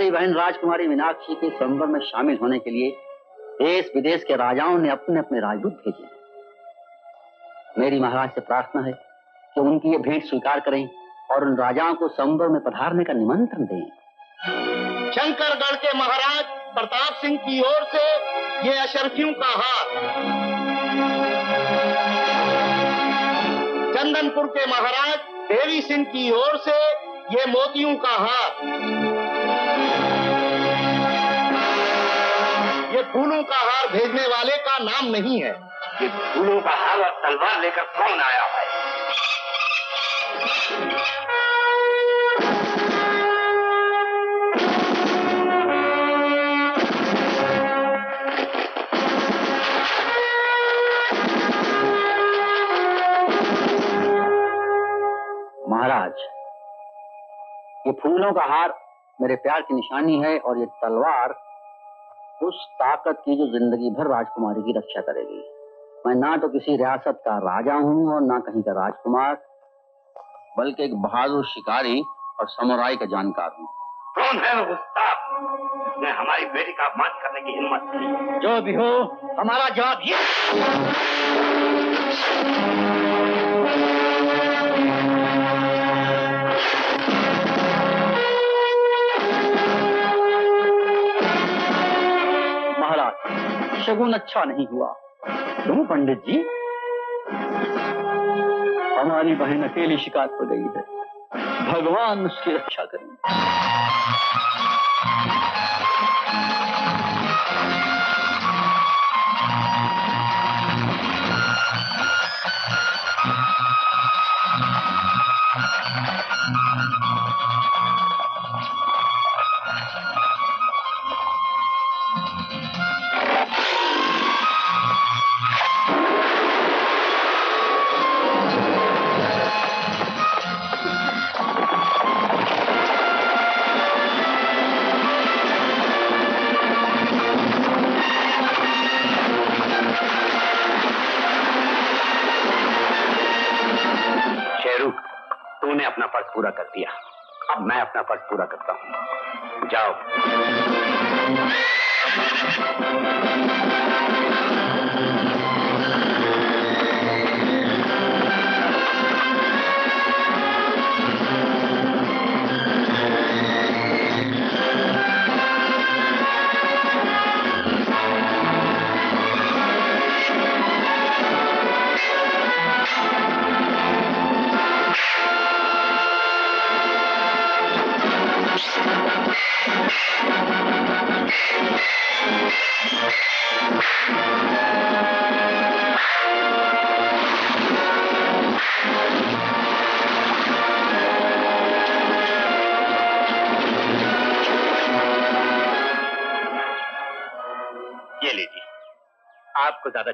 हमारी बहन राजकुमारी मीनाक्षी के स्वयंवर में शामिल होने के लिए देश विदेश के राजाओं ने अपने अपने राजदूत भेजे मेरी महाराज से प्रार्थना है कि उनकी ये भेंट स्वीकार करें और उन राजाओं को स्वयंवर में पधारने का निमंत्रण दें। शंकरगढ़ के महाराज प्रताप सिंह की ओर से ये अशरफियों का हार। चंदनपुर के महाराज देवी सिंह की ओर से ये मोतियों का हार ये फूलों का हार भेजने वाले का नाम नहीं है। ये फूलों का हार और तलवार लेकर कौन आया है? फूलों का हार मेरे प्यार की निशानी है और ये तलवार उस ताकत की जो ज़िंदगी भर राजकुमारी की रक्षा करेगी। मैं ना तो किसी रियासत का राजा हूँ और ना कहीं का राजकुमार बल्कि एक बहादुर शिकारी और समुराई का जानकार हूँ। कौन है वो जिसने हमारी बेटी का अपमान करने की हिम्मत की जो भी हो हमारा जवाब ये शगुन अच्छा नहीं हुआ। क्यों, पंडित जी? हमारी बहन अकेली शिकार पर गई है। भगवान उसकी रक्षा करें। पूरा कर दिया। अब मैं अपना फ़र्ज़ पूरा करता हूँ। जाओ।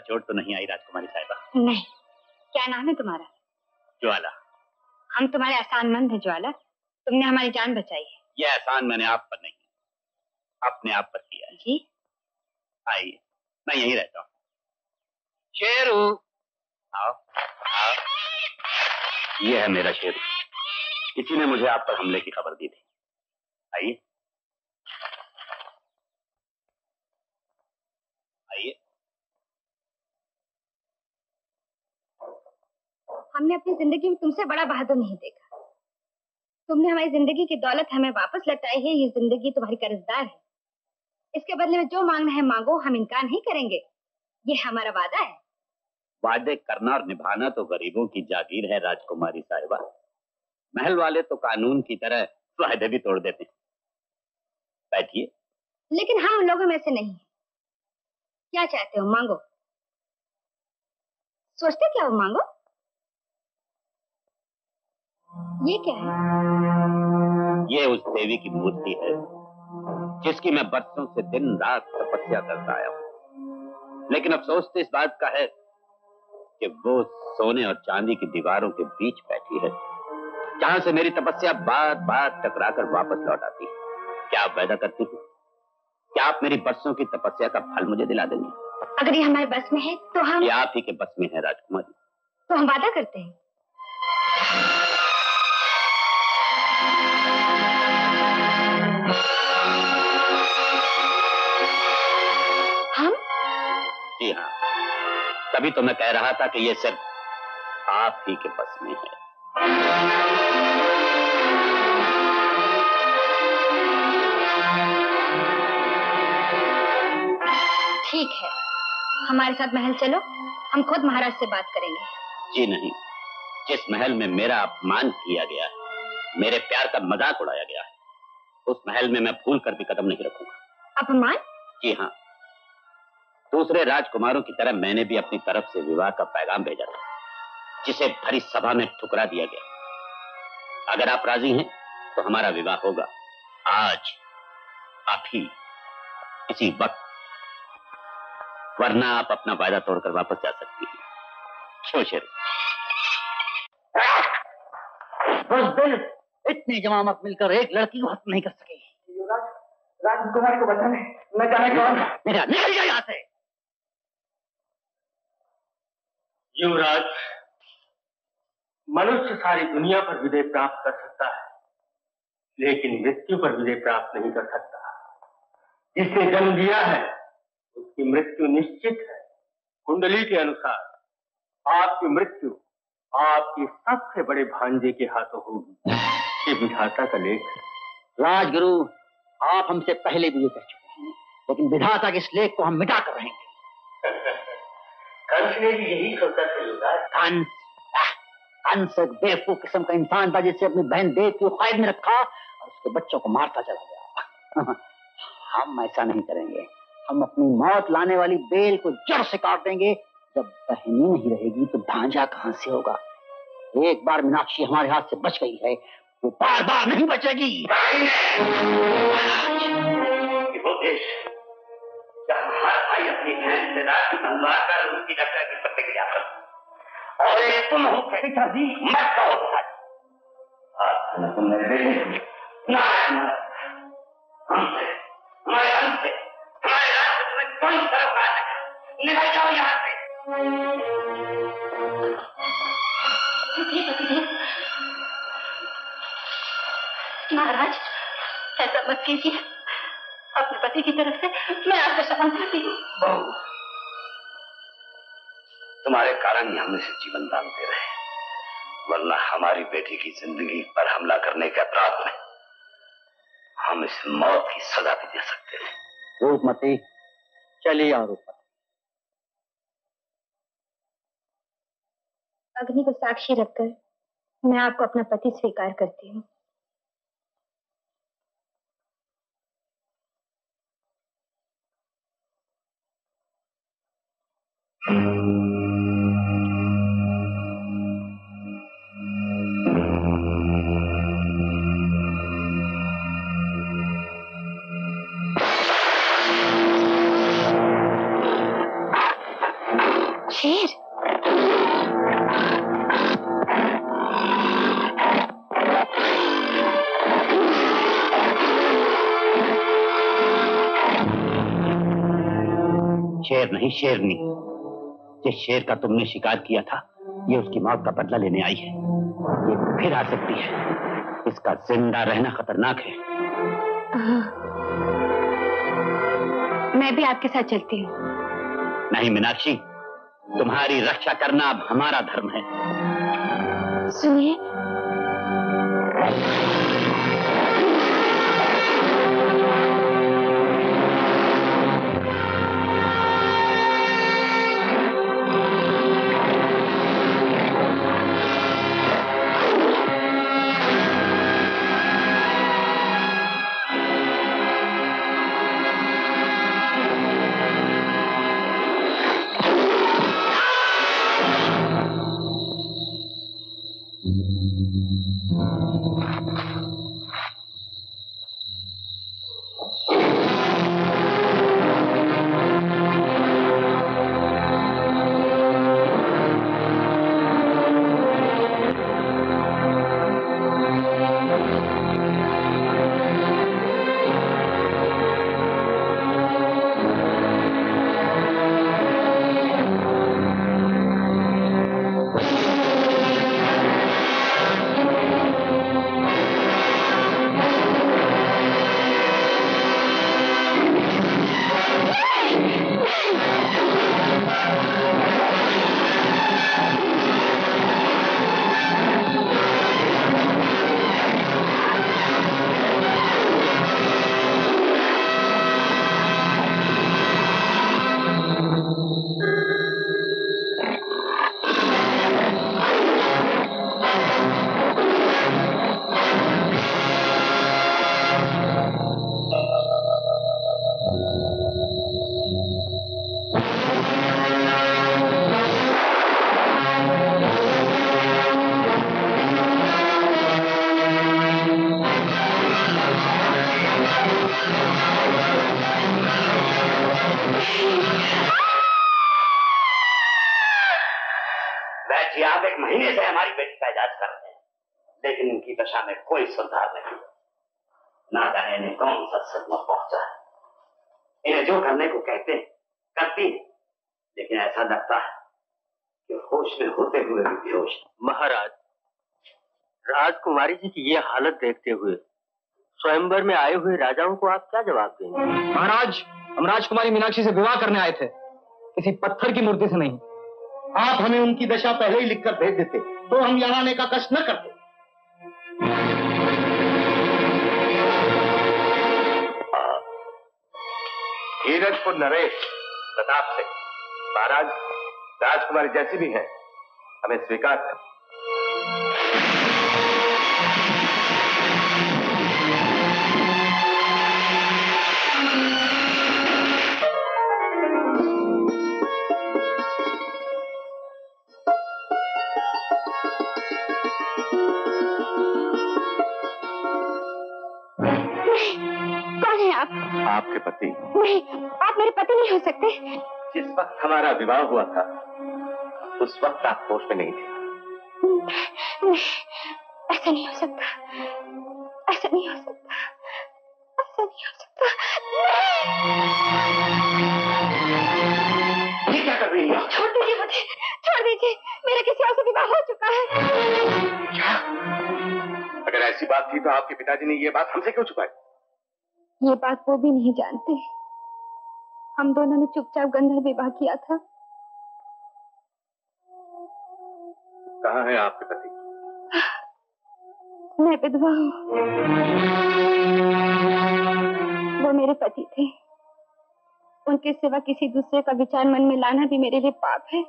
चोट तो नहीं आई राजकुमारी साहिबा। नहीं क्या नाम है तुम्हारा? ज्वाला। हम तुम्हारे आसान मंद है ज्वाला। तुमने हमारी जान बचाई है। यह एहसान मैंने आप पर नहीं अपने आप पर किया है। जी। आइए मैं यहीं रहता हूँ। शेरू। आओ आओ। ये है मेरा शेरू। इसी ने मुझे आप पर हमले की खबर दी थी। आइए। आइए। हमने अपनी ज़िंदगी में तुमसे बड़ा बहादुर नहीं देखा। तुमने हमारी ज़िंदगी की दौलत हमें वापस लौटाई है ये ज़िंदगी तुम्हारी कर्जदार है। इसके बदले में जो मांगना है मांगो हम इनकार नहीं करेंगे। ये हमारा वादा है। वादे करना और निभाना तो गरीबों की जागीर है राजकुमारी साहिबा। महल वाले तो कानून की तरह वादे भी तोड़ देते हैं। बैठिए। लेकिन हम उन लोगों में से नहीं। हैं। क्या चाहते हो? मांगो। सोचते क्या हो? मांगो। ये क्या है? ये उस देवी की मूर्ति है जिसकी मैं बरसों से दिन रात तपस्या करता आया हूँ। लेकिन अफसोस तो इस बात का है कि वो सोने और चांदी की दीवारों के बीच बैठी है जहाँ से मेरी तपस्या बार बार टकरा कर वापस लौट आती है। क्या आप वादा करती हैं? क्या आप मेरी बरसों की तपस्या का फल मुझे दिला देंगे? अगर ये हमारे बस में है तो हम ये आप ही के बस में है राजकुमारी। तो हम वादा करते हैं। तभी तो मैं कह रहा था कि ये सिर्फ़ आप ही के बस में है। ठीक है। हमारे साथ महल चलो। हम खुद महाराज से बात करेंगे। जी नहीं। जिस महल में मेरा अपमान किया गया है मेरे प्यार का मज़ाक उड़ाया गया है उस महल में मैं भूल कर भी कदम नहीं रखूँगा। अपमान? जी हाँ। दूसरे राजकुमारों की तरह मैंने भी अपनी तरफ़ से विवाह का पैगाम भेजा था जिसे भरी सभा में ठुकरा दिया गया। अगर आप राज़ी हैं तो हमारा विवाह होगा। आज अभी इसी वक्त वरना आप अपना वायदा तोड़कर वापस जा सकती हैं। क्यों शेर? इतनी जमामत मिलकर एक लड़की को हत्या नहीं कर सके। राजकुमारी को बचाने मैं जाने कौन? निकल निकल जा यहाँ से। युवराज मनुष्य सारी दुनिया पर विजय प्राप्त कर सकता है लेकिन मृत्यु पर विजय प्राप्त नहीं कर सकता। जिसने जन्म दिया है उसकी मृत्यु निश्चित है। कुंडली के अनुसार आपकी मृत्यु आपके सबसे बड़े भांजे के हाथों होगी। ये विधाता का लेख राजगुरु आप हमसे पहले भी ये कह चुके हैं लेकिन विधाता के इस लेख को हम मिटा कर रहेंगे। कंस ने भी यही सोचा था कंस कंस एक बेवकूफ़ किस्म का इंसान था जिससे अपनी बहन देव को कैद में रखा और उसके बच्चों को मारता चला गया। हम ऐसा नहीं करेंगे। हम अपनी मौत लाने वाली बेल को जड़ से काट देंगे। जब बहनी नहीं रहेगी तो भांजा कहाँ से होगा? एक बार मीनाक्षी हमारे हाथ से बच गई है वो बार बार नहीं बचेगी। अपनी बहन से रात की तलवार कर उसकी रक्षा की प्रतिक्रिया कर और एक तुम हो पिताजी मत कहो पिताजी तुम मेरे बेटे ना हमसे हमारे हमसे हमारे राज्य में कोई सरोकार नहीं निकल जाओ यहाँ से। महाराज ऐसा मत कीजिए। अपने पति की तरफ़ से मैं आपको क्षमा चाहती हूँ। तुम्हारे कारण ही हम इसे जीवन दान दे रहे हैं। वरना हमारी बेटी की ज़िंदगी पर हमला करने के अपराध में हम इसे मौत की सजा भी दे सकते थे रूपमती चलिए रूपमती अग्नि को साक्षी रखकर मैं आपको अपना पति स्वीकार करती हूँ। शेर शेर नहीं शेरनी जिस शेर का तुमने शिकार किया था ये उसकी मौत का बदला लेने आई है। ये फिर आ सकती है। इसका ज़िंदा रहना खतरनाक है। हाँ। मैं भी आपके साथ चलती हूँ। नहीं मीनाक्षी तुम्हारी रक्षा करना अब हमारा धर्म है। सुनिए। जो करने को कहते हैं करती है। लेकिन ऐसा लगता है कि होश में होते हुए भी बेहोश महाराज राजकुमारी जी की ये हालत देखते हुए स्वयंवर में आए हुए राजाओं को आप क्या जवाब देंगे? महाराज हम राजकुमारी मीनाक्षी से विवाह करने आए थे। किसी पत्थर की मूर्ति से नहीं। आप हमें उनकी दशा पहले ही लिखकर भेज देते तो हम यहाँ आने का कष्ट न करते। धीरजपुर नरेश प्रताप सिंह महाराज राजकुमारी जैसी भी है हमें स्वीकार है आपके पति। नहीं आप मेरे पति नहीं हो सकते। जिस वक्त हमारा विवाह हुआ था उस वक्त आप होश में नहीं थे। ऐसा नहीं हो सकता। ऐसा नहीं हो सकता। ऐसा नहीं हो सकता। ये क्या कर रही है? छोड़ दीजिए मुझे। छोड़ दीजिए। मेरा किसी और से विवाह हो चुका है। क्या? अगर ऐसी बात थी तो आपके पिताजी ने ये बात हमसे क्यों छुपाई? ये बात वो भी नहीं जानते। हम दोनों ने चुपचाप गंधर्व विवाह किया था। कहाँ है आपके पति? मैं विधवा हूँ। वो मेरे पति थे। उनके सिवा किसी दूसरे का विचार मन में लाना भी मेरे लिए पाप है।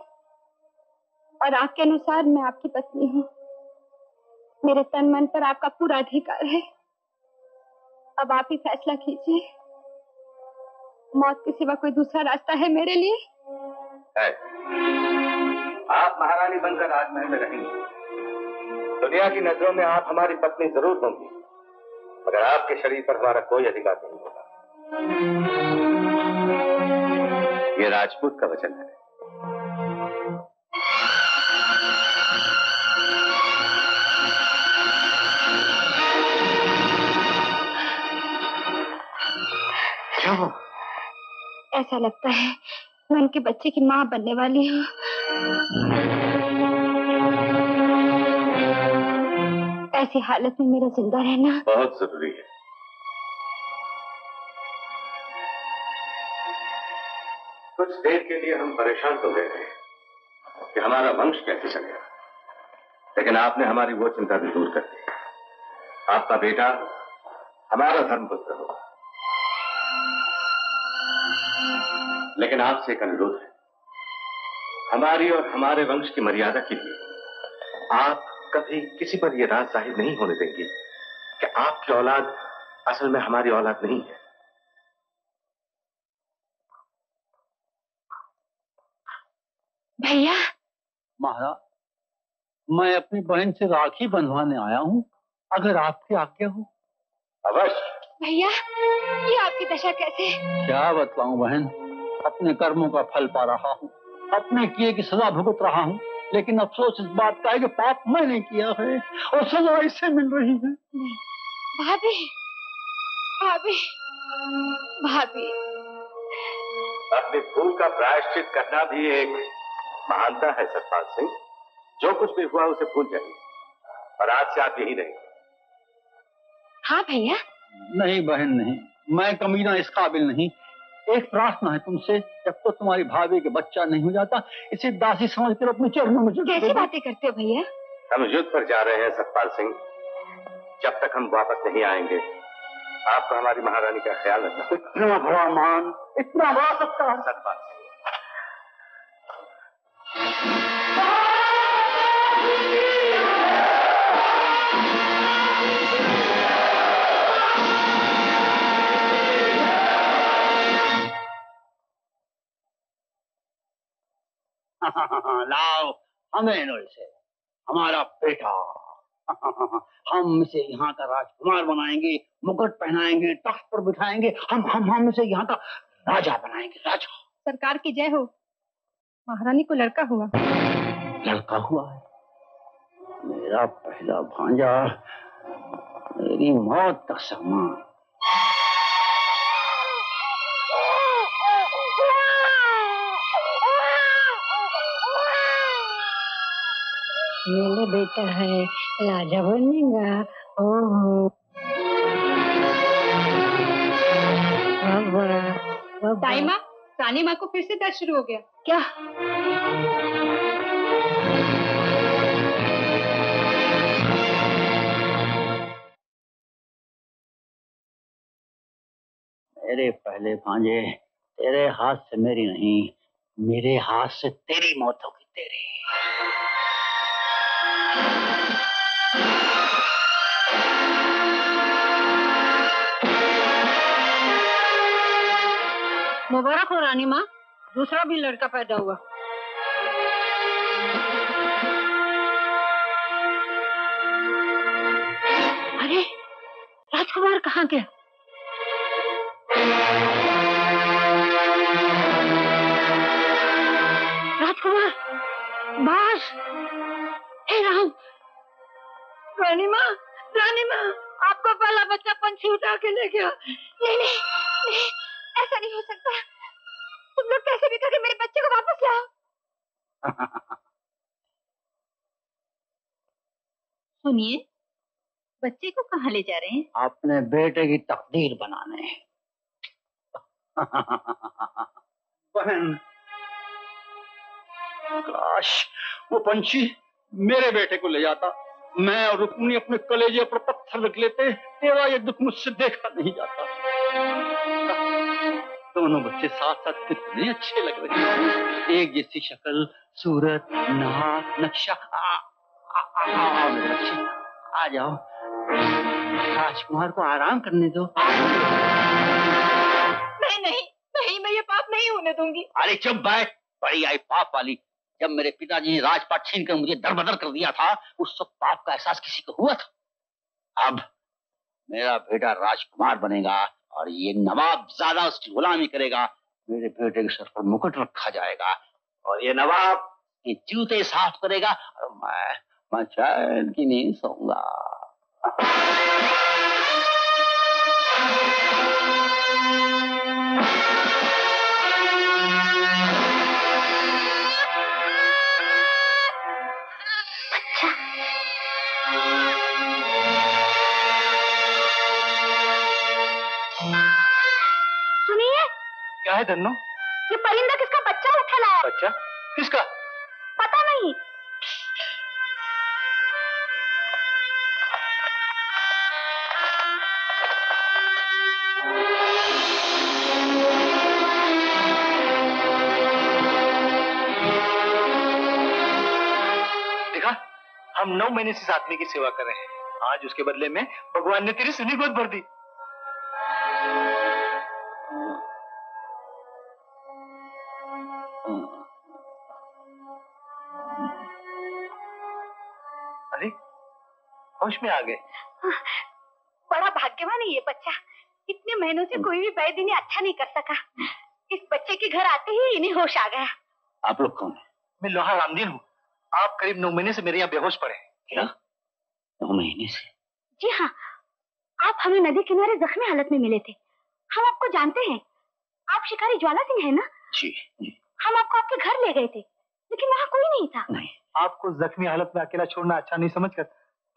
और आपके अनुसार मैं आपकी पत्नी हूँ। मेरे तन मन पर आपका पूरा अधिकार है। अब आप ही फैसला कीजिए। मौत के सिवा कोई दूसरा रास्ता है मेरे लिए? है। आप महारानी बनकर राजमहल में रहेंगी। दुनिया की नज़रों में आप हमारी पत्नी ज़रूर होंगी। मगर आपके शरीर पर हमारा कोई अधिकार नहीं होगा। ये राजपूत का वचन है। ऐसा लगता है मैं उनके बच्चे की माँ बनने वाली हूँ। ऐसी हालत में मेरा ज़िंदा रहना। बहुत ज़रूरी है। कुछ देर के लिए हम परेशान तो गए थे कि हमारा वंश कैसे चलेगा। लेकिन आपने हमारी वो चिंता भी दूर कर दी। आपका बेटा हमारा धर्मपुत्र होगा। लेकिन आपसे एक अनुरोध है। हमारी और हमारे वंश की मर्यादा के लिए आप कभी किसी पर यह राज ज़ाहिर नहीं होने देंगे कि आपकी औलाद असल में हमारी औलाद नहीं है। भैया। महाराज मैं अपनी बहन से राखी बंधवाने आया हूँ अगर आपकी आज्ञा हो। अवश्य। भैया ये आपकी दशा कैसे क्या बतलाऊं बहन? अपने कर्मों का फल पा रहा हूँ अपने किए की सजा भुगत रहा हूँ लेकिन अफसोस इस बात का है कि पाप मैंने किया है और सजा इससे मिल रही है। भाभी भाभी भाभी। अपनी भूल का प्रायश्चित करना भी एक महानता है सतपाल सिंह। जो कुछ भी हुआ उसे भूल जाइए। और आज से आप यही रहेंगे हाँ भैया? नहीं बहन नहीं। मैं कमीना इस काबिल नहीं। एक प्रार्थना है तुमसे जब तो तुम्हारी भाभी के बच्चा नहीं हो जाता इसे दासी समझ कर अपने चरणों में कैसी बातें करते हो भैया? हम युद्ध पर जा रहे हैं सतपाल सिंह। जब तक हम वापस नहीं आएँगे आपको हमारी महारानी का ख्याल रखना। इतना बड़ा मान इतना बड़ा सत्कार। सतपाल सिंह। हमें इसे हमारा बेटा। हम इसे यहाँ का राजकुमार बनाएँगे मुकुट पहनाएँगे तख्त पर बिठाएँगे। हम हम हम इसे यहाँ का राजा बनाएँगे राजा। सरकार की जय हो। महारानी को लड़का हुआ। लड़का हुआ है। तेरा पहला भांजा मेरी मौत का सामान मेरा बेटा है। राजा बनेगा बाबा ताई माँ रानी माँ को फिर से दर्द शुरू हो गया। क्या? मेरे पहले भांजे तेरे हाथ से मेरी नहीं मेरे हाथ से तेरी मौत होगी तेरी। मुबारक हो रानी माँ। दूसरा भी लड़का पैदा हुआ। अरे, राजकुमार कहाँ गया? राजकुमार बास राम रानी माँ रानी माँ आपका पहला बच्चा पंछी उठा के ले गया। नहीं नहीं नहीं ऐसा नहीं हो सकता। तुम लोग कैसे भी करके मेरे बच्चे को वापस लाओ। सुनिए बच्चे को कहाँ ले जा रहे हैं? अपने बेटे की तकदीर बनाने। बहन काश वो पंछी मेरे बेटे को ले जाता। मैं और रुक्मिणी अपने कलेजे पर पत्थर रख लेते तेरा ये दुख मुझसे देखा नहीं जाता। दोनों बच्चे साथ साथ कितने अच्छे लग रहे हैं। एक जैसी शक्ल सूरत नाक नक्शा। आ जाओ। राजकुमार को आराम करने दो। नहीं नहीं नहीं मैं ये पाप नहीं होने दूँगी। अरे चुप बैठ बड़ी आई पाप वाली। जब मेरे पिताजी ने राजपाट छीन कर मुझे दरबदर कर दिया था, उस सब पाप का एहसास किसी को हुआ था? अब मेरा बेटा राजकुमार बनेगा और ये नवाब ज़्यादा उसकी गुलामी करेगा, मेरे बेटे के सर पर मुकुट रखा जाएगा और ये नवाब ये जूते साफ़ करेगा और मैं मैं चैन की नींद सोऊँगा। है धन्नो? ये परिंदा किसका बच्चा उठा लाया बच्चा? किसका? पता नहीं। देखा हम नौ महीने से इस आदमी की सेवा कर रहे हैं। आज उसके बदले में भगवान ने तेरी सुनी गोद भर दी। होश में आ गए। बड़ा भाग्यवान है ये बच्चा। इतने महीनों से कोई भी वैद्य इन्हें अच्छा नहीं कर सका। इस बच्चे के घर आते ही इन्हें होश आ गया। आप लोग कौन है? मैं लोहा रामदीन हूँ। आप करीब नौ महीने से मेरे यहाँ बेहोश पड़े क्या? नौ महीने से? जी हाँ। आप हमें नदी किनारे जख्मी हालत में मिले थे। हम आपको जानते हैं। आप शिकारी ज्वाला सिंह है ना? जी जी। हम आपको आपके घर ले गए थे लेकिन वहाँ कोई नहीं था। नहीं। आपको जख्मी हालत में अकेला छोड़ना अच्छा नहीं समझकर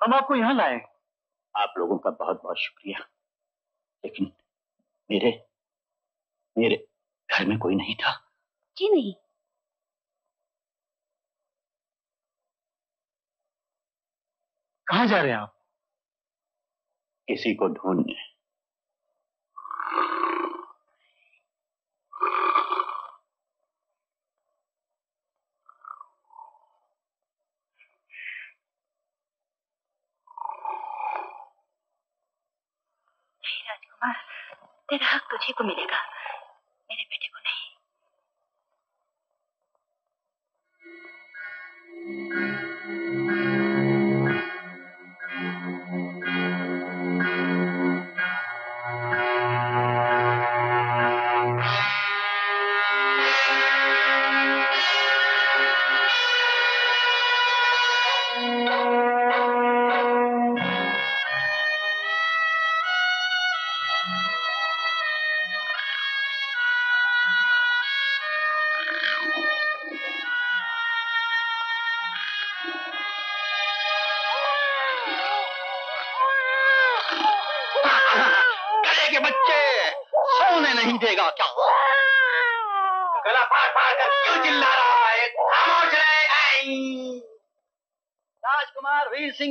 हम आपको यहाँ लाए आप लोगों का बहुत बहुत शुक्रिया। लेकिन मेरे मेरे घर में कोई नहीं था। जी नहीं। कहा जा रहे हैं आप? किसी को ढूँढने।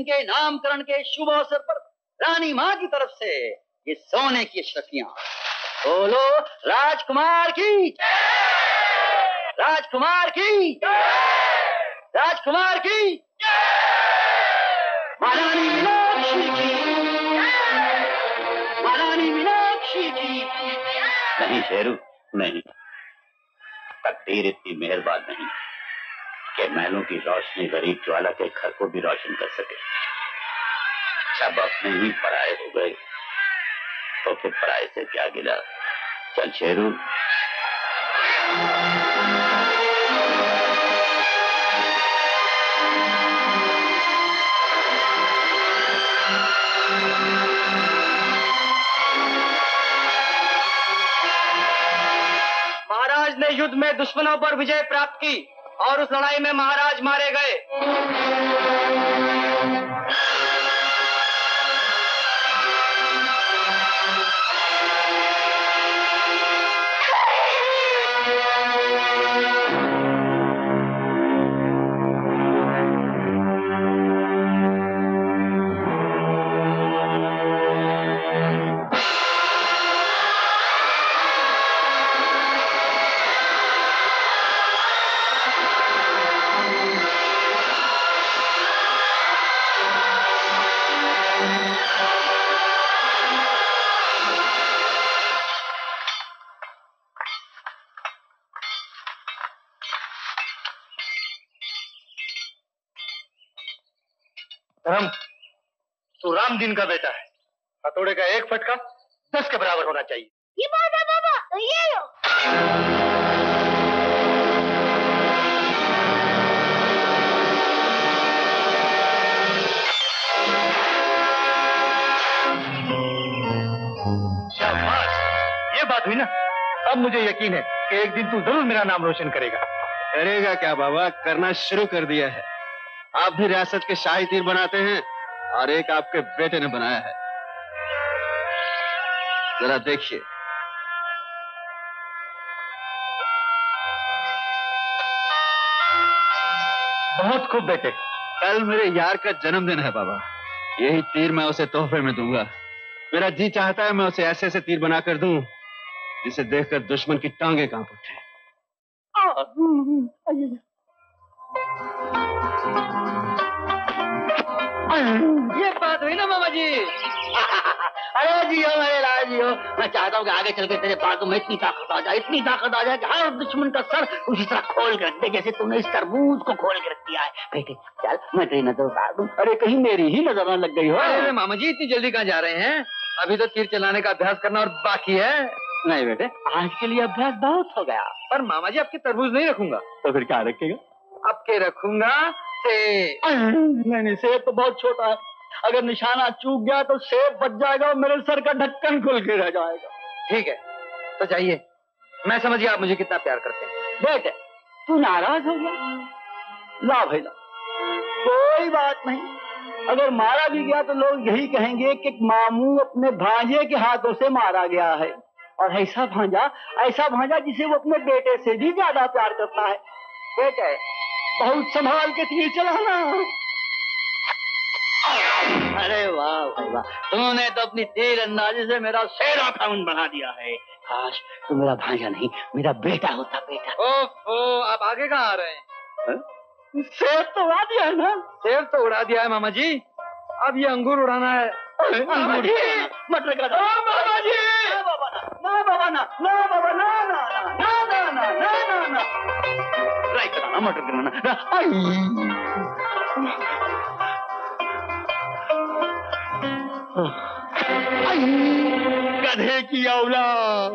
के नामकरण के शुभ अवसर पर रानी माँ की तरफ़ से ये सोने की शक्तियाँ। बोलो, राजकुमार की राजकुमार की राजकुमार की महारानी मीनाक्षी की महारानी मीनाक्षी की नहीं शेरू, नहीं। तकदीर इतनी मेहरबान नहीं। कि महलों की रोशनी गरीब ज्वाला के घर को भी रोशन कर सके। सब अपने ही पराए हो गए। तो फिर पराए से क्या गिला? चल शेरू। महाराज ने युद्ध में दुश्मनों पर विजय प्राप्त की। और उस लड़ाई में महाराज मारे गए। दिन का बेटा है। हथौड़े का एक फटका दस के बराबर होना चाहिए। ये बात है बाबा ये लो ये बात हुई ना? अब मुझे यकीन है कि एक दिन तू ज़रूर मेरा नाम रोशन करेगा। करेगा क्या बाबा? करना शुरू कर दिया है। आप भी रियासत के शाही तीर बनाते हैं। और एक आपके बेटे ने बनाया है। जरा देखिए। बहुत खूब बेटे। कल मेरे यार का जन्मदिन है, बाबा। यही तीर मैं उसे तोहफे में दूँगा। मेरा जी चाहता है मैं उसे ऐसे ऐसे तीर बनाकर दूँ, जिसे देखकर दुश्मन की टांगे काँप उठे। ये बात हुई ना मामा जी अरे जियो मेरे लाल जियो मैं चाहता हूँ कि आगे चल के तेरे बातों में इतनी ताकत आ जाए इतनी ताकत आ जाए कि हर दुश्मन का सर उसी तरह खोल के रख दे जैसे तूने इस तरबूज को खोल के रख दिया है। बेटे चल मैं तेरी नज़र उतार दूँ। अरे कहीं मेरी ही नज़र न लग गई हो। अरे मामा जी इतनी जल्दी कहाँ जा रहे हैं? अभी तो तीर चलाने का अभ्यास करना और बाकी है। नहीं बेटे आज के लिए अभ्यास बहुत हो गया। पर मामा जी आपके तरबूज नहीं रखूँगा। तो फिर क्या रखेगा? आपके रखूँगा से नहीं नहीं सेब तो बहुत छोटा है। अगर निशाना चूक गया तो सेब बच जाएगा और मेरे सर का ढक्कन खुल के रह जाएगा। ठीक है तो जाइए। मैं समझ गया आप मुझे कितना प्यार करते हैं। बेटे तू नाराज़ हो गया? ला भाई ला। कोई बात नहीं। अगर मारा भी गया तो लोग यही कहेंगे कि मामू अपने भांजे के हाथों से मारा गया है। और ऐसा भांजा ऐसा भांजा जिसे वो अपने बेटे से भी ज़्यादा प्यार करता है। बेटे बहुत संभाल के तीर चलाना अरे वाह भाई वाह तूने तो अपनी तीर अंदाजी से मेरा शेरा खाउन बना दिया है काश तू मेरा भांजा नहीं मेरा बेटा होता बेटा ओफो आप आगे कहाँ आ रहे हैं सेब तो उड़ा दिया है ना सेब तो उड़ा दिया है मामा जी अब ये अंगूर उड़ाना है मामा जी मटर का मामा जी ना बाबा ना ना बाबा ना ना बाबा ना ना ना ना ना ना ना गधे की औलाद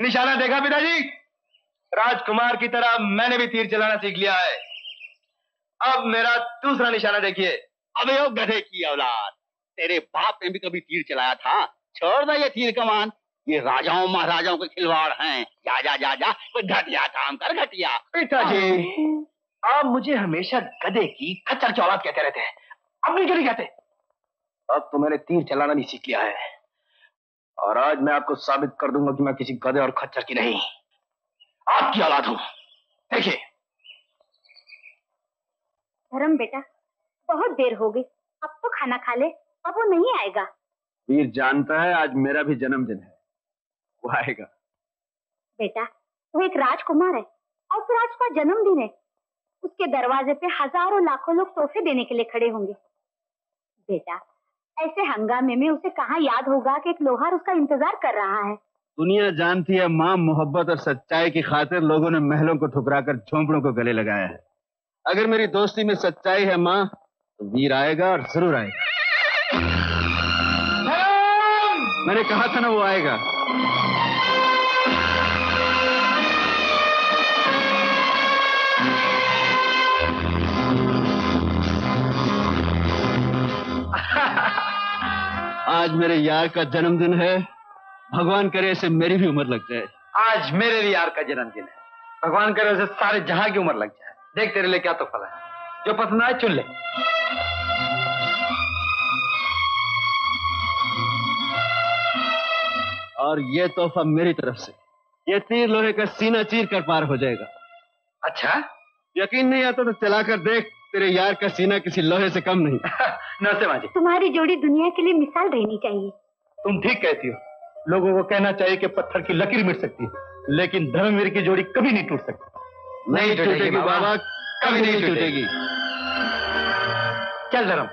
निशाना देखा पिताजी? राजकुमार की तरह मैंने भी तीर चलाना सीख लिया है। अब मेरा दूसरा निशाना देखिए। अबे ओ गधे की औलाद। तेरे बाप ने भी कभी तीर चलाया था। छोड़ दे ये तीर कमान। ये राजाओं महाराजाओं के खिलवाड़ हैं। जा जा जा जा कोई घटिया काम कर घटिया। पिताजी। आप मुझे हमेशा गधे की खच्चर चौलाद कहते रहते हैं। अपनी क्यों नहीं कहते अब तो मैंने तीर चलाना भी सीख लिया है। और आज मैं आपको साबित कर दूँगा कि मैं किसी गधे और खच्चर की नहीं। आपकी औलाद हूँ। देखिए। धर्म बेटा बहुत देर हो गई। अब तो खाना खा ले अब वो नहीं आएगा। वीर जानता है आज मेरा भी जन्मदिन है। वो आएगा। बेटा वो एक राजकुमार है और फिर आज उसका जन्मदिन है। उसके दरवाजे पे हज़ारों लाखों लोग तोहफे देने के लिए खड़े होंगे। बेटा ऐसे हंगामे में उसे कहाँ याद होगा कि एक लोहार उसका इंतज़ार कर रहा है? दुनिया जानती है माँ मोहब्बत और सच्चाई की खातिर लोगों ने महलों को ठुकराकर झोंपड़ों को गले लगाया है। अगर मेरी दोस्ती में सच्चाई है माँ तो वीर आएगा और ज़रूर आएगा। मैंने कहा था ना वो आएगा। आज मेरे यार का जन्मदिन है। भगवान करे इसे मेरी भी उम्र लग जाए। आज मेरे भी यार का जन्मदिन है। भगवान करे उसे सारे जहाँ की उम्र लग जाए। देख तेरे लिए क्या तो फल है जो पसंद आए चुन ले। और ये तोहफा मेरी तरफ़ से। ये तीर लोहे का सीना चीर कर पार हो जाएगा। अच्छा? यकीन नहीं आता तो चलाकर देख। तेरे यार का सीना किसी लोहे से कम नहीं। नमस्ते माँ जी। तुम्हारी जोड़ी दुनिया के लिए मिसाल रहनी चाहिए। तुम ठीक कहती हो। लोगों को कहना चाहिए कि पत्थर की लकीर मिट सकती है लेकिन धर्मवीर की जोड़ी कभी नहीं टूट सकती। नहीं टूटेगी बाबा कभी नहीं टूटेगी। चल धर्म।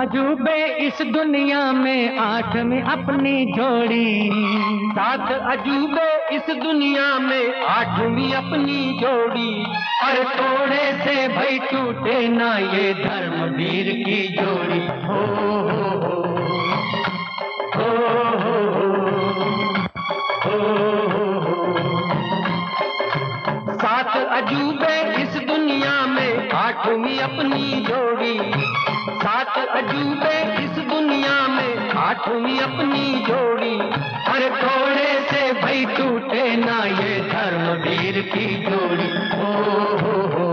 अजूबे इस दुनिया में आठ में अपनी जोड़ी। सात अजूबे इस दुनिया में आठवीं अपनी जोड़ी। और थोड़े से भाई टूटे ना ये धर्मवीर की जोड़ी। हो हो हो। में अपनी जोड़ी। हर थोड़े से भाई टूटे ना ये धर्मवीर की जोड़ी। ओ हो हो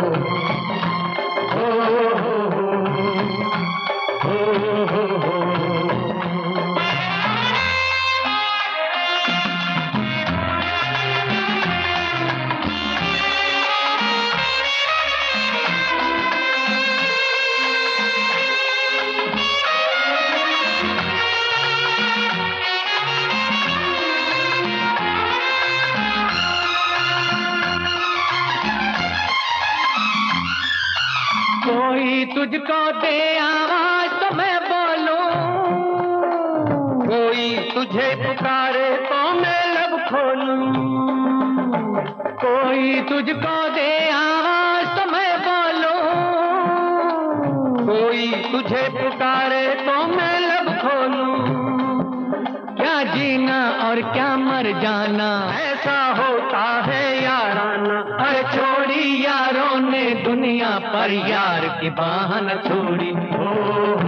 कोई तुझको दे आवाज़ तो मैं बोलूँ। कोई तुझे पुकारे तो मैं लब खोलूं। कोई तुझको दे आवाज़ तो मैं बोलूँ। कोई तुझे पुकारे तो मैं लब खोलूं। क्या जीना और क्या मर जाना, ऐसा होता दुनिया पर यार की बाहन छोड़ी। हो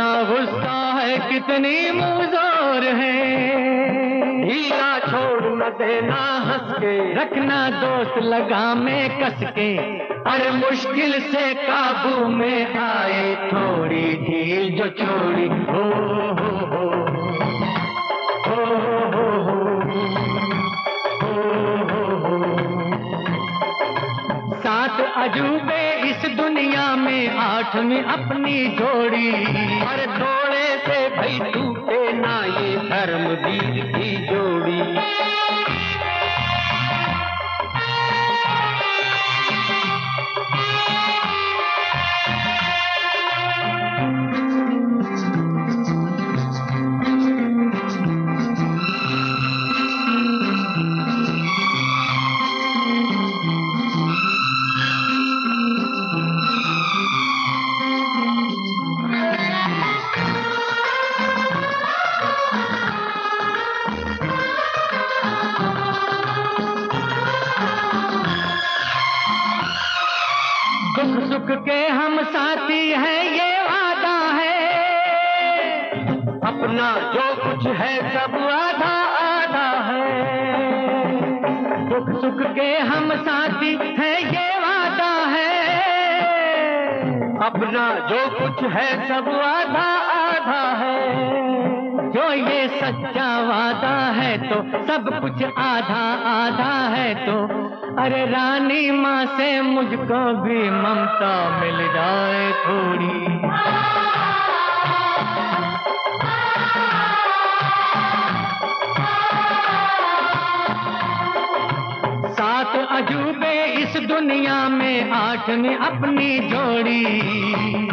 कितना गुस्सा है, कितनी मुजोर है। हीला छोड़ न देना हंस के रखना दोस्त लगा में कस के अरे मुश्किल से काबू में आए थोड़ी ढील जो छोड़ी। हो हो हो। हो हो हो। अजूबे इस दुनिया में आठवीं अपनी जोड़ी। हर थोड़े से भाई टूटे ना ये धर्मवीर की जोड़ी। अपना जो कुछ है सब आधा आधा है। जो ये सच्चा वादा है तो सब कुछ आधा आधा है तो। अरे रानी माँ से मुझको भी ममता मिल जाए थोड़ी। दुनिया में आठ में अपनी जोड़ी।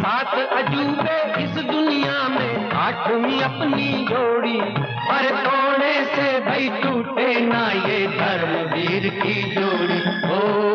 सात अजूबे इस दुनिया में, आठवीं अपनी जोड़ी। पर थोड़े से भाई टूटे ना ये धर्मवीर की जोड़ी। हो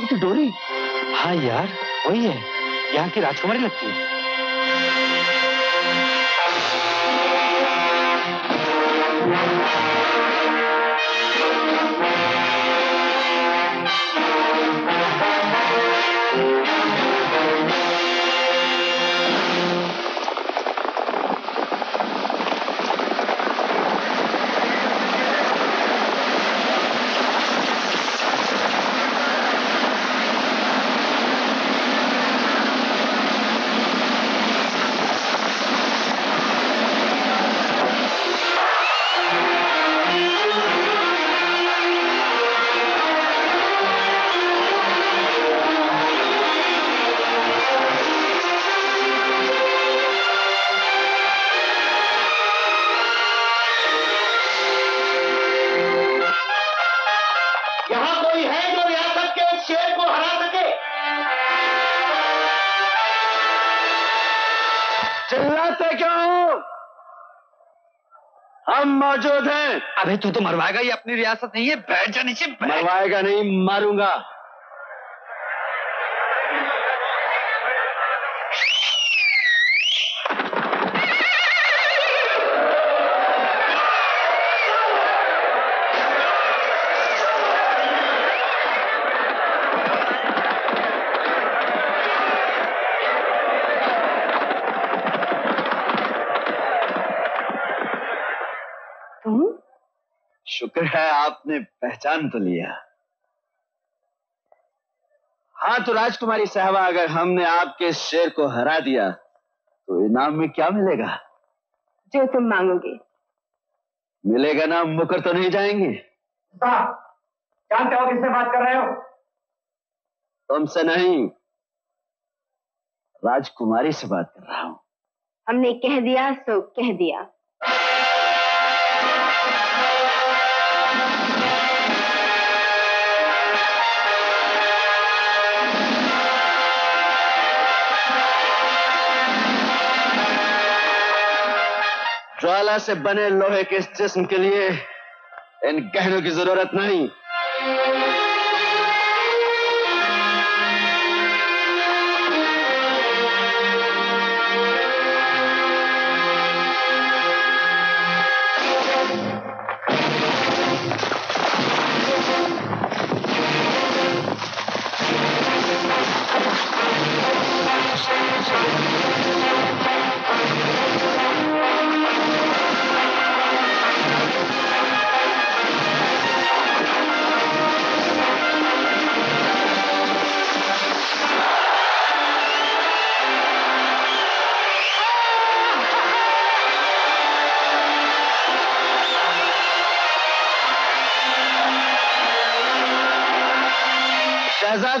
की डोरी। हाँ यार वही है। यहाँ की राजकुमारी लगती है। मौजूद हैं। अबे तू तो मरवाएगा ये अपनी रियासत नहीं है। बैठ जा नीचे मरवाएगा नहीं मारूँगा। आपने पहचान तो लिया। हाँ तो राजकुमारी साहबा अगर हमने आपके शेर को हरा दिया तो इनाम में क्या मिलेगा? जो तुम मांगोगे। मिलेगा ना मुकर तो नहीं जाएँगे। जानते हो किससे बात कर रहे हो? तुमसे नहीं राजकुमारी से बात कर रहा हूँ। हमने कह दिया सो कह दिया। ज्वाला से बने लोहे के इस जिस्म के लिए इन गहनों की ज़रूरत नहीं।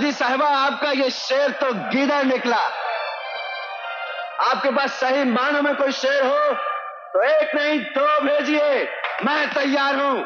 शहजादी साहबा, आपका ये शेर तो गीदड़ निकला। आपके पास सही मानों में कोई शेर हो तो एक नहीं, दो भेजिए। मैं तैयार हूँ।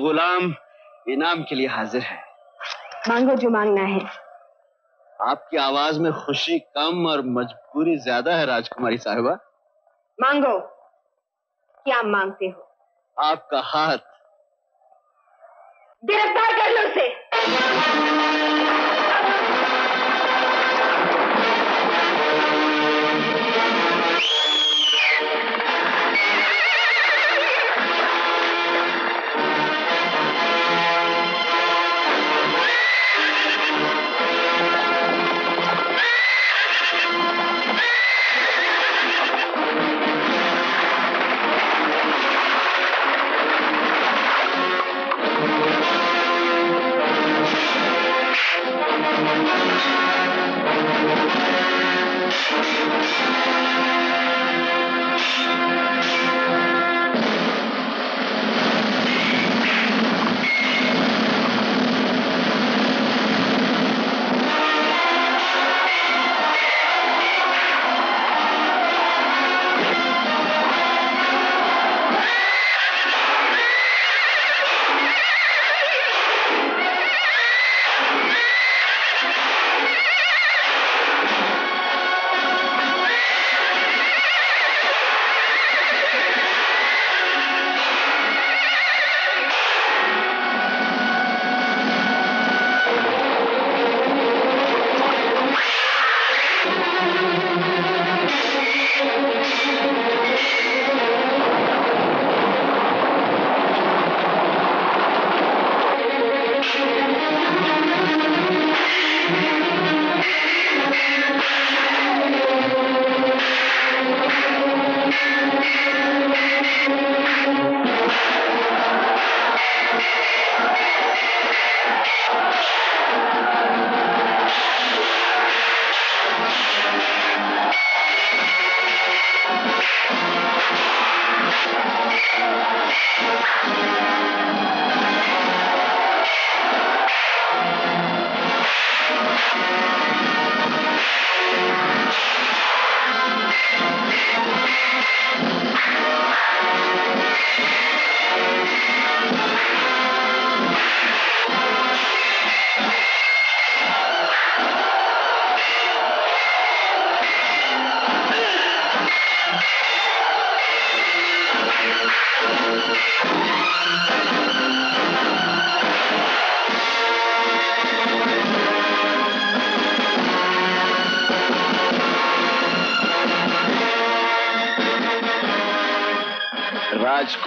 गुलाम इनाम के लिए हाजिर है। मांगो जो मांगना है। आपकी आवाज़ में खुशी कम और मजबूरी ज़्यादा है राजकुमारी साहिबा। मांगो क्या मांगते हो? आपका हाथ। गिरफ़्तार कर लो उसे।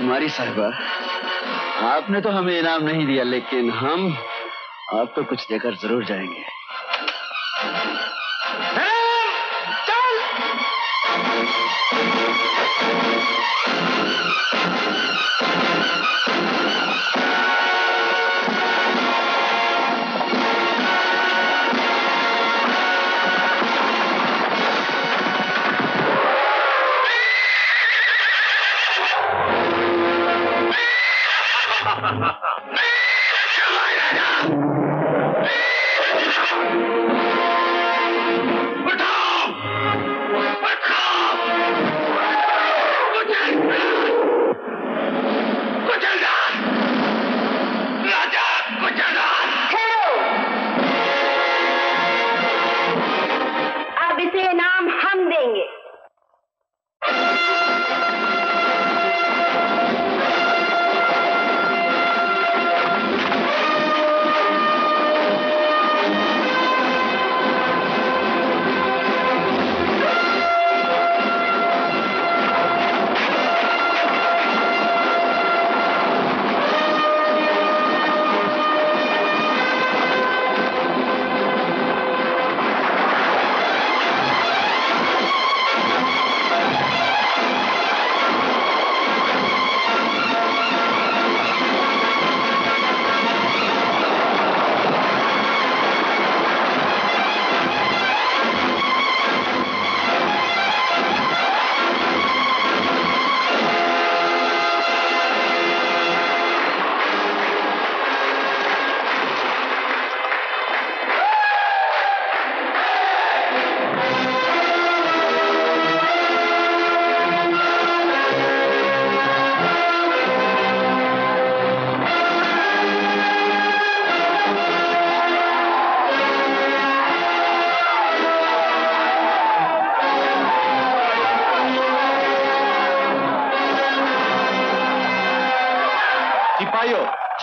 राजकुमारी साहिबा। आपने तो हमें इनाम नहीं दिया, लेकिन हम आपको कुछ देकर ज़रूर जाएँगे।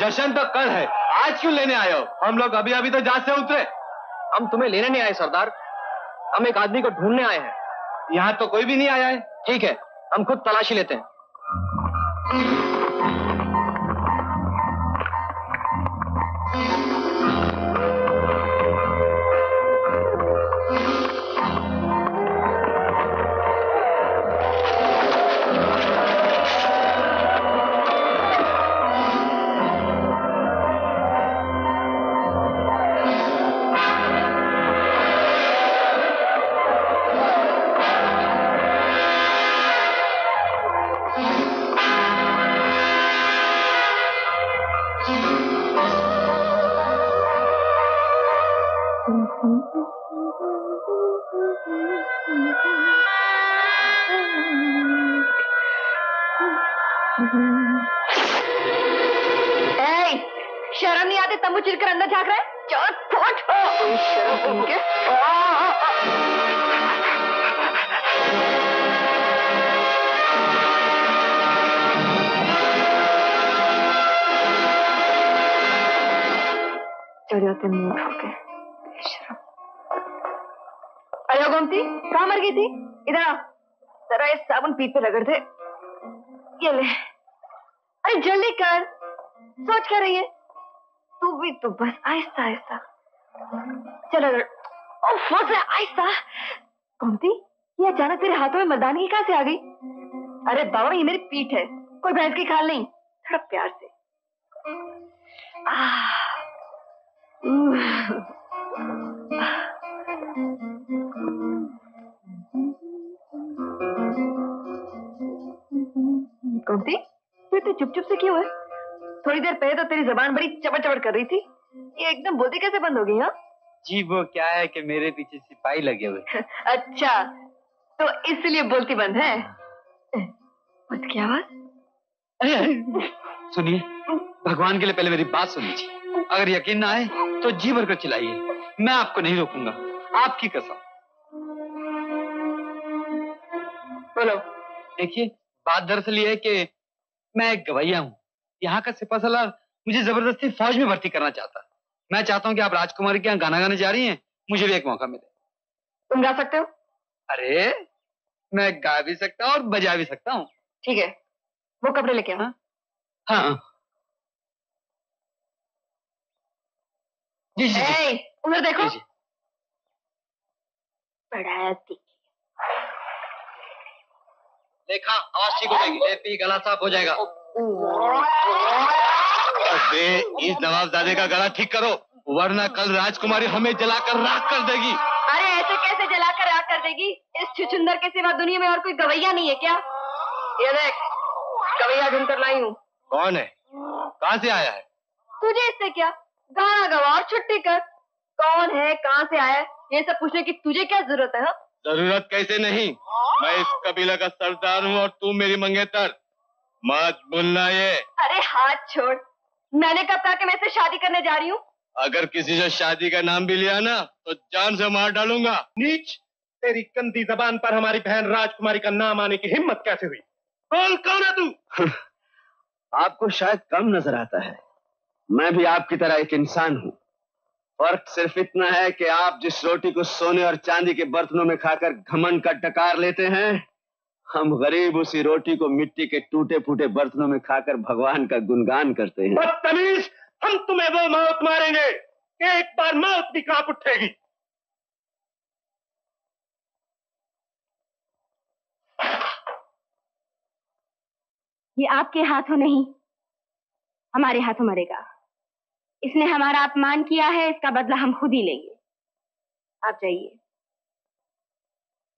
जश्न तो कल है। आज क्यों लेने आए हो? हम लोग अभी अभी तो जहाज़ से उतरे। हम तुम्हें लेने नहीं आए सरदार। हम एक आदमी को ढूँढने आए हैं। यहाँ तो कोई भी नहीं आया है। ठीक है हम खुद तलाशी लेते हैं। गई थी? इधर आ। जरा ये साबुन पीठ पे रगड़ दे। ये ले। अरे जल्दी कर। सोच क्या रही है? तू भी तो बस आहिस्ता आहिस्ता। चलो ओफ आहिस्ता। गोमती ये अचानक तेरे हाथों में मर्दानगी कहाँ से आ गई? अरे बाबा ये मेरी पीठ है। कोई भैंस की खाल नहीं। थोड़ा प्यार से। आह, गोमती तू इतने चुप चुप से क्यों है? थोड़ी देर पहले तो तेरी जबान बड़ी चबड़ चबड़ कर रही थी। ये एकदम बोलती कैसे बंद हो गई हाँ? जी वो क्या है कि मेरे पीछे सिपाही लगे हुए अच्छा तो इसलिए बोलती बंद है? उसकी आवाज़ सुनिए भगवान के लिए पहले मेरी बात सुन लीजिए। अगर यकीन ना आए तो जी भर कर चिल्लाइए। मैं आपको नहीं रोकूँगा। आपकी कसम। बोलो। देखिए बात दरअसल ये है कि मैं एक गवैया हूँ। यहाँ का सिपा सलार मुझे ज़बरदस्ती फौज में भर्ती करना चाहता मैं चाहता हूँ कि आप राजकुमारी के यहाँ गाना गाने जा रही हैं मुझे भी एक मौका मिले। तुम गा सकते हो? अरे मैं गा भी सकता हूँ और बजा भी सकता हूँ। ठीक है वो कपड़े लेके आओ। हाँ जी जी, जी। उधर देखो। जी, जी। बड़ा देखा आवाज़ ठीक हो जाएगी। ले पी गला साफ़ हो जाएगा। अबे इस नवाबजादे का गला ठीक करो वरना कल राजकुमारी हमें जलाकर राख कर देगी। अरे ऐसे कैसे जलाकर आग कर देगी? इस छुछुंदर के सिवा दुनिया में और कोई गवैया नहीं है क्या? ये देख गवैया ढूंढकर लाई हूँ। कौन है? कहाँ से आया है? तुझे इससे क्या? गाना गवा और छुट्टी कर। कौन है कहाँ से आया है? ये सब पूछने की तुझे क्या ज़रूरत है हाँ? ज़रूरत कैसे नहीं? मैं इस कबीला का सरदार हूँ और तू मेरी मंगेतर। मत बोलना ये। अरे हाथ छोड़। मैंने कब कहा कि मैं इससे शादी करने जा रही हूँ? अगर किसी से शादी का नाम भी लिया ना तो जान से मार डालूँगा। नीच तेरी गंदी जबान पर हमारी बहन राजकुमारी का नाम आने की हिम्मत कैसे हुई? बोल कौन है तू? आपको शायद कम नज़र आता है। मैं भी आपकी तरह एक इंसान हूँ। फ़र्क सिर्फ़ इतना है कि आप जिस रोटी को सोने और चांदी के बर्तनों में खाकर घमंड का डकार लेते हैं हम गरीब उसी रोटी को मिट्टी के टूटे फूटे बर्तनों में खाकर भगवान का गुणगान करते हैं। बदतमीज हम तुम्हें वो मौत मारेंगे एक बार मौत भी काँप उठेगी। ये आपके हाथों नहीं हमारे हाथों मरेगा। इसने हमारा अपमान किया है इसका बदला हम खुद ही लेंगे। आप जाइए।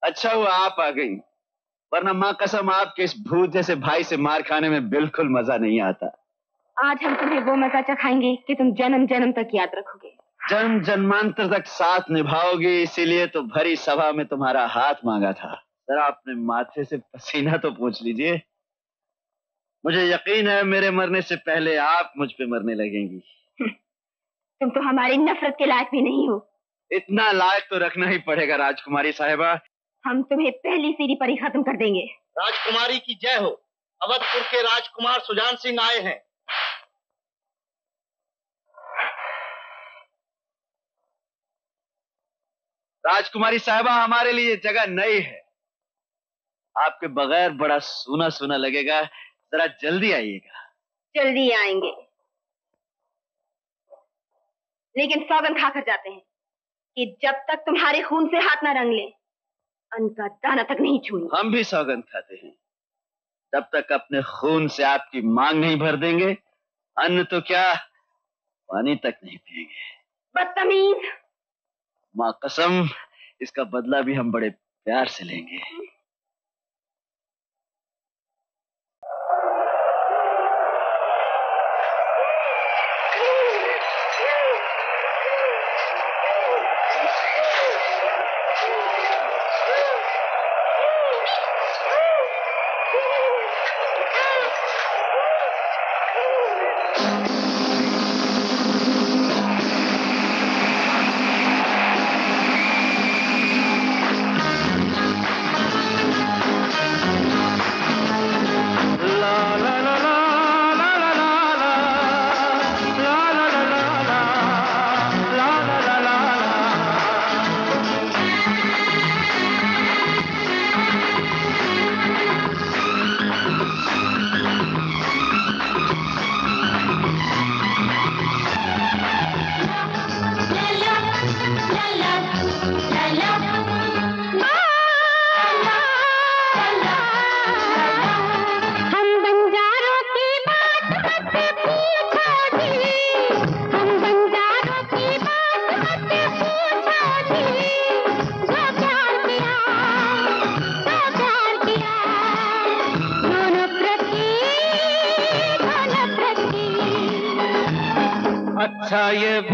अच्छा हुआ आप आ गई। वरना माँ कसम आपके इस भूत जैसे भाई से मार खाने में बिल्कुल मज़ा नहीं आता। आज हम तुम्हें वो मज़ा चखाएँगे कि तुम जन्म जन्म तक याद रखोगे। जन्म जन्मांतर तक साथ निभाओगे इसीलिए तो भरी सभा में तुम्हारा हाथ मांगा था। जरा अपने माथे से पसीना तो पूछ लीजिए। मुझे यकीन है मेरे मरने से पहले आप मुझ पे मरने लगेंगी। तुम तो हमारी नफरत के लायक भी नहीं हो। इतना लायक तो रखना ही पड़ेगा राजकुमारी साहिबा। हम तुम्हें पहली सीढ़ी पर ही खत्म कर देंगे। राजकुमारी की जय हो। अवधपुर के राजकुमार सुजान सिंह आए हैं। राजकुमारी साहिबा हमारे लिए जगह नई है। आपके बगैर बड़ा सूना सूना लगेगा। जरा जल्दी आइएगा। जल्दी आएँगे। लेकिन सौगन खाकर जाते हैं कि जब तक तुम्हारे खून से हाथ न रंग ले अन्न का दाना तक नहीं छूएँगे हम भी सौगन खाते हैं। जब तक अपने खून से आपकी मांग नहीं भर देंगे अन्न तो क्या पानी तक नहीं पिएँगे। बदतमीज। माँ कसम इसका बदला भी हम बड़े प्यार से लेंगे। अच्छा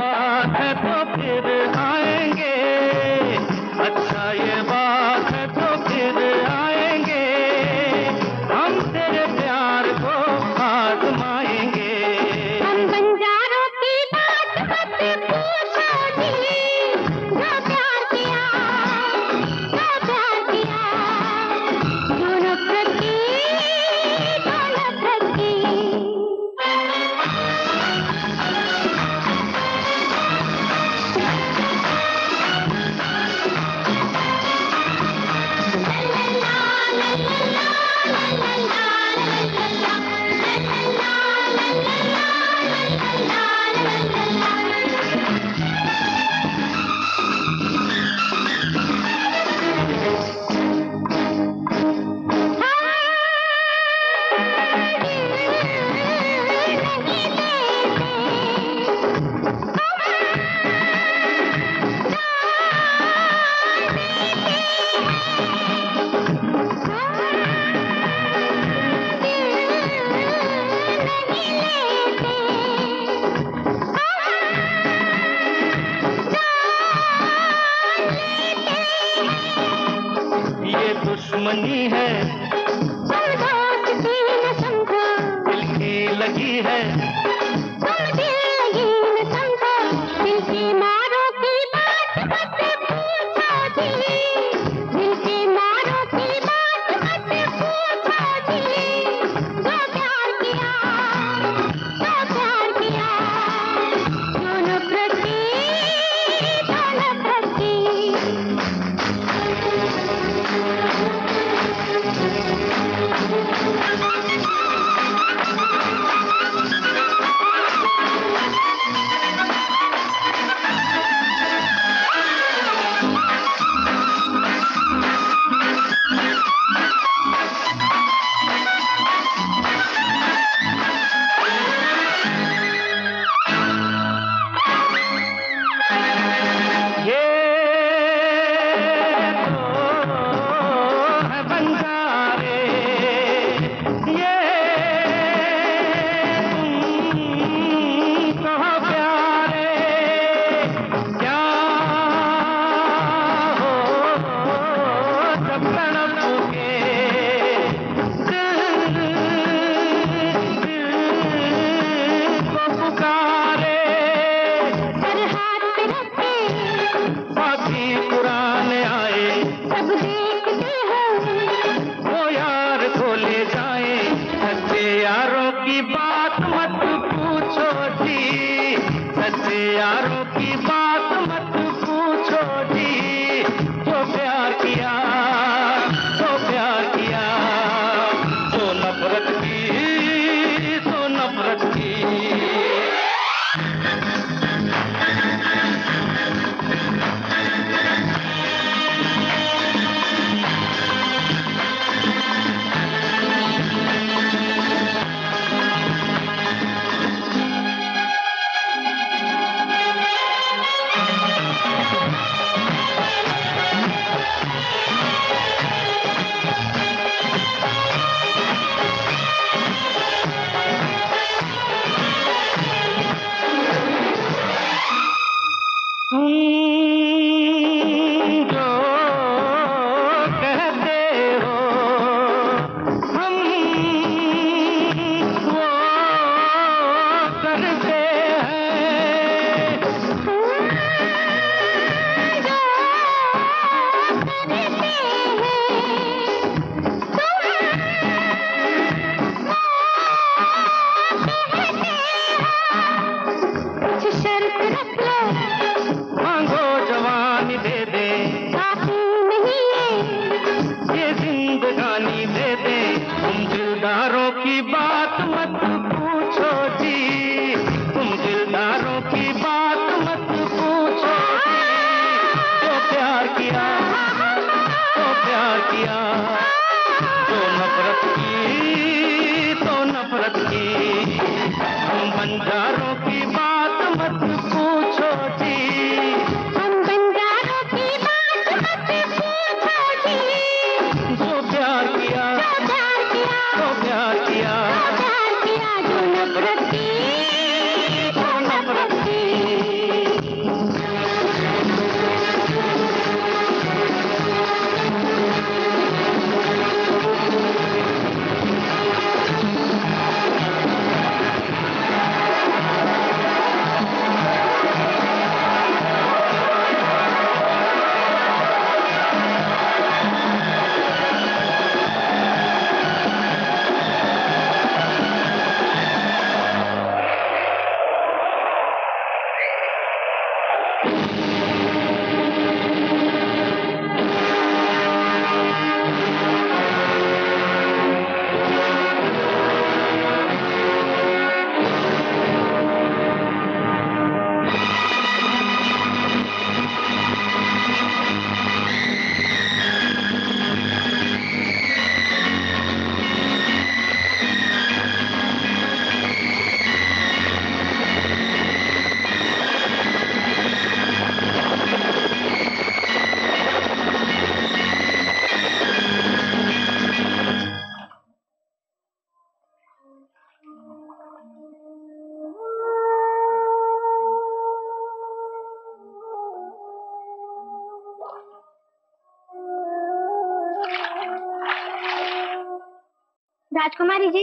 राजकुमारी जी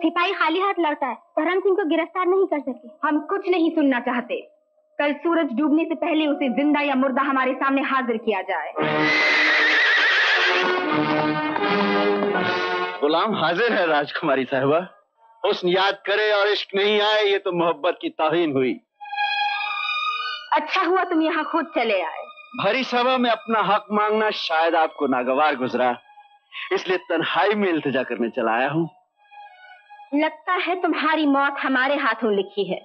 सिपाही खाली हाथ लौटा है धर्म सिंह को गिरफ़्तार नहीं कर सके। हम कुछ नहीं सुनना चाहते। कल सूरज डूबने से पहले उसे ज़िंदा या मुर्दा हमारे सामने हाजिर किया जाए। गुलाम हाजिर है राजकुमारी साहबा। हुस्न याद करे और इश्क नहीं आए ये तो मोहब्बत की तोहीन हुई। अच्छा हुआ तुम यहाँ खुद चले आए। भरी सभा में अपना हक मांगना शायद आपको नागवार गुजरा। इसलिए तन्हाई में इल्तिजा करने चला आया हूँ। लगता है तुम्हारी मौत हमारे हाथों लिखी है।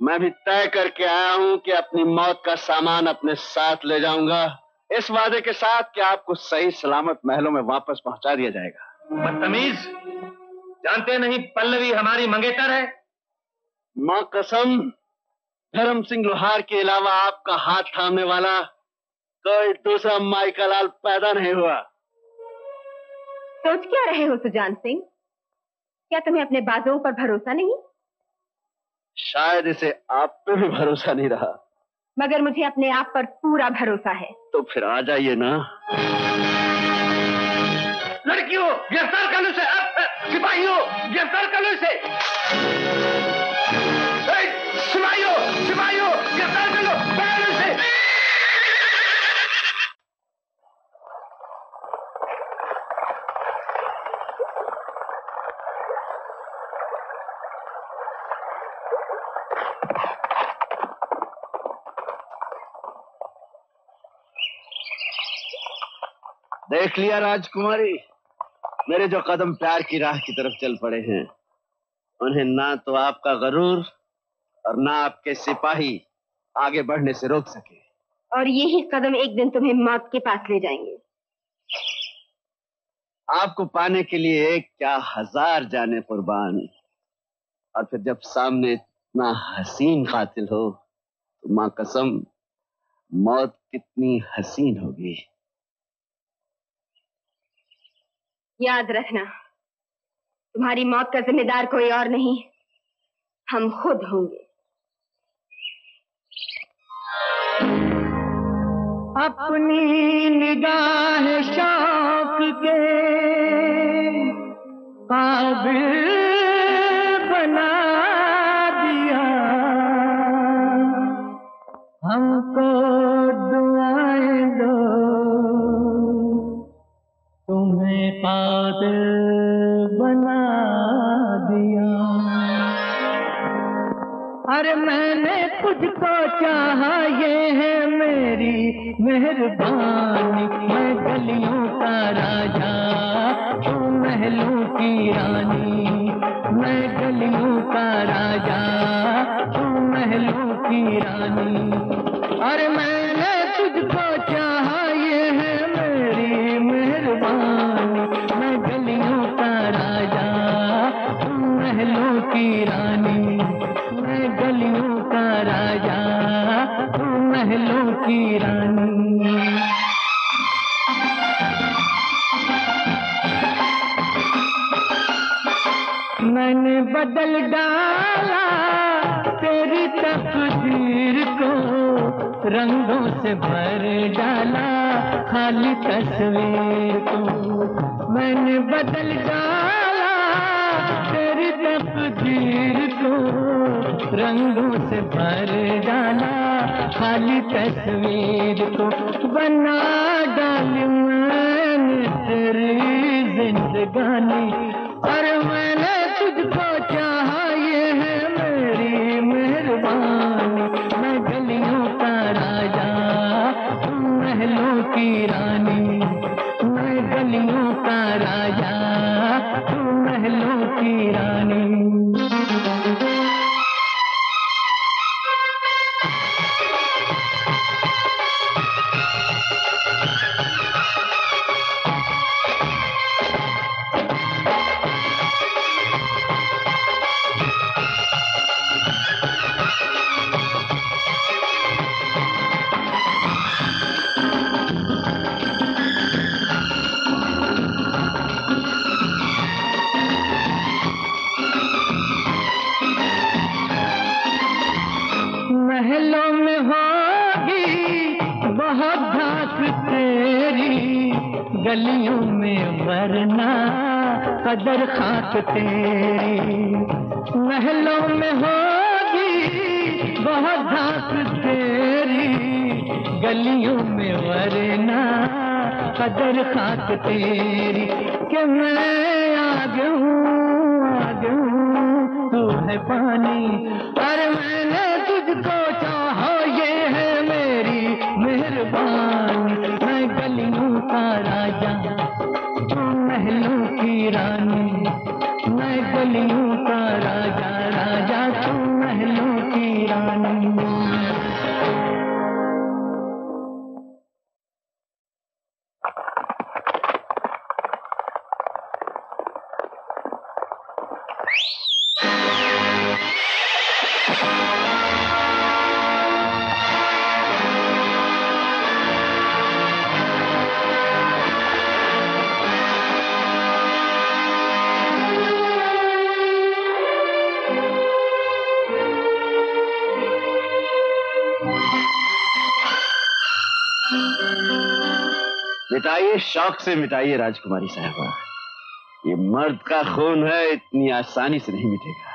मैं भी तय करके आया हूँ कि अपनी मौत का सामान अपने साथ ले जाऊँगा। इस वादे के साथ कि आपको सही सलामत महलों में वापस पहुँचा दिया जाएगा। बदतमीज जानते नहीं पल्लवी हमारी मंगेतर है? माँ कसम धर्म सिंह लोहार के अलावा आपका हाथ थामने वाला कोई दूसरा माई का लाल पैदा नहीं हुआ। सोच क्या रहे हो सुजान सिंह? क्या तुम्हें अपने बाजुओं पर भरोसा नहीं? शायद इसे आप पे भी भरोसा नहीं रहा। मगर मुझे अपने आप पर पूरा भरोसा है। तो फिर आ जाइए ना। लड़कियों गिरफ़्तार कर लो इसे सिपाहियों गिरफ़्तार कर लो इसे सिपाहियों सिपाहियों गिरफ़्तार कर लो पकड़ लो इसे देख लिया राजकुमारी। मेरे जो कदम प्यार की राह की तरफ़ चल पड़े हैं उन्हें ना तो आपका गरूर और ना आपके सिपाही आगे बढ़ने से रोक सके। और यही कदम एक दिन तुम्हें मौत के पास ले जाएँगे। आपको पाने के लिए एक क्या हज़ार जाने कुर्बान। और फिर जब सामने इतना हसीन कातिल हो तो माँ कसम मौत कितनी हसीन होगी। याद रखना, तुम्हारी मौत का जिम्मेदार कोई और नहीं, हम खुद होंगे। अपनी निगाह शौक के काबिल मैंने तुझको चाहा, ये है मेरी मेहरबानी। मैं गलियों का राजा, तू महलों की रानी। मैं गलियों का राजा, तू महलों की रानी। अरे मैंने की रानी मैंने बदल डाला तेरी तकदीर को, रंगों से भर डाला खाली तस्वीर को। मैंने बदल डाला तेरी तकदीर को, रंगों से भर डाला खाली तस्वीर को बना डाली मैंने तेरी जिंदगानी। और मैंने तुझको चाहा, ये है मेरी मेहरबानी। मैं गलियों का राजा महलों की रानी। मैं गलियों का राजा कदर खाक तेरी महलों में होगी बहुत धाक तेरी। गलियों में वरना कदर खाक तेरी। कि मैं आगे हूँ तू है पानी। अरे मैंने तुझको चाहो, ये है मेरी मेहरबानी। मैं गलियों का राजा तू महलों की रानी मैं गलियों का राजा राजा तू महलों की रानी? मिटाइए, शौक से मिटाइए राजकुमारी साहबा। ये मर्द का खून है, इतनी आसानी से नहीं मिटेगा।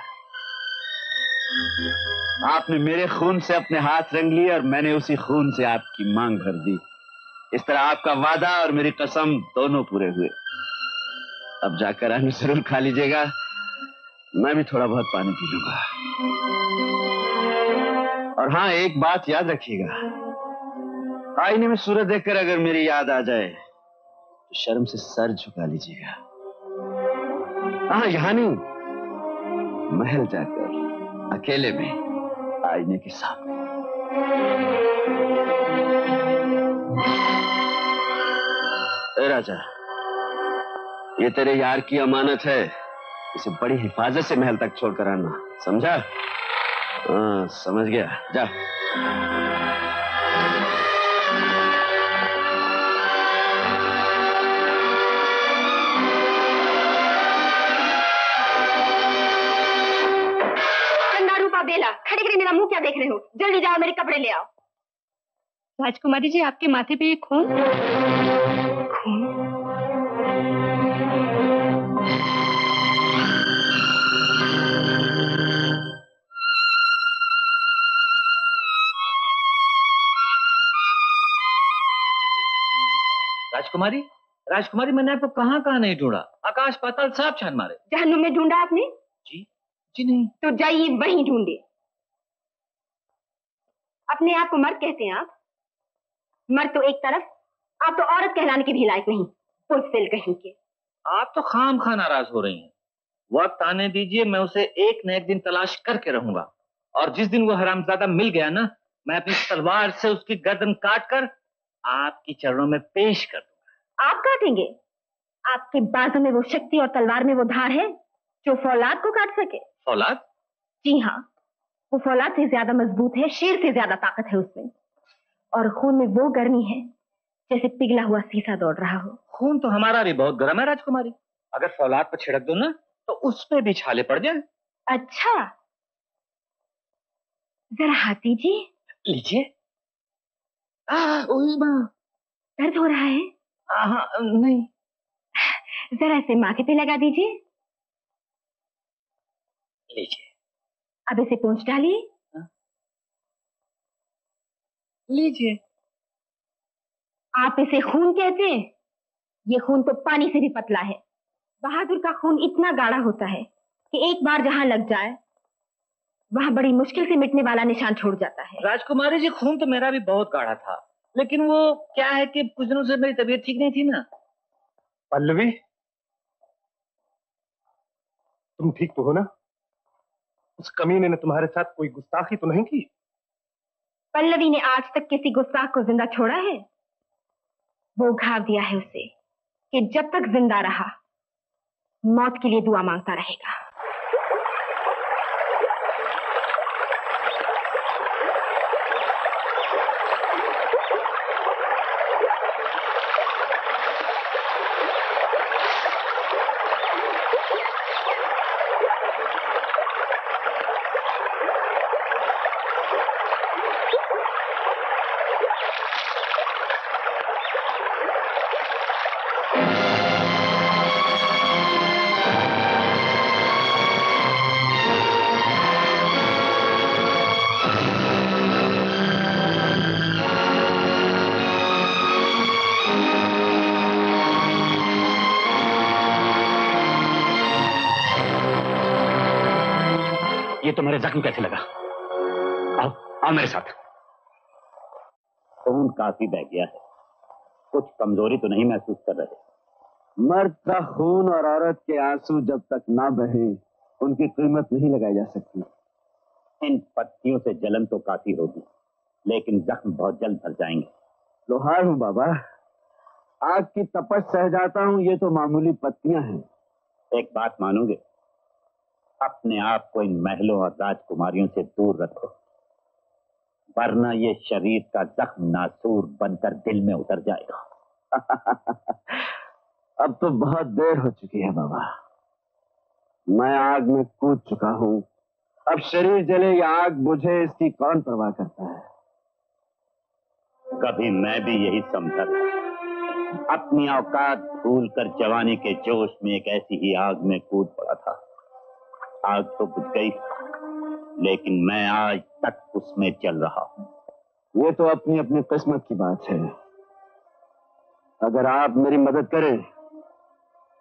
आपने मेरे खून से अपने हाथ रंग लिए और मैंने उसी खून से आपकी मांग भर दी। इस तरह आपका वादा और मेरी कसम दोनों पूरे हुए। अब जाकर आने ज़रूर खा लीजिएगा। मैं भी थोड़ा बहुत पानी पी लूँगा। और हाँ एक बात याद रखिएगा। आईने में सूरज देखकर अगर मेरी याद आ जाए तो शर्म से सर झुका लीजिएगा। हाँ यहाँ नहीं। महल जाकर, अकेले में, आईने के सामने। ए राजा, ये तेरे यार की अमानत है। इसे बड़ी हिफाजत से महल तक छोड़कर आना, समझा? हाँ समझ गया। जा। मेरा मुँह क्या देख रहे हो? जल्दी जाओ मेरे कपड़े ले आओ। राजकुमारी जी आपके माथे पे ये खून? राजकुमारी? राजकुमारी मैंने आपको कहाँ कहाँ नहीं ढूंढा? आकाश पाताल साफ़ छान मारे। जहन्नुम में ढूंढा आपने? जी जी नहीं। तो जाइए वहीं ढूंढे अपने आप को मर्द कहते हैं आप। मर्द तो एक तरफ़ आप तो औरत कहलाने के भी लायक नहीं पुलसिल कहीं के। आप तो खाम खा नाराज़ हो रही हैं। वक्त आने दीजिए मैं उसे एक न एक दिन तलाश करके रहूँगा। और जिस दिन वो हरामजादा मिल गया ना मैं अपनी तलवार से उसकी गर्दन काट कर आपकी चरणों में पेश कर दूँगा। आप काटेंगे? आपके बाजू में वो शक्ति और तलवार में वो धार है जो फौलाद को काट सके? फौलाद? जी हाँ। वो फौलाद से ज़्यादा मज़बूत है शेर से ज़्यादा ताकत है उसमें। और खून में वो गर्मी है जैसे पिघला हुआ शीशा दौड़ रहा हो। खून तो हमारा भी बहुत गर्म है राजकुमारी। अगर फौलाद पर छिड़क दो ना तो उस पे भी छाले पड़ जाए। अच्छा। जरा हाथ दीजिए। लीजिए। माँ। दर्द हो रहा है? हाँ नहीं। जरा इसे माथे पे लगा दीजिए। लीजिए। अब इसे पहुँच डालिए। लीजिए। आप इसे खून कहते हैं? ये खून तो पानी से भी पतला है। बहादुर का खून इतना गाढ़ा होता है कि एक बार जहाँ लग जाए वहाँ बड़ी मुश्किल से मिटने वाला निशान छोड़ जाता है। राजकुमारी जी खून तो मेरा भी बहुत गाढ़ा था लेकिन वो क्या है कि कुछ दिनों से मेरी तबीयत ठीक नहीं थी ना? पल्लवी? तुम ठीक तो हो ना? उस कमीने ने तुम्हारे साथ कोई गुस्ताखी तो नहीं की? पल्लवी ने आज तक किसी गुस्ताख को ज़िंदा छोड़ा है? वो घाव दिया है उसे कि जब तक ज़िंदा रहा, मौत के लिए दुआ माँगता रहेगा। तुम्हारे जख्म कैसे लगा? आओ आओ मेरे साथ। खून काफ़ी बह गया है। कुछ कमज़ोरी तो नहीं महसूस कर रहे। मर्द का खून और औरत के आँसू जब तक ना बहे, उनकी कीमत नहीं लगाई जा सकती। इन पत्तियों से जलन तो काफ़ी होगी, लेकिन जख्म बहुत जल्द भर जाएँगे। लोहार हूँ बाबा। आग की तपश सह जाता हूँ, ये तो मामूली पत्तियाँ हैं। एक बात मानोगे? अपने आप को इन महलों और राजकुमारियों से दूर रखो, वरना ये शरीर का जख्म नासूर बनकर दिल में उतर जाएगा। अब तो बहुत देर हो चुकी है बाबा। मैं आग में कूद चुका हूँ। अब शरीर जले या आग बुझे, इसकी कौन परवाह करता है? कभी मैं भी यही समझा था। अपनी औकात भूलकर जवानी के जोश में एक ऐसी ही आग में कूद पड़ा था। आग तो बुझ गई। लेकिन मैं आज तक उसमें चल रहा हूँ। ये तो अपनी अपनी किस्मत की बात है। अगर आप मेरी मदद करें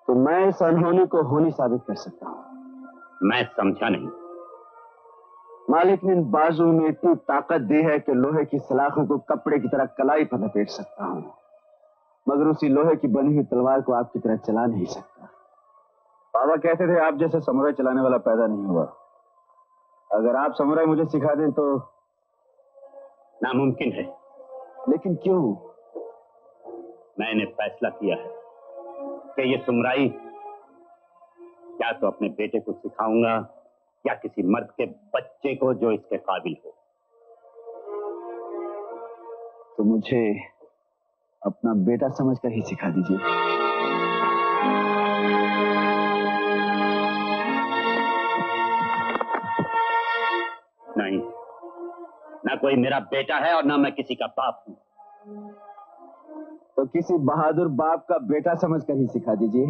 तो मैं इस अनहोनी को होनी साबित कर सकता हूँ। मैं समझा नहीं। मालिक ने इन बाजू में इतनी ताकत दी है कि लोहे की सलाखों को कपड़े की तरह कलाई पर लपेट सकता हूँ। मगर उसी लोहे की बनी हुई तलवार को आपकी तरह चला नहीं सकता। बाबा कहते थे आप जैसे समुराई चलाने वाला पैदा नहीं हुआ। अगर आप समुराई मुझे सिखा दें तो नामुमकिन है। लेकिन क्यों? मैंने फैसला किया है कि ये समुराई क्या तो अपने बेटे को सिखाऊँगा या किसी मर्द के बच्चे को जो इसके काबिल हो। तो मुझे अपना बेटा समझकर ही सिखा दीजिए। कोई मेरा बेटा है और ना मैं किसी का बाप हूँ। तो किसी बहादुर बाप का बेटा समझकर ही सिखा दीजिए।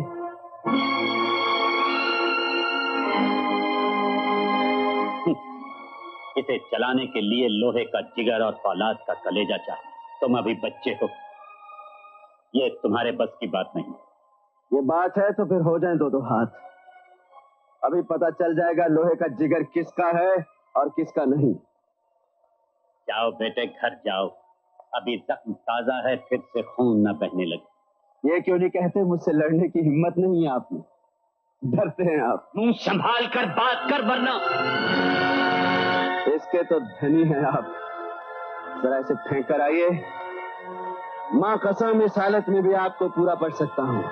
इसे चलाने के लिए लोहे का जिगर और फौलाद का कलेजा चाहिए। तुम अभी बच्चे हो। ये तुम्हारे बस की बात नहीं। ये बात है तो फिर हो जाए दो दो हाथ। अभी पता चल जाएगा लोहे का जिगर किसका है और किसका नहीं। जाओ बेटे घर जाओ। अभी जख्म ताज़ा है फिर से खून न बहने लगे। ये क्यों नहीं कहते मुझसे लड़ने की हिम्मत नहीं है आप में डरते हैं आप। मुँह संभाल कर बात कर वरना। इसके तो धनी हैं आप। जरा इसे फेंक कर आइए। माँ कसम इस हालत में भी आपको पूरा पढ़ सकता हूँ।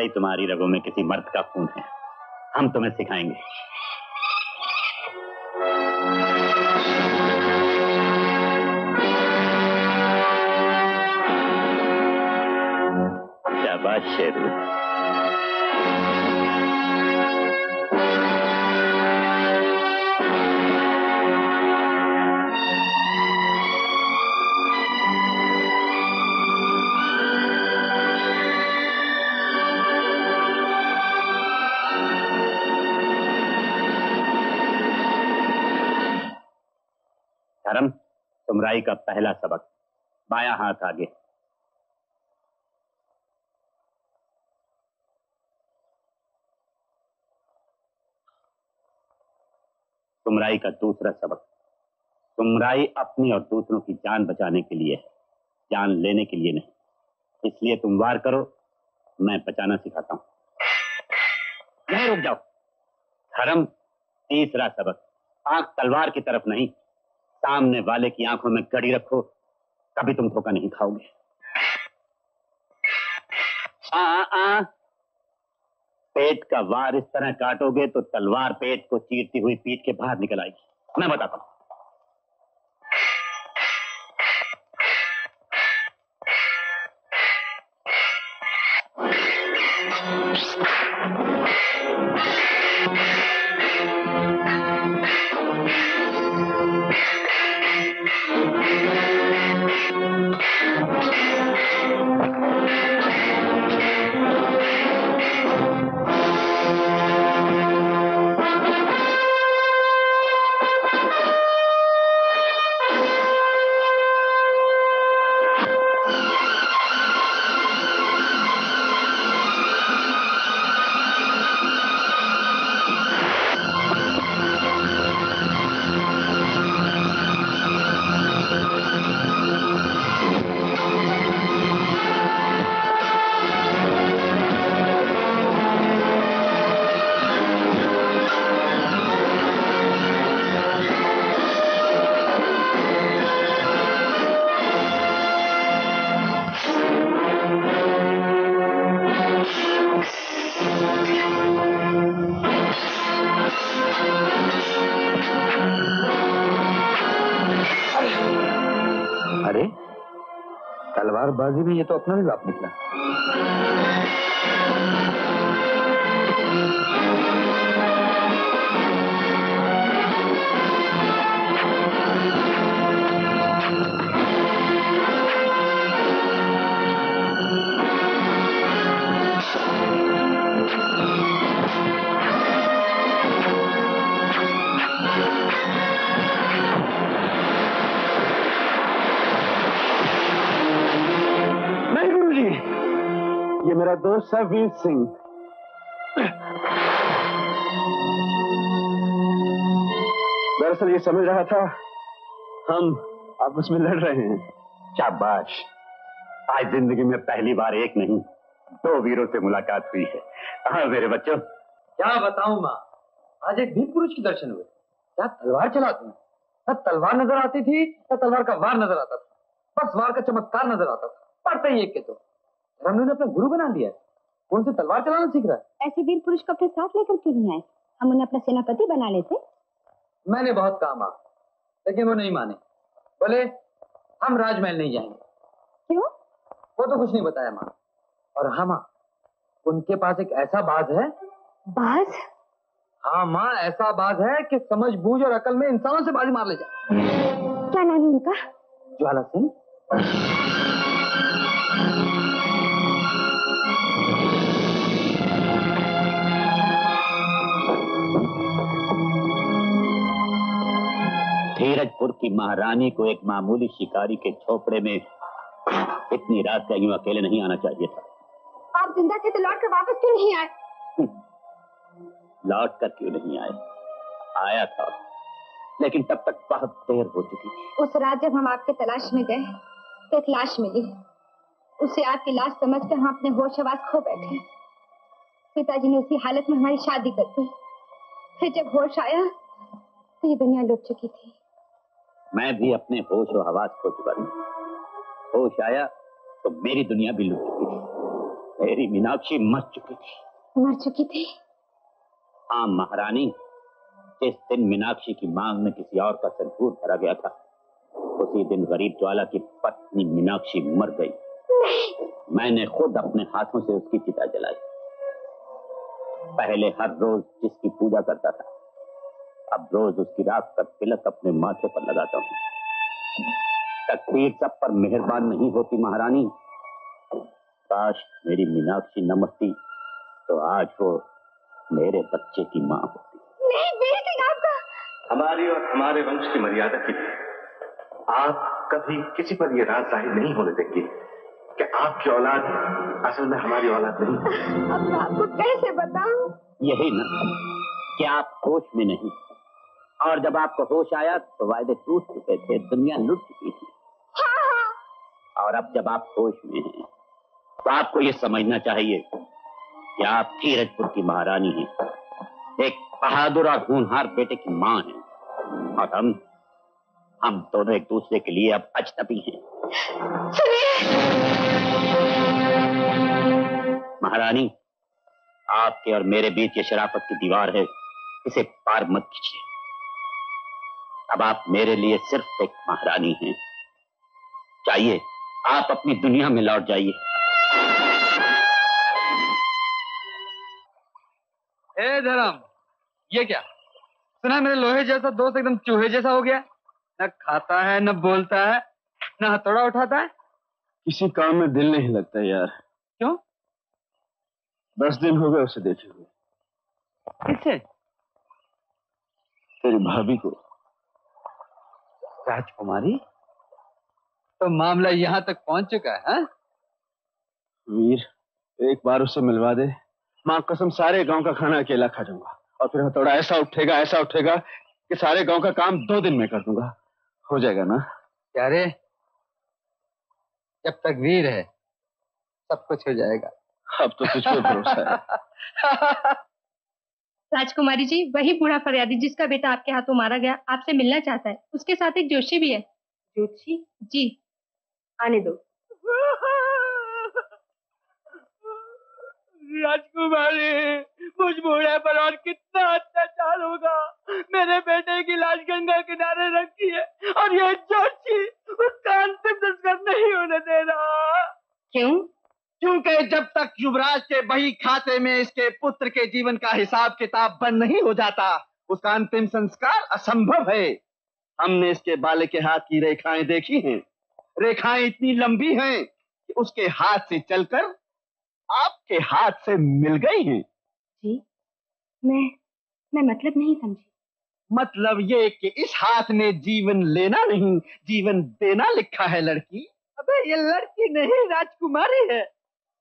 वाकई तुम्हारी रगों में किसी मर्द का खून है। हम तुम्हें सिखाएँगे। शाबाश शेरू तुमराई का पहला सबक। बाया हाथ आगे। सुमराई का दूसरा सबक। सुमराई अपनी और दूसरों की जान बचाने के लिए है। जान लेने के लिए नहीं। इसलिए तुम वार करो, मैं बचाना सिखाता हूँ। नहीं रुक जाओ धर्म तीसरा सबक। आँख तलवार की तरफ़ नहीं। सामने वाले की आँखों में कड़ी रखो कभी तुम धोखा नहीं खाओगे। आ, आ, पेट का वार इस तरह काटोगे तो तलवार पेट को चीरती हुई पीठ के बाहर निकल आएगी। मैं बताता हूँ। अपना भी बाप निकला। मेरा दोस्त है वीर सिंह दरअसल ये समझ रहा था, हम आपस में लड़ रहे हैं। शाबाश। आज ज़िंदगी में पहली बार एक नहीं, दो वीरों से मुलाकात हुई है। हाँ मेरे बच्चों। क्या बताऊँ माँ? आज एक वीर पुरुष के दर्शन हुए। क्या तलवार चलाते हैं? न तलवार नज़र आती थी, न तलवार का वार नज़र आता था। बस वार का चमत्कार नज़र आता था। पढ़ते ही एक के तो हमने उन्हें अपना गुरु बना लिया है। कौन से तलवार चलाना सीख रहा है। ऐसे वीर पुरुष को अपने साथ लेकर क्यों नहीं आए? हम उन्हें अपना सेनापति बना लेते। मैंने बहुत कहा माँ लेकिन वो नहीं माने। बोले हम राजमहल नहीं जाएँगे। क्यों? वो तो कुछ नहीं बताया माँ। और हाँ माँ उनके पास एक ऐसा बाज है। बाज? हाँ माँ ऐसा बाज है कि समझ बूझ और अकल में इंसानों से बाजी मार ले जाए। क्या नाम है उनका? ज्वाला सिंह। धीरजपुर की महारानी को एक मामूली शिकारी के झोपड़े में इतनी रात का यूँ अकेले नहीं आना चाहिए था। आप ज़िंदा थे तो लौट कर वापस क्यों नहीं आए? लौट कर क्यों नहीं आए? आया था लेकिन तब तक बहुत देर हो चुकी उस रात जब हम आपके तलाश में गए तो एक लाश मिली। उसे आपकी लाश समझ कर हम अपने होश आवाज़ खो बैठे। पिताजी ने उसी हालत में हमारी शादी कर दी। फिर जब होश आया तो ये दुनिया लुट चुकी थी। मैं भी अपने होश और हवास खो चुका था। होश आया तो मेरी दुनिया भी लुट चुकी थी। मेरी मीनाक्षी मर चुकी थी। मर चुकी थी? हाँ महारानी जिस दिन मीनाक्षी की मांग में किसी और का संतूर भरा गया था उसी दिन गरीब ज्वाला की पत्नी मीनाक्षी मर गई। मैंने खुद अपने हाथों से उसकी चिता जलाई। पहले हर रोज जिसकी पूजा करता था अब रोज उसकी रात का तिलक अपने माथे पर लगाता हूँ। तकदीर सब पर मेहरबान नहीं होती महारानी। काश मेरी मीनाक्षी नमस्ती तो आज वो मेरे बच्चे की माँ होती। हमारी और हमारे वंश की मर्यादा की आप कभी किसी पर ये राज ज़ाहिर नहीं होने देंगे कि आपकी औलाद असल में हमारी औलाद नहीं अब मैं आपको कैसे बताऊँ? यही ना कि आप होश में नहीं? और जब आपको होश आया तो वायदे टूट चुके थे दुनिया लुट चुकी थी। और अब जब आप होश में हैं तो आपको ये समझना चाहिए कि आप धीरजपुर की महारानी हैं। एक बहादुर और होनहार बेटे की माँ हैं। और हम हम दोनों एक दूसरे के लिए अब अजनबी हैं। महारानी आपके और मेरे बीच ये शराफत की दीवार है इसे पार मत कीजिए। अब आप मेरे लिए सिर्फ़ एक महारानी हैं। चाहिए आप अपनी दुनिया में लौट जाइए। ए धर्म ये क्या? सुना मेरे लोहे जैसा दोस्त एकदम चूहे जैसा हो गया न खाता है न बोलता है न हथौड़ा उठाता है? किसी काम में दिल नहीं लगता यार। क्यों? दस दिन हो गए उसे देखे हुए। किससे? तेरी भाभी को। राजकुमारी? तो मामला यहाँ तक पहुँच चुका है हाँ? वीर एक बार उसे मिलवा दे। माँ कसम सारे गाँव का खाना अकेला खा जाऊँगा। और फिर हथौड़ा ऐसा उठेगा ऐसा उठेगा कि सारे गाँव का काम दो दिन में कर दूँगा। हो जाएगा ना? क्या रे जब तक वीर है सब कुछ हो जाएगा। अब तो तुझ पे भरोसा है। राजकुमारी जी वही बूढ़ा फरियादी जिसका बेटा आपके हाथों मारा गया आपसे मिलना चाहता है। उसके साथ एक जोशी भी है। जोशी? जी। आने दो। राजकुमारी मुझ बूढ़े पर और कितना अत्याचार होगा। मेरे बेटे की लाश गंगा किनारे रखी है और ये जोशी उसका अंतिम संस्कार नहीं होने दे रहा। क्यों? क्योंकि जब तक युवराज के बही खाते में इसके पुत्र के जीवन का हिसाब किताब बंद नहीं हो जाता उसका अंतिम संस्कार असंभव है। हमने इसके बाले के हाथ की रेखाएँ देखी हैं। रेखाएँ इतनी लंबी हैं कि उसके हाथ से चलकर आपके हाथ से मिल गई हैं। जी मैं मैं मतलब नहीं समझी। मतलब ये कि इस हाथ में जीवन लेना नहीं जीवन देना लिखा है लड़की। अबे ये लड़की नहीं राजकुमारी है।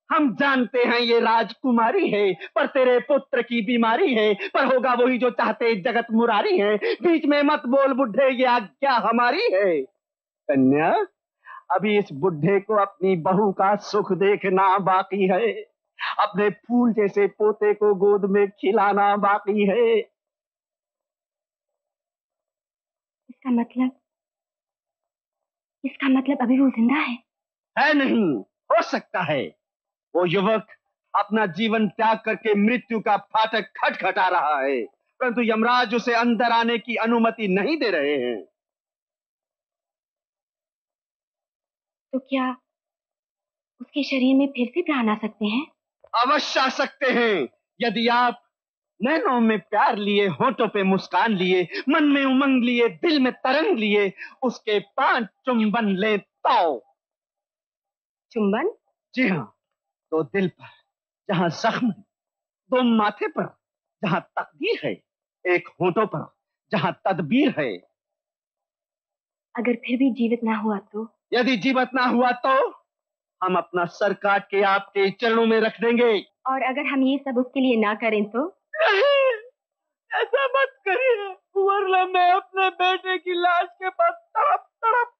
हम जानते हैं ये राजकुमारी है पर तेरे पुत्र की बीमारी है पर होगा वही जो चाहते जगत मुरारी है। बीच में मत बोल बुढ़े ये आज्ञा हमारी है। कन्या अभी इस बुढ़े को अपनी बहू का सुख देखना बाकी है। अपने फूल जैसे पोते को गोद में खिलाना बाकी है। इसका मतलब इसका मतलब अभी वो ज़िंदा है? है नहीं हो सकता है। वो युवक अपना जीवन त्याग करके मृत्यु का फाटक खटखटा रहा है परंतु यमराज उसे अंदर आने की अनुमति नहीं दे रहे हैं। तो क्या उसके शरीर में फिर से प्राण आ सकते हैं? अवश्य आ सकते हैं। यदि आप नैनों में प्यार लिए होठों पे मुस्कान लिए मन में उमंग लिए दिल में तरंग लिए उसके पाँच चुंबन ले तो चुंबन? जी हाँ। दो दिल पर जहाँ जख्म है दो माथे पर जहाँ तकदीर है एक होठों पर जहाँ तदबीर है। अगर फिर भी जीवित ना हुआ तो? यदि जीवित ना हुआ तो हम अपना सर काट के आपके चरणों में रख देंगे। और अगर हम ये सब उसके लिए ना करें तो? ऐसा मत करिए। वरना मैं अपने बेटे की लाश के पास तड़प तड़प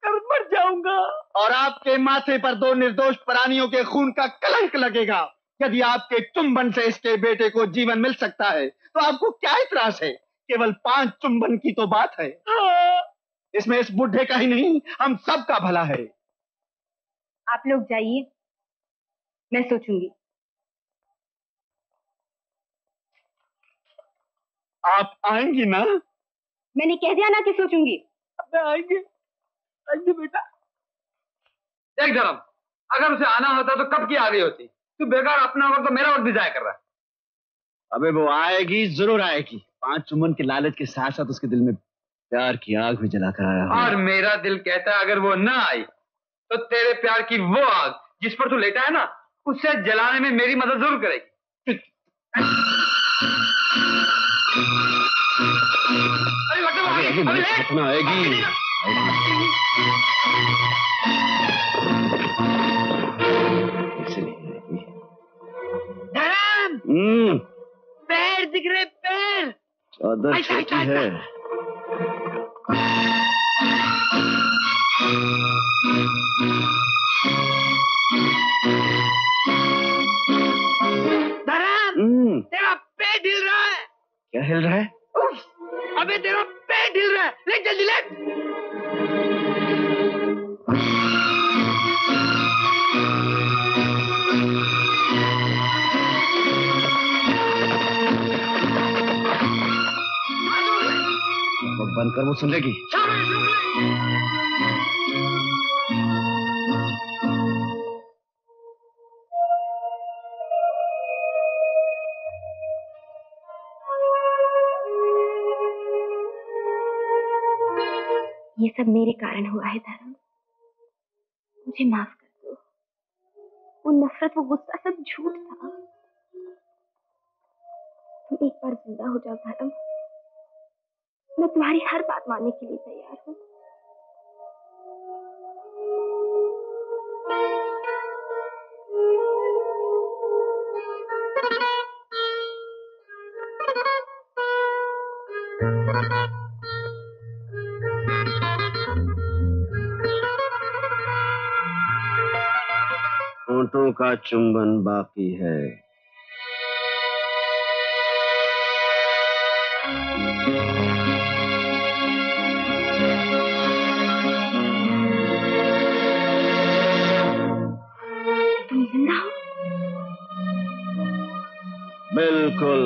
कर मर जाऊँगा। और आपके माथे पर दो निर्दोष प्राणियों के खून का कलंक लगेगा। यदि आपके चुंबन से इसके बेटे को जीवन मिल सकता है तो आपको क्या इतराज है? केवल पाँच चुंबन की तो बात है। इसमें इस बुढ़े का ही नहीं हम सबका भला है। आप लोग जाइए। मैं सोचूँगी। आप आएँगी ना? मैंने कह दिया ना कि सोचूँगी। मैं आएँगे। आएँगे बेटा देख धर्म अगर उसे आना होता तो कब की आ रही होती तू बेकार अपना वक्त तो मेरा वक्त भी जाया कर रहा है अबे वो आएगी ज़रूर आएगी पाँच चुम्बन के लालच के साथ साथ उसके दिल में प्यार की आग भी जलाकर आया और मेरा दिल कहता है अगर वो ना आई तो तेरे प्यार की वो आग जिस पर तू लेटा है ना उससे जलाने में मेरी मदद ज़रूर करेगी अरे आएगी हम्म। पैर दिख रहे पैर। चादर छोटी है तेरा पेट हिल रहा है। क्या हिल रहा है? अबे तेरा पेट हिल रहा है। ले जल्दी ले। बंद कर वो सुन लेगी। कारण हुआ है धर्म। मुझे माफ़ कर दो। वो नफरत, वो गुस्सा सब झूठ था। तुम एक बार ज़िंदा हो जाओ धर्म। मैं तुम्हारी हर बात मानने के लिए तैयार हूँ। होंठों का चुंबन बाकी है। हो बिल्कुल।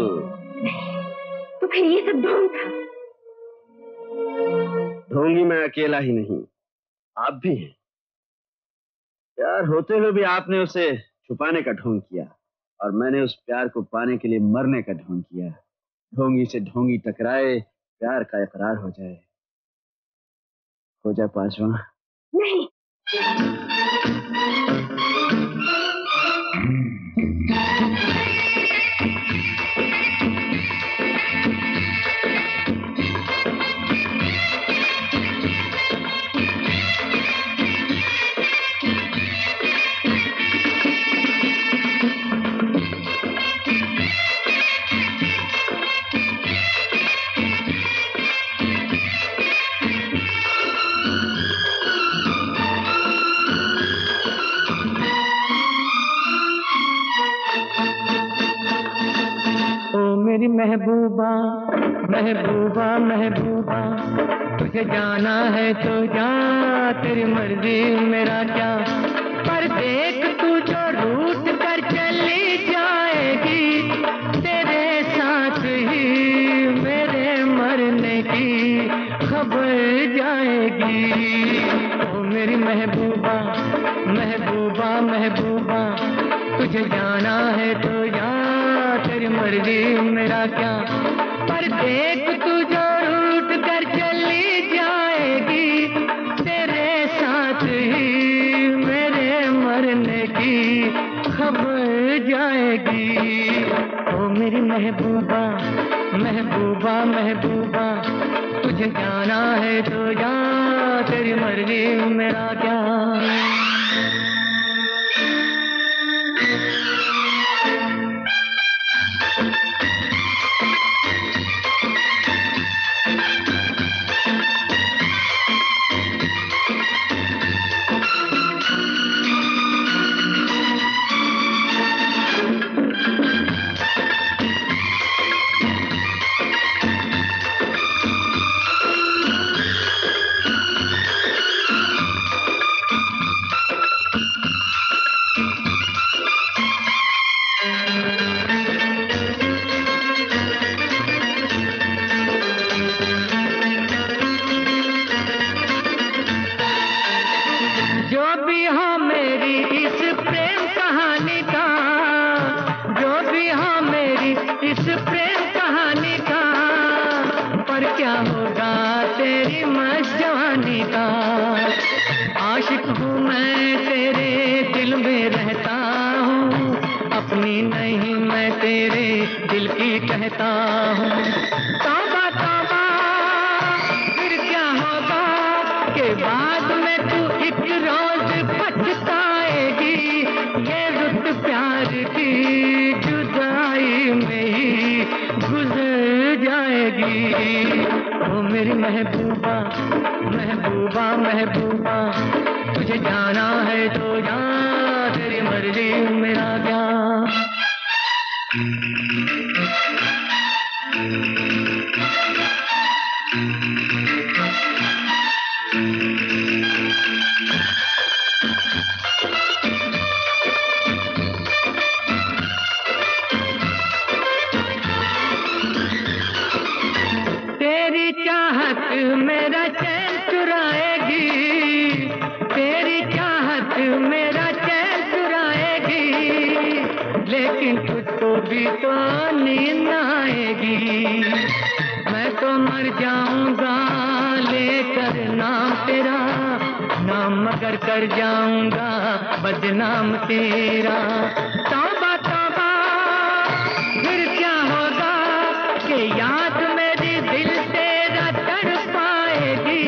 तो फिर ये सब ढोंग था। ढोंगी मैं अकेला ही नहीं आप भी हैं। प्यार होते हुए भी आपने उसे छुपाने का ढोंग किया और मैंने उस प्यार को पाने के लिए मरने का ढोंग किया। ढोंगी से ढोंगी टकराए, प्यार का इकरार हो जाए। हो जाए पांचवा। नहीं। मेरी महबूबा महबूबा महबूबा। तुझे जाना है तो जा तेरी मर्ज़ी मेरा क्या? महबूबा महबूबा महबूबा तुझे जाना है तो जा तेरी मर्ज़ी मेरा क्या? तेरी तेरा। तौबा तौबा, फिर क्या होगा कि याद मेरी दिल तेरा तड़ पाएगी।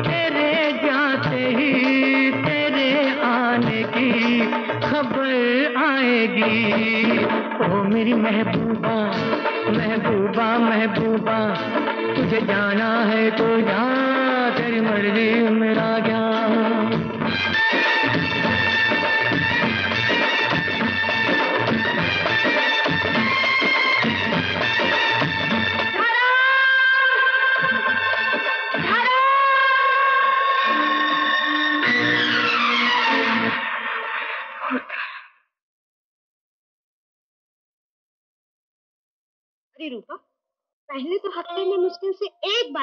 तेरे जाते ही तेरे आने की खबर आएगी। ओ मेरी महबूबा महबूबा महबूबा, तुझे जाना है तो जा तेरी मर्ज़ी मेरा क्या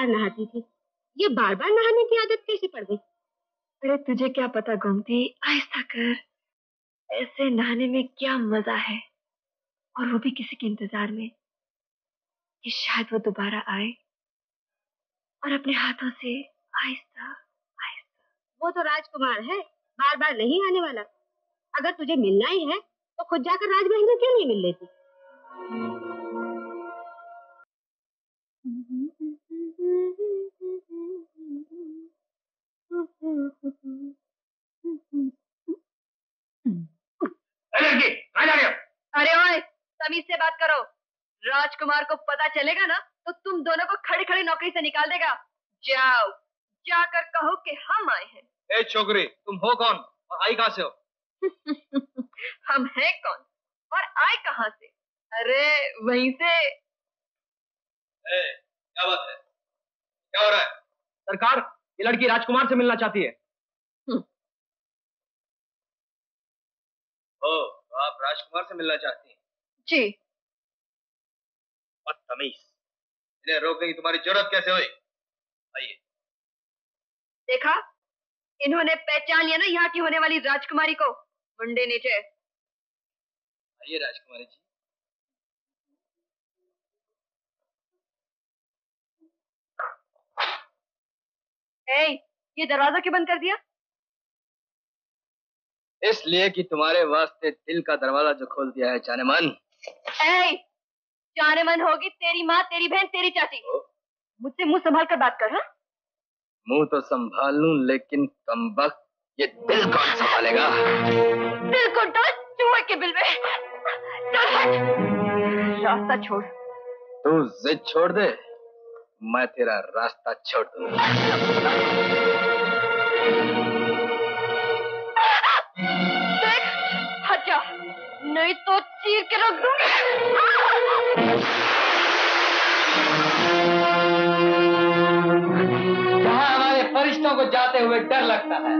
बार नहाती थी। ये बार बार नहाने की आदत कैसे पड़ गई? अरे तुझे क्या पता गोमती? आहिस्ता कर। ऐसे नहाने में क्या मज़ा है? और वो भी किसी के इंतज़ार में। कि शायद वो दोबारा आए। और अपने हाथों से आहिस्ता आहिस्ता। वो तो राजकुमार है। बार बार नहीं आने वाला। अगर तुझे मिलना ही है तो खुद जाकर राजमहल में क्यों नहीं मिल लेती? लड़की कहाँ जा रही हो? अरे ओए तमीज से बात करो। राजकुमार को पता चलेगा ना तो तुम दोनों को खड़ी खड़ी नौकरी से निकाल देगा। जाओ जाकर कहो कि हम आए हैं। ए छोकरी तुम हो कौन? और आई कहाँ से हो? हम हैं कौन? और आए कहाँ से? अरे वहीं से। ए, क्या बात है? क्या हो रहा है? सरकार ये लड़की राजकुमार से मिलना चाहती है। ओ तो आप राजकुमार से मिलना चाहती हैं? जी। बदतमीज इन्हें रोकने की तुम्हारी ज़रूरत कैसे हुई? आइए। देखा? इन्होंने पहचान लिया ना यहाँ की होने वाली राजकुमारी को। मुंडे नीचे। आइए राजकुमारी जी। ए, ये दरवाज़ा क्यों बंद कर दिया? इसलिए कि तुम्हारे वास्ते दिल का दरवाज़ा जो खोल दिया है जाने मन। ए, जाने मन होगी तेरी माँ तेरी बहन तेरी चाची। मुझसे मुँह संभाल कर बात कर हाँ? मुँह तो संभाल लू लेकिन कमबख्त ये दिल कौन संभालेगा? दिल को डाल चूहे के बिल में। रास्ता छोड़। तू जिद छोड़ दे। मैं तेरा रास्ता छोड़ दूँगा। देख हट जा नहीं तो चीर के रख दूँगी। जहाँ हमारे फरिश्तों को जाते हुए डर लगता है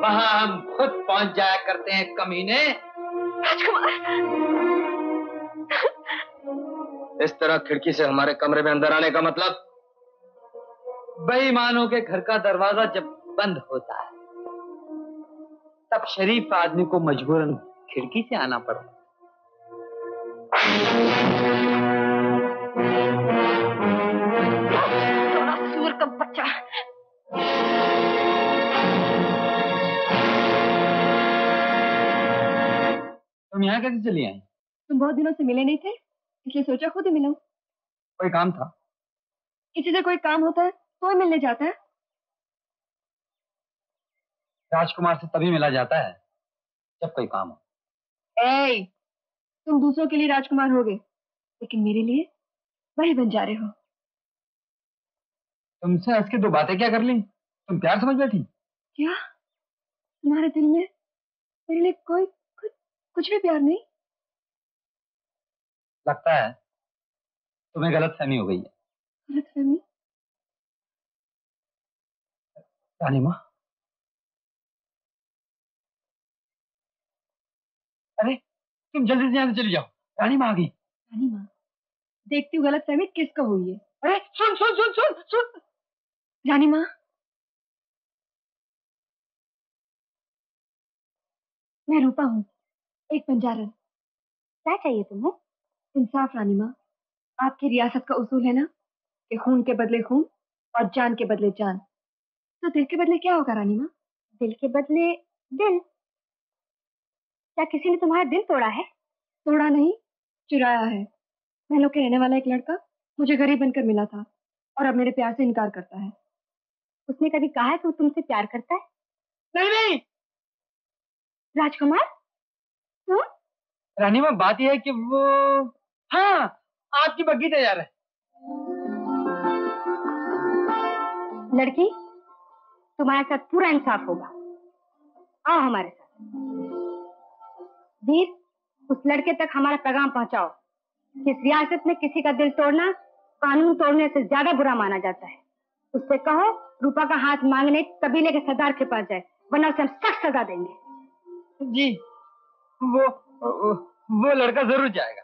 वहाँ हम खुद पहुँच जाया करते हैं कमीने। इस तरह खिड़की से हमारे कमरे में अंदर आने का मतलब? बेईमानों के घर का दरवाज़ा जब बंद होता है तब शरीफ आदमी को मजबूरन खिड़की से आना पड़ता है। बच्चा। तुम यहाँ कैसे चली आई? तुम बहुत दिनों से मिले नहीं थे इसलिए सोचा खुद ही मिलो। कोई काम था? किसी से कोई काम होता है? ही मिलने जाता है? राजकुमार से तभी मिला जाता है जब कोई काम हो। ए, तुम दूसरों के लिए राजकुमार हो गए लेकिन मेरे लिए वही बन जा रहे हो। तुमसे हंस के दो बातें क्या कर ली? तुम प्यार समझ बैठी? क्या? तुम्हारे दिल में मेरे लिए कोई कुछ कुछ भी प्यार नहीं? लगता है तुम्हें गलत फहमी हो गई है। गलत फहमी रानी माँ अरे तुम जल्दी से यहाँ से चली जाओ। रानी माँ आ गई। रानी माँ देखती हूँ गलत फहमी किसका हुई है? अरे सुन सुन सुन सुन सुन। रानी माँ मैं रूपा हूँ एक बंजारन। क्या चाहिए तुम्हें? इंसाफ रानी माँ आपकी रियासत का उसूल है ना कि खून के बदले खून और जान के बदले जान। तो दिल के बदले क्या होगा रानी माँ? दिल के बदले दिल। क्या किसी ने तुम्हारा दिल तोड़ा है? तोड़ा नहीं चुराया है। महलों के रहने वाला एक लड़का मुझे गरीब बनकर मिला था और अब मेरे प्यार से इनकार करता है। उसने कभी कहा है कि वो तुमसे प्यार करता है? नहीं नहीं। राजकुमार? तुम रानी माँ बात यह है कि वो हाँ आपकी बग्गी तैयार है। लड़की? तुम्हारे साथ पूरा इंसाफ होगा। आओ हमारे साथ। वीर उस लड़के तक हमारा पैगाम पहुंचाओ। इस रियासत में किसी का दिल तोड़ना कानून तोड़ने से ज़्यादा बुरा माना जाता है। उससे कहो रूपा का हाथ मांगने कबीले के सरदार के पास जाए वरना उसे हम सख्त सजा देंगे। जी वो, वो लड़का ज़रूर जाएगा।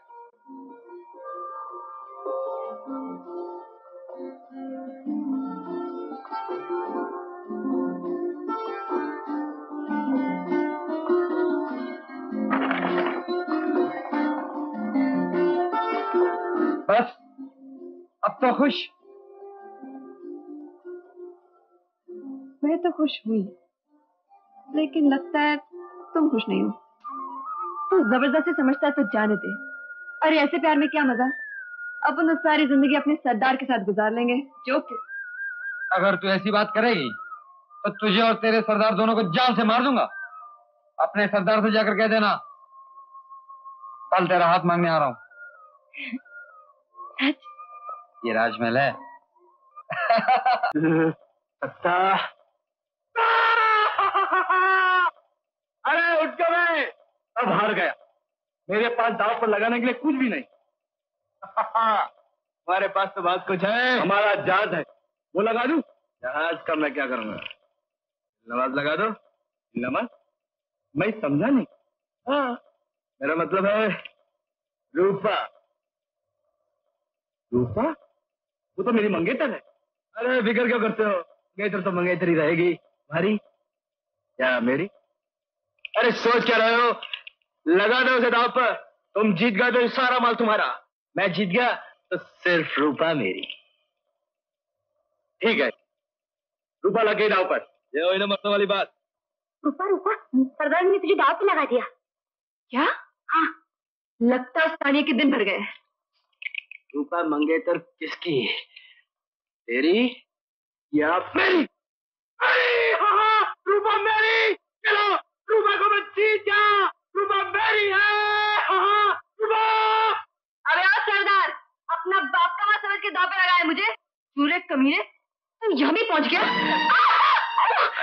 अब तो खुश। मैं तो खुश हुई लेकिन लगता है तुम खुश नहीं हो। तू ज़बरदस्ती समझता है तो जाने दे। अरे ऐसे प्यार में क्या मज़ा? अपन तो सारी ज़िंदगी अपने सरदार के साथ गुजार लेंगे। जो कि अगर तू ऐसी बात करेगी तो तुझे और तेरे सरदार दोनों को जान से मार दूँगा। अपने सरदार से जाकर कह देना कल तेरा हाथ मांगने आ रहा हूँ। ये राजमहल है। सत्ता अरे, उठ गया मैं अब हार गया। मेरे पास दाव पर लगाने के लिए कुछ भी नहीं। हमारे पास तो बात कुछ है। हमारा जहाज़ है। वो लगा दू? जहाज़ का मैं क्या करूँगा? नमाज़ लगा दो। नमाज़? मैं समझा नहीं। हाँ। मेरा मतलब है रूपा रूपा वो तो मेरी मंगेतर है। अरे फ़िक्र क्यों करते हो? मंगेतर तो मंगेतर ही रहेगी। भारी? क्या मेरी? अरे सोच क्या रहे हो? लगा दो उसे दाव पर। तुम जीत गए तो सारा माल तुम्हारा। मैं जीत गया तो सिर्फ़ रूपा मेरी। ठीक है। रूपा लगे दाव पर। ये हुई ना मरने वाली बात। रूपा रूपा सरदार ने तुझे दाव पे लगा दिया। क्या? हाँ। लगता है स्थानीय के दिन भर गए। रूपा मंगेतर किसकी तेरी या मेरी? अरे हाँ हाँ रूपा मेरी। चलो रूपा को मैं जीत गया। रूपा मेरी है। हाँ हाँ रूपा। अरे यार सरदार अपना बाप का समझ के दाव पे लगाए मुझे। चूरे कमीने। तू यहाँ भी पहुँच गया?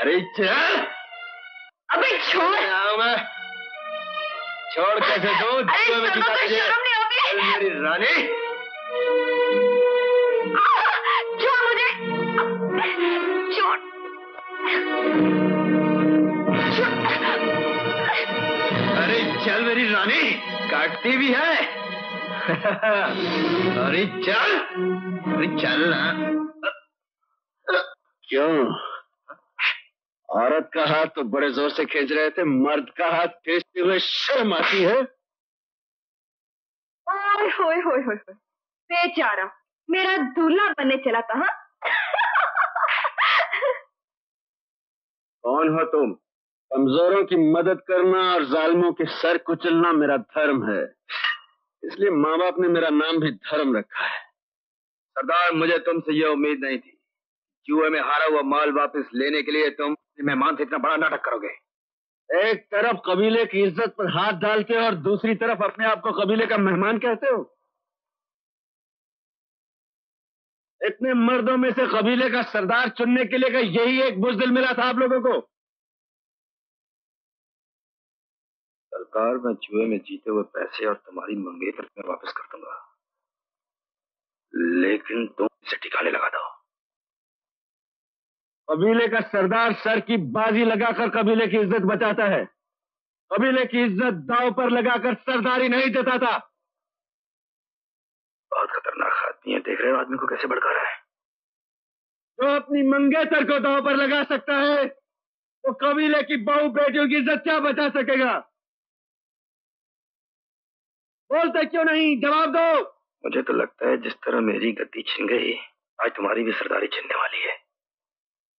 अरे चल अबे छोड़। मैं छोड़ कैसे दो? अरे जो शर्म नहीं चल मेरी रानी। अरे चल मेरी रानी काटती भी है। अरे चल। अरे चल ना। क्यों? औरत का हाथ तो बड़े ज़ोर से खींच रहे थे मर्द का हाथ खींचते हुए शर्म आती है। ओए होए होए होए होए बेचारा मेरा दूल्हा बनने चला था हाँ? कौन हो तुम? कमजोरों की मदद करना और जालिमों के सर कुचलना मेरा धर्म है। इसलिए माँ बाप ने मेरा नाम भी धर्म रखा है। सरदार, मुझे तुमसे यह उम्मीद नहीं थी। जुए में हारा हुआ माल वापस लेने के लिए तुम मेहमान से इतना बड़ा नाटक करोगे। एक तरफ़ कबीले की इज़्ज़त पर हाथ डालते हो और दूसरी तरफ़ अपने आप को कबीले का मेहमान कहते हो। इतने मर्दों में से कबीले का सरदार चुनने के लिए का यही एक बुजदिल मिला था आप लोगों को? सरकार मैं जुए में जीते हुए पैसे और तुम्हारी मंगेतर मैं वापस कर दूँगा। लेकिन तुम इसे ठिकाने लगा दो। कबीले का सरदार सर की बाजी लगाकर कबीले की इज़्ज़त बचाता है। कबीले की इज़्ज़त दाव पर लगाकर सरदारी नहीं जताता बहुत खतरनाक आदमी है। देख रहे हो आदमी को कैसे भड़का रहा है? जो अपनी मंगेतर को दाव पर लगा सकता है। वो कबीले की बहू बेटियों की इज़्ज़त क्या बचा सकेगा? बोलते क्यों नहीं? जवाब दो। मुझे तो लगता है जिस तरह मेरी गद्दी छिन गई आज तुम्हारी भी सरदारी छिनने वाली है।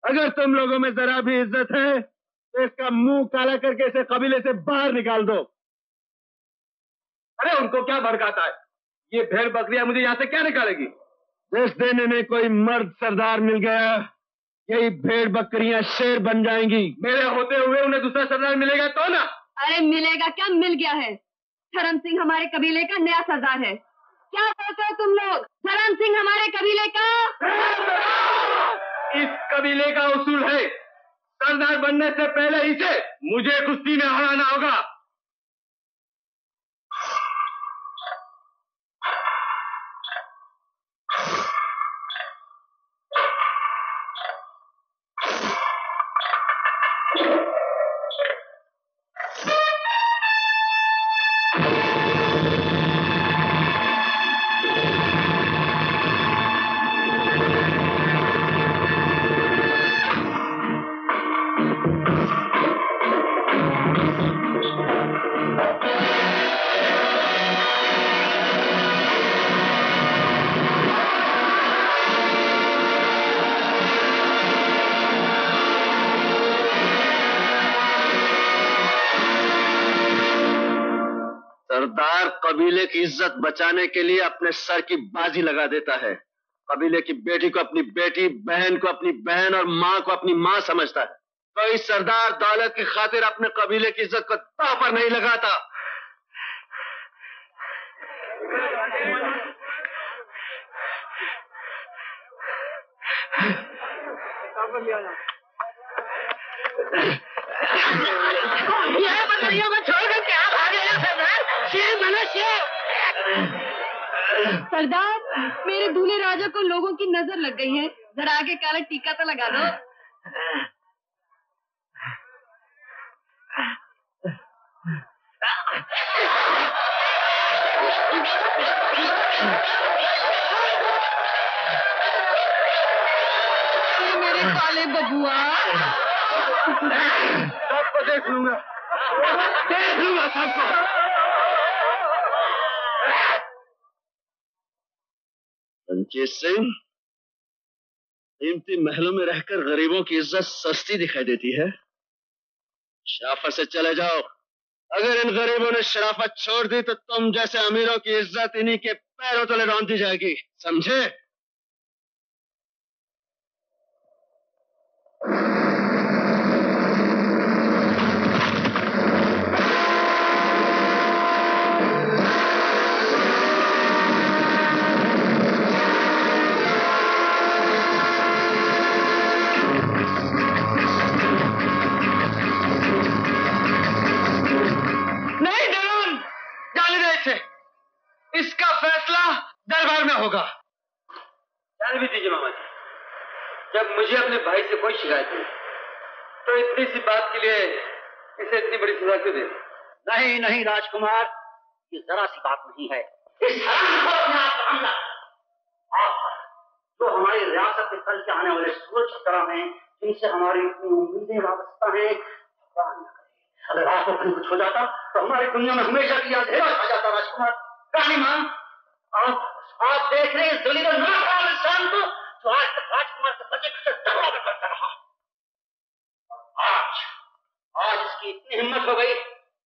अगर तुम लोगों में जरा भी इज़्ज़त है तो इसका मुँह काला करके इसे कबीले से बाहर निकाल दो। अरे उनको क्या भड़काता है? ये भेड़ बकरियाँ मुझे यहाँ से क्या निकालेगी? जिस दिन इन्हें कोई मर्द सरदार मिल गया यही भेड़ बकरियाँ शेर बन जाएँगी। मेरे होते हुए उन्हें दूसरा सरदार मिलेगा तो ना? अरे मिलेगा क्या? मिल गया है। धर्म सिंह हमारे कबीले का नया सरदार है। क्या कहते हो तुम लोग? धर्म सिंह हमारे कबीले का? इस कबीले का उसूल है। सरदार बनने से पहले इसे मुझे कुश्ती में हराना होगा। कबीले की इज़्ज़त बचाने के लिए अपने सर की बाजी लगा देता है। कबीले की बेटी को अपनी बेटी, बहन को अपनी बहन और माँ को अपनी माँ समझता है। कोई सरदार दौलत की खातिर अपने कबीले की इज़्ज़त को दांव पर नहीं लगाता। यह बकरियों को सरदार मेरे दूल्हे राजा को लोगों की नज़र लग गई है। जरा आगे काला टीका तो लगा दो। मेरे काले बबुआ। सबको देख लूँगा। देख लूँगा सबको। रंजीत सिंह कीमती महलों में रहकर गरीबों की इज़्ज़त सस्ती दिखाई देती है, शराफत से चले जाओ। अगर इन गरीबों ने शराफत छोड़ दी तो तुम जैसे अमीरों की इज़्ज़त इन्हीं के पैरों तले रौंदी जाएगी, समझे? इसका फैसला दरबार में होगा। जाने भी दीजिए मामा जी। जब मुझे अपने भाई से कोई शिकायत नहीं तो इतनी सी बात के लिए इसे इतनी बड़ी सजा क्यों दे? नहीं नहीं राजकुमार ये जरा सी बात नहीं है। इस को अपने आप आप जो हमारी रियासत में कल के आने वाले सूरज की तरह हैं जिनसे हमारी इतनी उम्मीदें वाबस्ता हैं अगर आपको कहीं कुछ हो जाता तो हमारी दुनिया में हमेशा की अंधेरा छा जाता राजकुमार। रानी माँ, आप आप देख रहे हैं दलील नाकाम इंसान को जो आज तक राजकुमार के बचे खुचे टुकड़ों में करता रहा। आज आज इसकी इतनी हिम्मत हो गई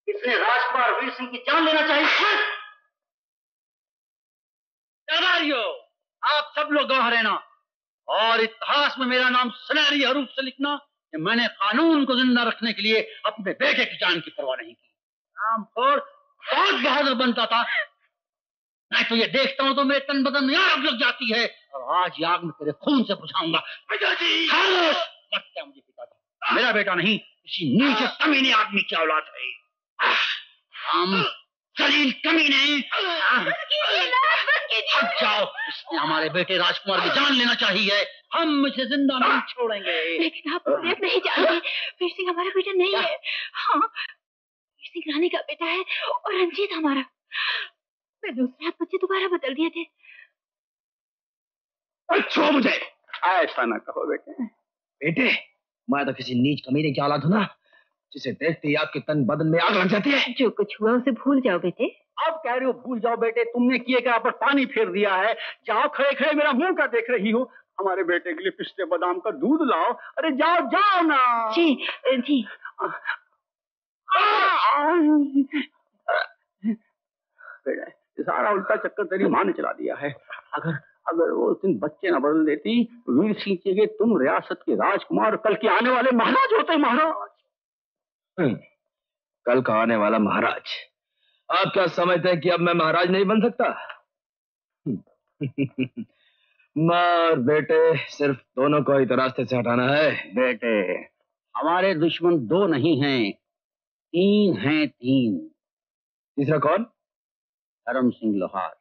इसने राजकुमार वीर सिंह की जान लेना चाहिए। दरबारियों आप सब लोग गवाह रहना। और इतिहास में मेरा नाम सुनहरी हरूफ से लिखना कि मैंने कानून को ज़िंदा रखने के लिए अपने बेटे की जान की परवाह नहीं की। रामखोर बहुत बहादुर बनता था। मैं तो ये देखता हूँ तो मेरे तन बदन में आग लग जाती है। और आज आग में तेरे खून से बुझाऊँगा। पिताजी मत क्या मुझे पिताजी। मेरा बेटा नहीं किसी नीचे कमीने आदमी की औलाद है। हम जलील कमीने हट जाओ इसने हमारे बेटे राजकुमार की जान लेना चाहिए। हम इसे ज़िंदा नहीं छोड़ेंगे। लेकिन आप नहीं जानते वीर सिंह हमारा बेटा नहीं है। हाँ सिंह रानी का बेटा है। और रंजीत हमारा। उस रात बच्चे दोबारा बदल दिए थे छो मुझे। ऐसा ना कहो बेटे। बेटे मैं तो किसी नीच कमीने की औलाद हूँ ना जिसे देखते ही आपके तन बदन में आग लग जाती है। जो कुछ हुआ उसे भूल जाओ बेटे। अब कह रहे हो भूल जाओ बेटे तुमने किए का पर पानी फेर दिया है। जाओ खड़े खड़े मेरा मुँह का देख रही हो। हमारे बेटे के लिए पिस्ते बादाम का दूध लाओ। अरे जाओ जाओ ना। जी जी। बेटा ये सारा उल्टा चक्कर तेरी माँ ने चला दिया है। अगर अगर वो उस दिन बच्चे न बदल देती वीर सिंह के लिए तुम रियासत के राजकुमार कल के आने वाले महाराज होते महाराज। हम्म, कल का आने वाला महाराज। आप क्या समझते हैं कि अब मैं महाराज नहीं बन सकता? हम्म, माँ और बेटे सिर्फ़ दोनों को ही तो रास्ते से हटाना है। बेटे हमारे दुश्मन दो नहीं हैं तीन हैं तीन। तीसरा कौन? धर्म सिंह लोहार।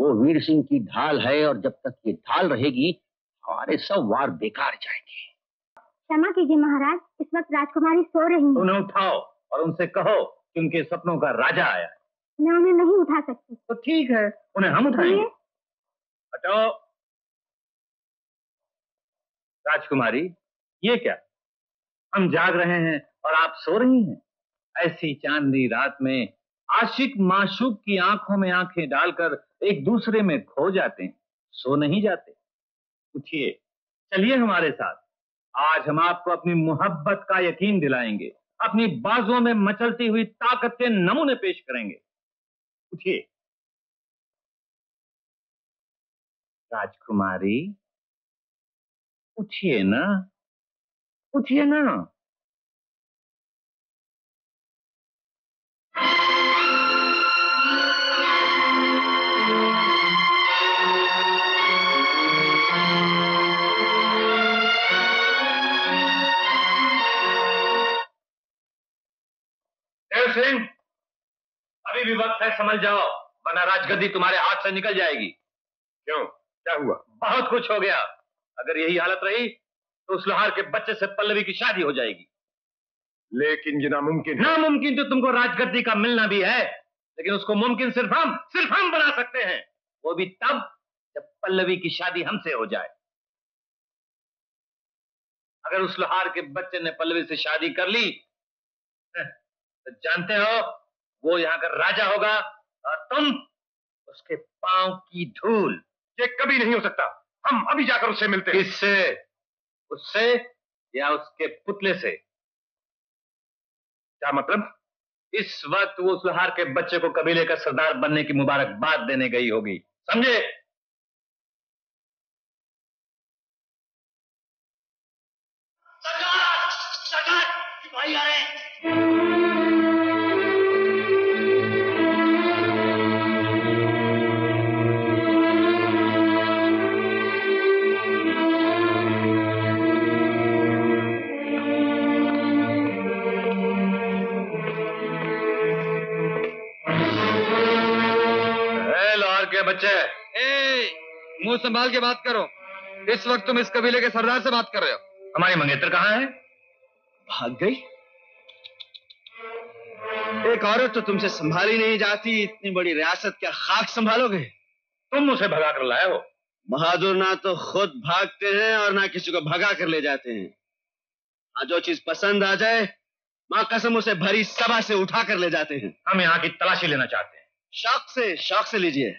वो वीर सिंह की ढाल है और जब तक ये ढाल रहेगी हमारे सब वार बेकार जाएँगे। क्षमा कीजिए महाराज इस वक्त राजकुमारी सो रही है। उन्हें उठाओ और उनसे कहो कि उनके सपनों का राजा आया। है मैं उन्हें नहीं उठा सकती। तो ठीक है उन्हें हम उठाएँगे। हटाओ। राजकुमारी ये क्या? हम जाग रहे हैं और आप सो रही हैं। ऐसी चांदनी रात में आशिक माशूक की आँखों में आँखें डालकर एक दूसरे में खो जाते हैं, सो नहीं जाते। उठिए, चलिए हमारे साथ। आज हम आपको अपनी मोहब्बत का यकीन दिलाएँगे, अपनी बाजों में मचलती हुई ताकत के नमूने पेश करेंगे। उठिए। राजकुमारी, उठिए ना उठिए ना। सिंह अभी भी वक्त है समझ जाओ वरना राजगद्दी तुम्हारे हाथ से निकल जाएगी। क्यों? क्या हुआ? बहुत कुछ हो गया। अगर यही हालत रही तो उस लोहार के बच्चे से पल्लवी की शादी हो जाएगी। लेकिन ये नामुमकिन है। नामुमकिन तो तुमको राजगद्दी का मिलना भी है लेकिन उसको मुमकिन सिर्फ़ हम सिर्फ़ हम बना सकते हैं। वो भी तब जब पल्लवी की शादी हमसे हो जाए। अगर उस लोहार के बच्चे ने पल्लवी से शादी कर ली तो जानते हो वो यहाँ का राजा होगा और तुम उसके पाँव की धूल। ये कभी नहीं हो सकता। हम अभी जाकर उससे मिलते हैं। किससे? उससे या उसके पुतले से? क्या मतलब? इस वक्त वो उस लोहार के बच्चे को कबीले का सरदार बनने की मुबारकबाद देने गई होगी। समझे? मुँह संभाल के बात करो। इस वक्त तुम इस कबीले के सरदार से बात कर रहे हो। हमारी मंगेतर कहाँ है? भाग गई। एक औरत तो तुमसे संभाली नहीं जाती इतनी बड़ी रियासत क्या खाक संभालोगे? तुम उसे भगा कर लाए हो। बहादुर ना तो खुद भागते हैं और ना किसी को भगा कर ले जाते हैं। हाँ जो चीज़ पसंद आ जाए माँ कसम उसे भरी सभा से उठा कर ले जाते हैं। हम यहाँ की तलाशी लेना चाहते हैं। शौक से शौक से लीजिए।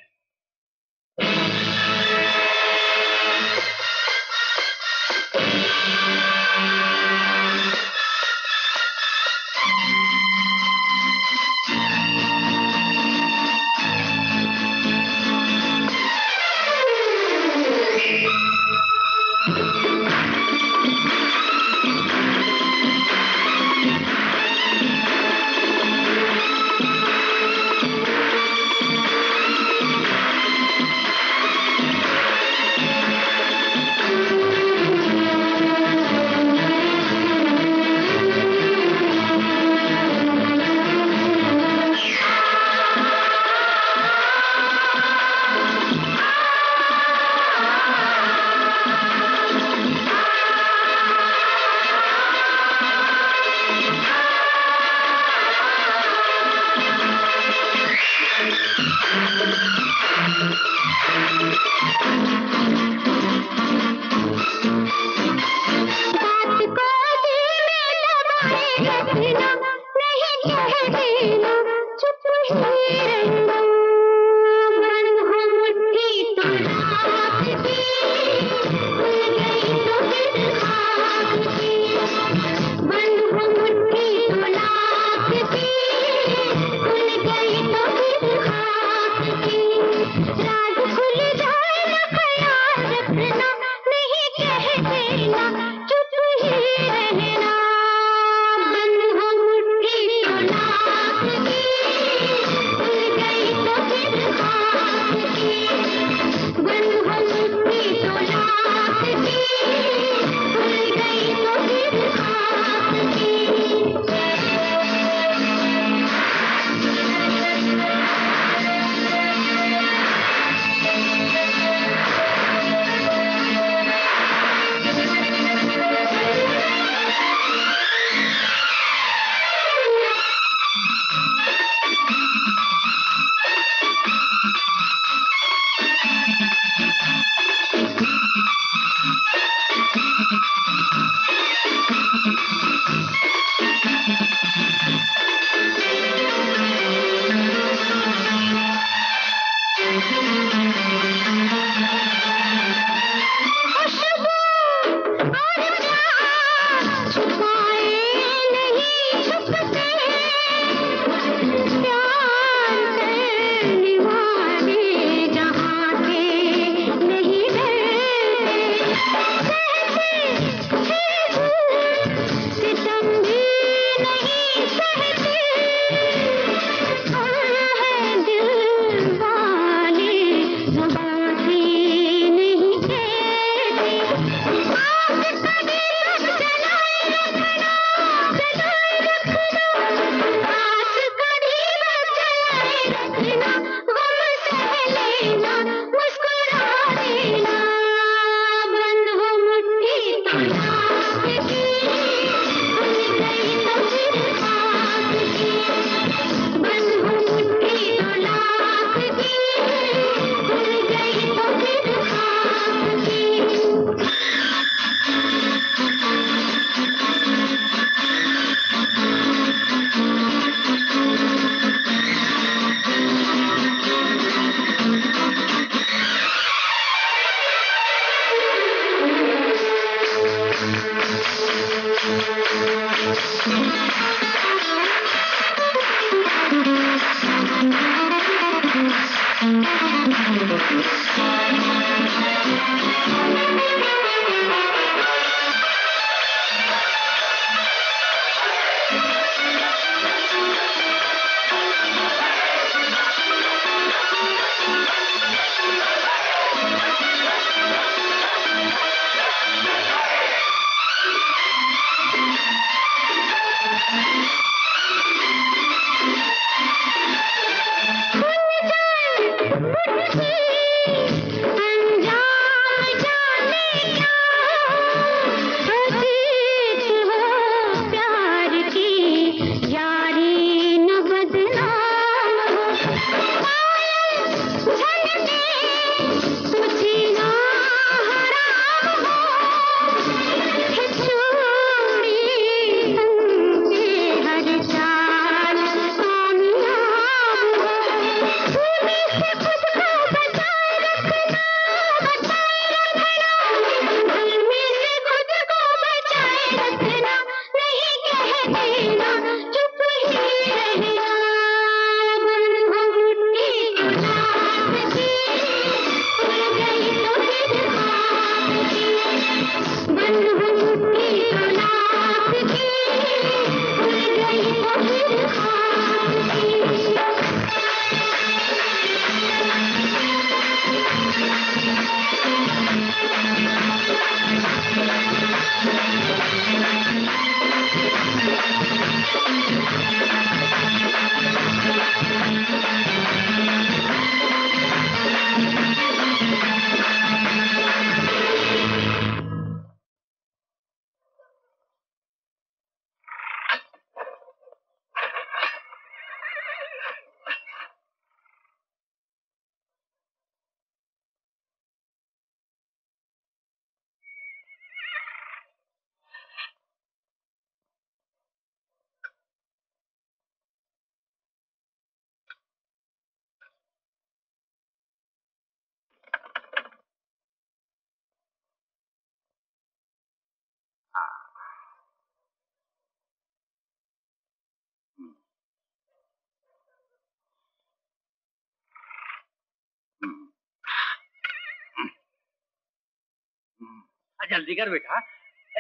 जल्दी कर बेटा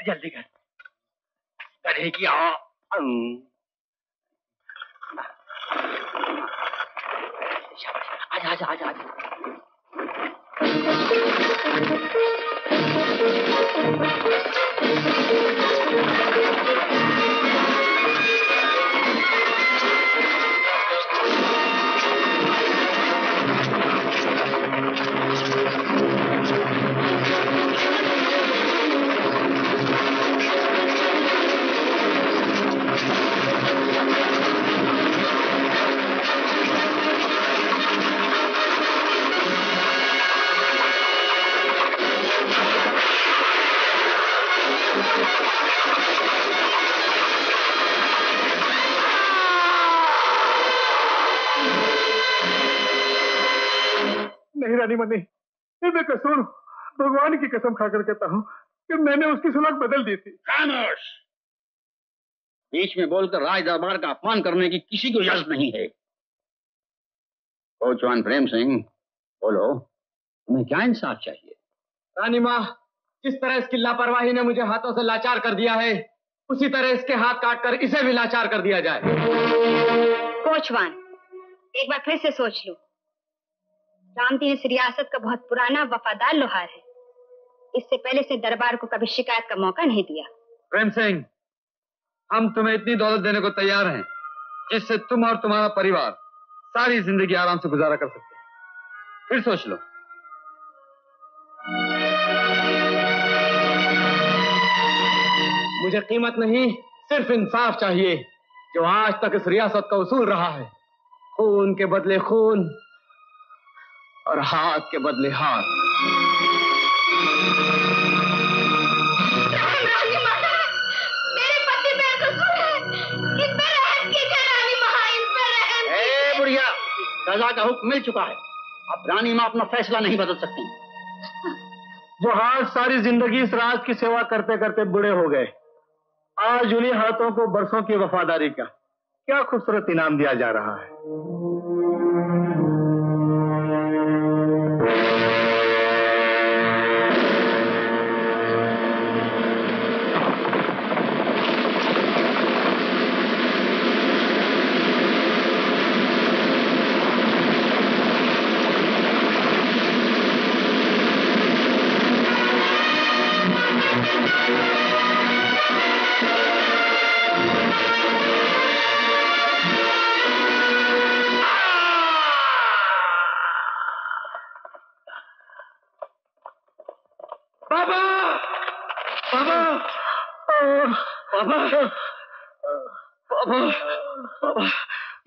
जल्दी कर। गधे की आ आजा आजा आजा आजा। रानी मनी। ये मैं कसूर भगवान की कसम खाकर कहता हूँ कि मैंने उसकी सुलग बदल दी थी। खामोश। बीच में बोलकर राज दरबार का अपमान करने की किसी को इजाज़त नहीं है। कोचवान प्रेम सिंह बोलो तुम्हें क्या इंसाफ चाहिए? रानी माँ जिस तरह इसकी लापरवाही ने मुझे हाथों से लाचार कर दिया है उसी तरह इसके हाथ काट कर इसे भी लाचार कर दिया जाए। कोचवान एक बार फिर से सोच लो। रामती इस रियासत का बहुत पुराना वफादार लोहार है। इससे पहले से दरबार को कभी शिकायत का मौका नहीं दिया। प्रेम सिंह हम तुम्हें इतनी दौलत देने को तैयार हैं जिससे तुम और तुम्हारा परिवार सारी ज़िंदगी आराम से गुजारा कर सकते हैं। फिर सोच लो। मुझे कीमत नहीं सिर्फ़ इंसाफ चाहिए जो आज तक इस रियासत का उसूल रहा है। खून के बदले खून और हाथ के बदले हाथ। रानी माता मेरे पति बेकसूर है। इन पर रहम कीजिए रानी महा इन पर रहम ए बुढ़िया सजा का हुक्म मिल चुका है। अब रानी माँ अपना फैसला नहीं बदल सकती। जो हाथ सारी ज़िंदगी इस राज की सेवा करते करते बूढ़े हो गए आज उन्हीं हाथों को बरसों की वफादारी का क्या खूबसूरत इनाम दिया जा रहा है।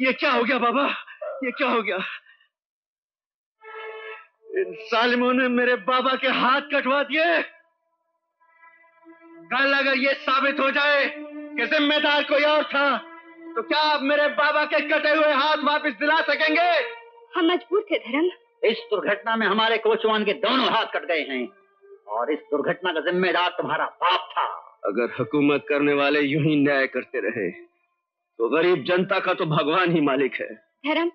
ये क्या हो गया बाबा? ये क्या हो गया? इन सालिमों ने मेरे बाबा के हाथ कटवा दिए। कल अगर ये साबित हो जाए कि जिम्मेदार कोई और था तो क्या आप मेरे बाबा के कटे हुए हाथ वापस दिला सकेंगे? हम मजबूर थे धर्म। इस दुर्घटना में हमारे कोचवान के दोनों हाथ कट गए हैं और इस दुर्घटना का जिम्मेदार तुम्हारा बाप था। अगर हुकूमत करने वाले यूँ ही न्याय करते रहे तो गरीब जनता का तो भगवान ही मालिक है। धर्म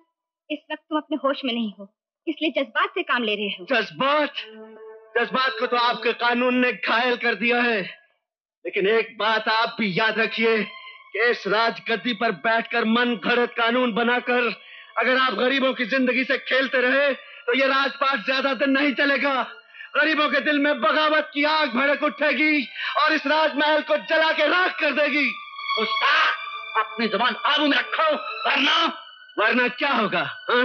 इस वक्त तुम अपने होश में नहीं हो इसलिए जज्बात से काम ले रहे हो। जज्बात? जज्बात को तो आपके कानून ने घायल कर दिया है। लेकिन एक बात आप भी याद रखिए कि इस राजगद्दी पर बैठकर मन घड़त कानून बनाकर अगर आप गरीबों की ज़िंदगी से खेलते रहे तो ये राजपाट ज़्यादा दिन नहीं चलेगा। गरीबों के दिल में बगावत की आग भड़क उठेगी और इस राजमहल को जला के राख कर देगी। उस्ताद! अपनी ज़ुबान काबू में रखो वरना वरना क्या होगा हाँ?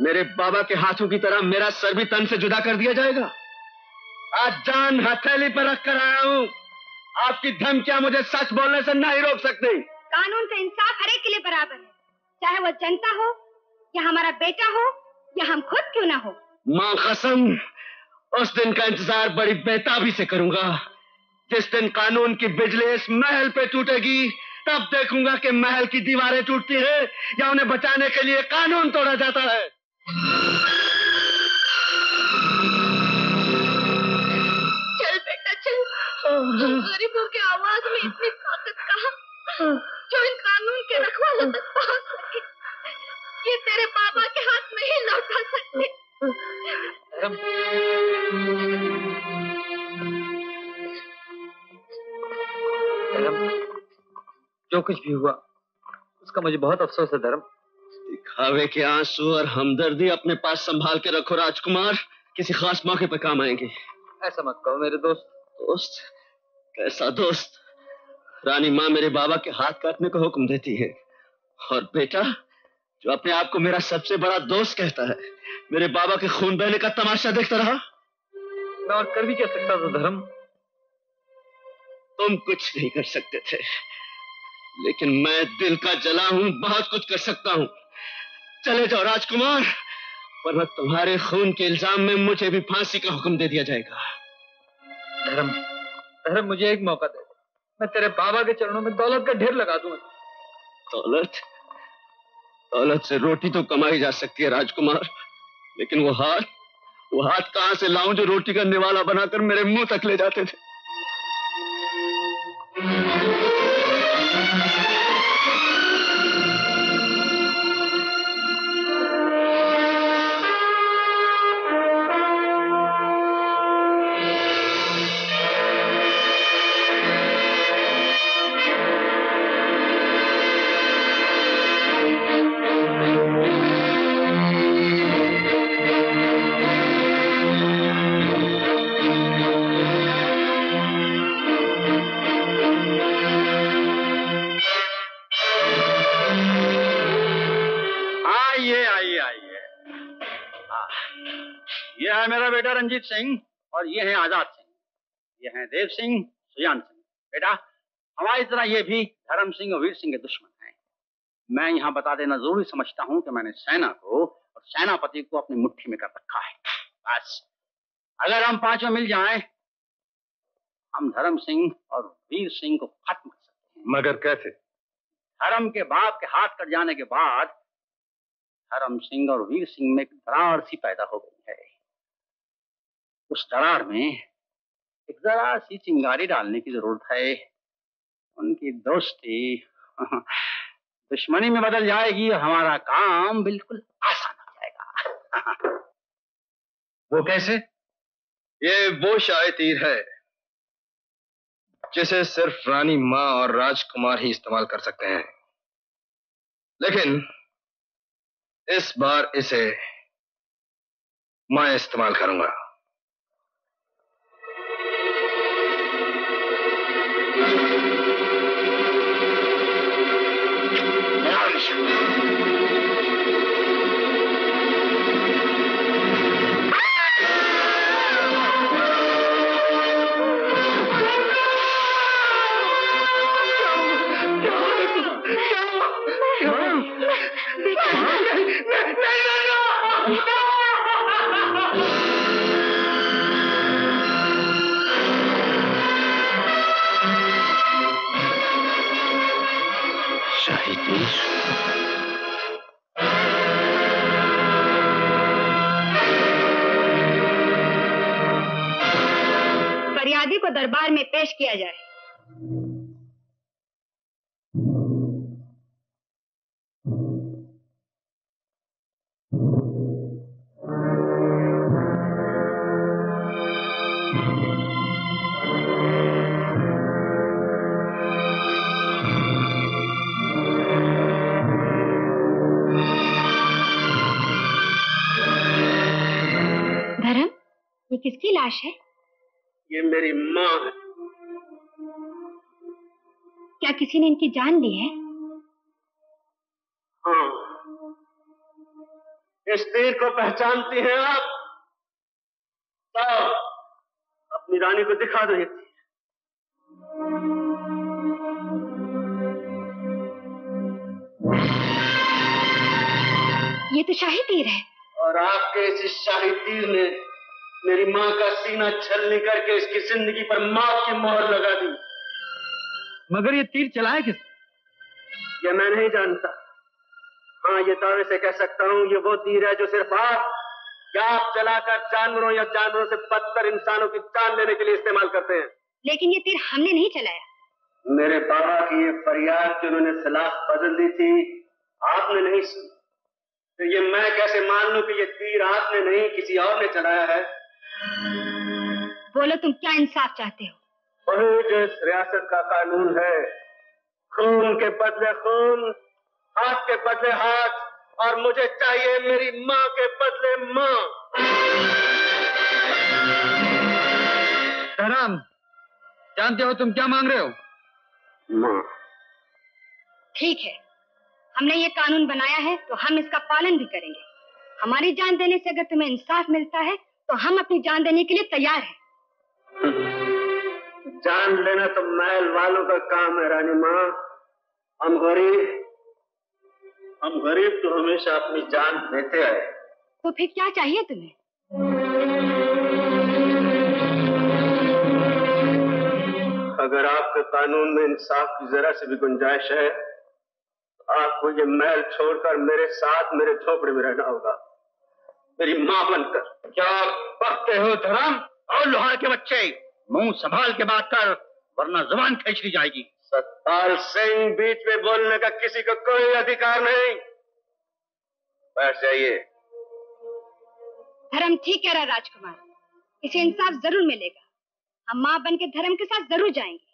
मेरे बाबा के हाथों की तरह मेरा सर भी तन से जुदा कर दिया जाएगा। आज जान हथेली पर रख कर आया हूँ। आपकी धमकियाँ मुझे सच बोलने से नहीं रोक सकती? कानून का इंसाफ हर एक के लिए बराबर है। चाहे वो जनता हो या हमारा बेटा हो या हम खुद क्यों ना हो। माँ कसम उस दिन का इंतज़ार बड़ी बेताबी से करूँगा। जिस दिन कानून की बिजली इस महल पे टूटेगी तब देखूँगा कि महल की दीवारें टूटती है या उन्हें बचाने के लिए कानून तोड़ा जाता है। चल बेटा चल। गरीबों के आवाज़ में इतनी ताकत कहा? जो इन कानून के रखवालों तक पहुँच सके। ये तेरे बाबा के हाथ में ही लौटा सकते। धर्म जो कुछ भी हुआ उसका मुझे बहुत अफसोस है धर्म। दिखावे के आँसू और हमदर्दी अपने पास संभाल के रखो राजकुमार। किसी खास मौके पर काम आएँगे। ऐसा मत कहो मेरे दोस्त। दोस्त? कैसा दोस्त? रानी माँ मेरे बाबा के हाथ काटने का हुक्म देती है। और बेटा जो अपने आप को मेरा सबसे बड़ा दोस्त कहता है मेरे बाबा के खून बहने का तमाशा देखता रहा? मैं और कर भी क्या सकता था धर्म? तुम कुछ नहीं कर सकते थे। लेकिन मैं दिल का जला हूँ बहुत कुछ कर सकता हूँ। चले जाओ राजकुमार वरना तुम्हारे खून के इल्ज़ाम में मुझे भी फांसी का हुक्म दे दिया जाएगा। धर्म धर्म मुझे एक मौका दे। मैं तेरे बाबा के चरणों में दौलत का ढेर लगा दूँगा दौलत? दौलत से रोटी तो कमाई जा सकती है राजकुमार लेकिन वो हाथ वो हाथ कहाँ से लाऊं जो रोटी का निवाला बनाकर मेरे मुँह तक ले जाते थे? रंजीत सिंह और ये है आज़ाद सिंह। ये हैं देव सिंह सुजान सिंह। बेटा हमारी तरह ये भी धर्म सिंह और वीर सिंह के दुश्मन हैं। मैं यहाँ बता देना ज़रूरी समझता हूँ कि मैंने सेना को और सेनापति को अपनी मुट्ठी में कर रखा है। बस। अगर हम पाँचों मिल जाएँ हम धर्म सिंह और वीर सिंह को खत्म कर सकते हैं। मगर कैसे? धर्म के बाप के हाथ कट जाने के बाद धर्म सिंह और वीर सिंह में एक दरार सी पैदा हो गई है। उस दरार में एक जरा सी चिंगारी डालने की ज़रूरत है। उनकी दोस्ती दुश्मनी में बदल जाएगी और हमारा काम बिल्कुल आसान हो जाएगा। वो कैसे? ये वो शाही तीर है, जिसे सिर्फ़ रानी माँ और राजकुमार ही इस्तेमाल कर सकते हैं। लेकिन इस बार इसे मैं इस्तेमाल करूँगा। को दरबार में पेश किया जाए। किसकी लाश है? ये मेरी माँ है। क्या किसी ने इनकी जान ली है? हाँ। इस तीर को पहचानती हैं आप? तो अपनी रानी को दिखा दो ये तीर ये तो शाही तीर है। और आपके इस शाही तीर ने मेरी माँ का सीना छलनी करके इसकी ज़िंदगी पर मौत की मोहर लगा दी। मगर ये तीर चलाए किस ये मैं नहीं जानता। हाँ ये दावे से कह सकता हूँ ये वो तीर है जो सिर्फ़ आप या आप चलाकर जानवरों या जानवरों से बदतर इंसानों की जान लेने के लिए इस्तेमाल करते हैं। लेकिन ये तीर हमने नहीं चलाया। मेरे बाबा की ये फरियाद जो उन्होंने सलाह बदल दी थी आपने नहीं सुनी। तो ये मैं कैसे मान लू कि ये तीर आपने नहीं किसी और ने चलाया है? बोलो तुम क्या इंसाफ चाहते हो? वही जो इस रियासत का कानून है खून के बदले खून हाथ के बदले हाथ और मुझे चाहिए मेरी माँ के बदले माँ। धराम जानते हो तुम क्या मांग रहे हो? माँ। ठीक है हमने ये कानून बनाया है तो हम इसका पालन भी करेंगे। हमारी जान देने से अगर तुम्हें इंसाफ मिलता है तो हम अपनी जान देने के लिए तैयार हैं। जान लेना तो महल वालों का काम है रानी माँ। हम गरीब। हम गरीब तो हमेशा अपनी जान देते आए। तो फिर क्या चाहिए तुम्हें? अगर आपके कानून में इंसाफ की जरा सी भी गुंजाइश है तो आपको ये महल छोड़कर मेरे साथ मेरे झोपड़े में रहना होगा। मेरी माँ बनकर। क्या पकते हो धर्म और लोहार के बच्चे? मुँह संभाल के बात कर वरना ज़ुबान खींच ली जाएगी। सतपाल सिंह बीच में बोलने का किसी को कोई अधिकार नहीं। बैठ जाइए। धर्म ठीक कह रहा राजकुमार। इसे इंसाफ ज़रूर मिलेगा। हम माँ बन के धर्म के साथ ज़रूर जाएँगे।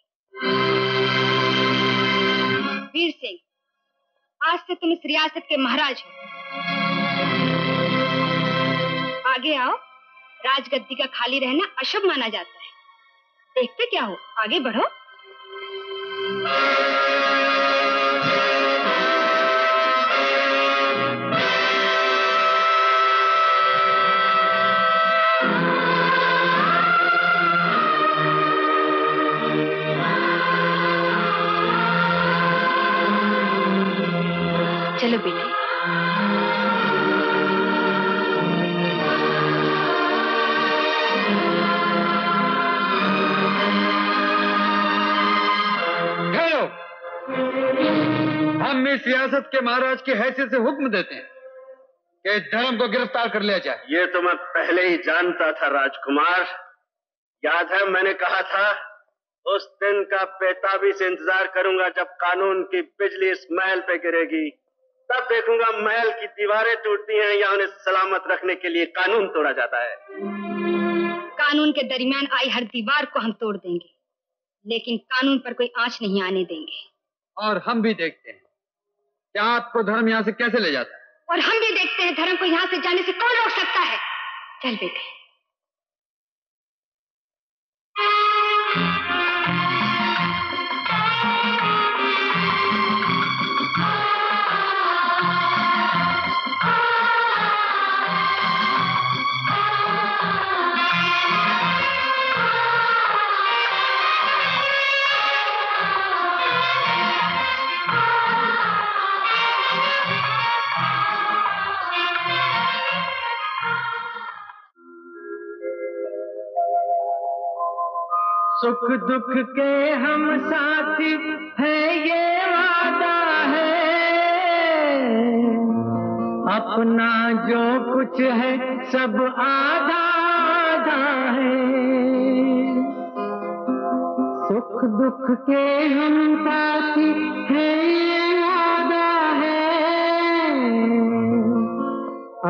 वीर सिंह आज से तुम इस रियासत के महाराज हो। आगे आओ। राजगद्दी का खाली रहना अशुभ माना जाता है। देखते क्या हो, आगे बढ़ो। हम इस रियासत के महाराज की हैसियत से हुक्म देते हैं कि धर्म को गिरफ़्तार कर लिया जाए। ये तो मैं पहले ही जानता था राजकुमार। याद है मैंने कहा था उस दिन का बेताबी से इंतज़ार करूँगा जब कानून की बिजली इस महल पे गिरेगी। तब देखूँगा महल की दीवारें टूटती हैं या उन्हें सलामत रखने के लिए कानून तोड़ा जाता है। कानून के दरमियान आई हर दीवार को हम तोड़ देंगे लेकिन कानून पर कोई आँच नहीं आने देंगे। और हम भी देखते हैं। कि आपको धर्म यहाँ से कैसे ले जाता है? और हम भी देखते हैं धर्म को यहाँ से जाने से कौन रोक सकता है? चल बेटे। सुख दुख के हम साथी है, ये वादा है। अपना जो कुछ है, सब आधा आधा है। सुख दुख के हम साथी है, ये वादा है।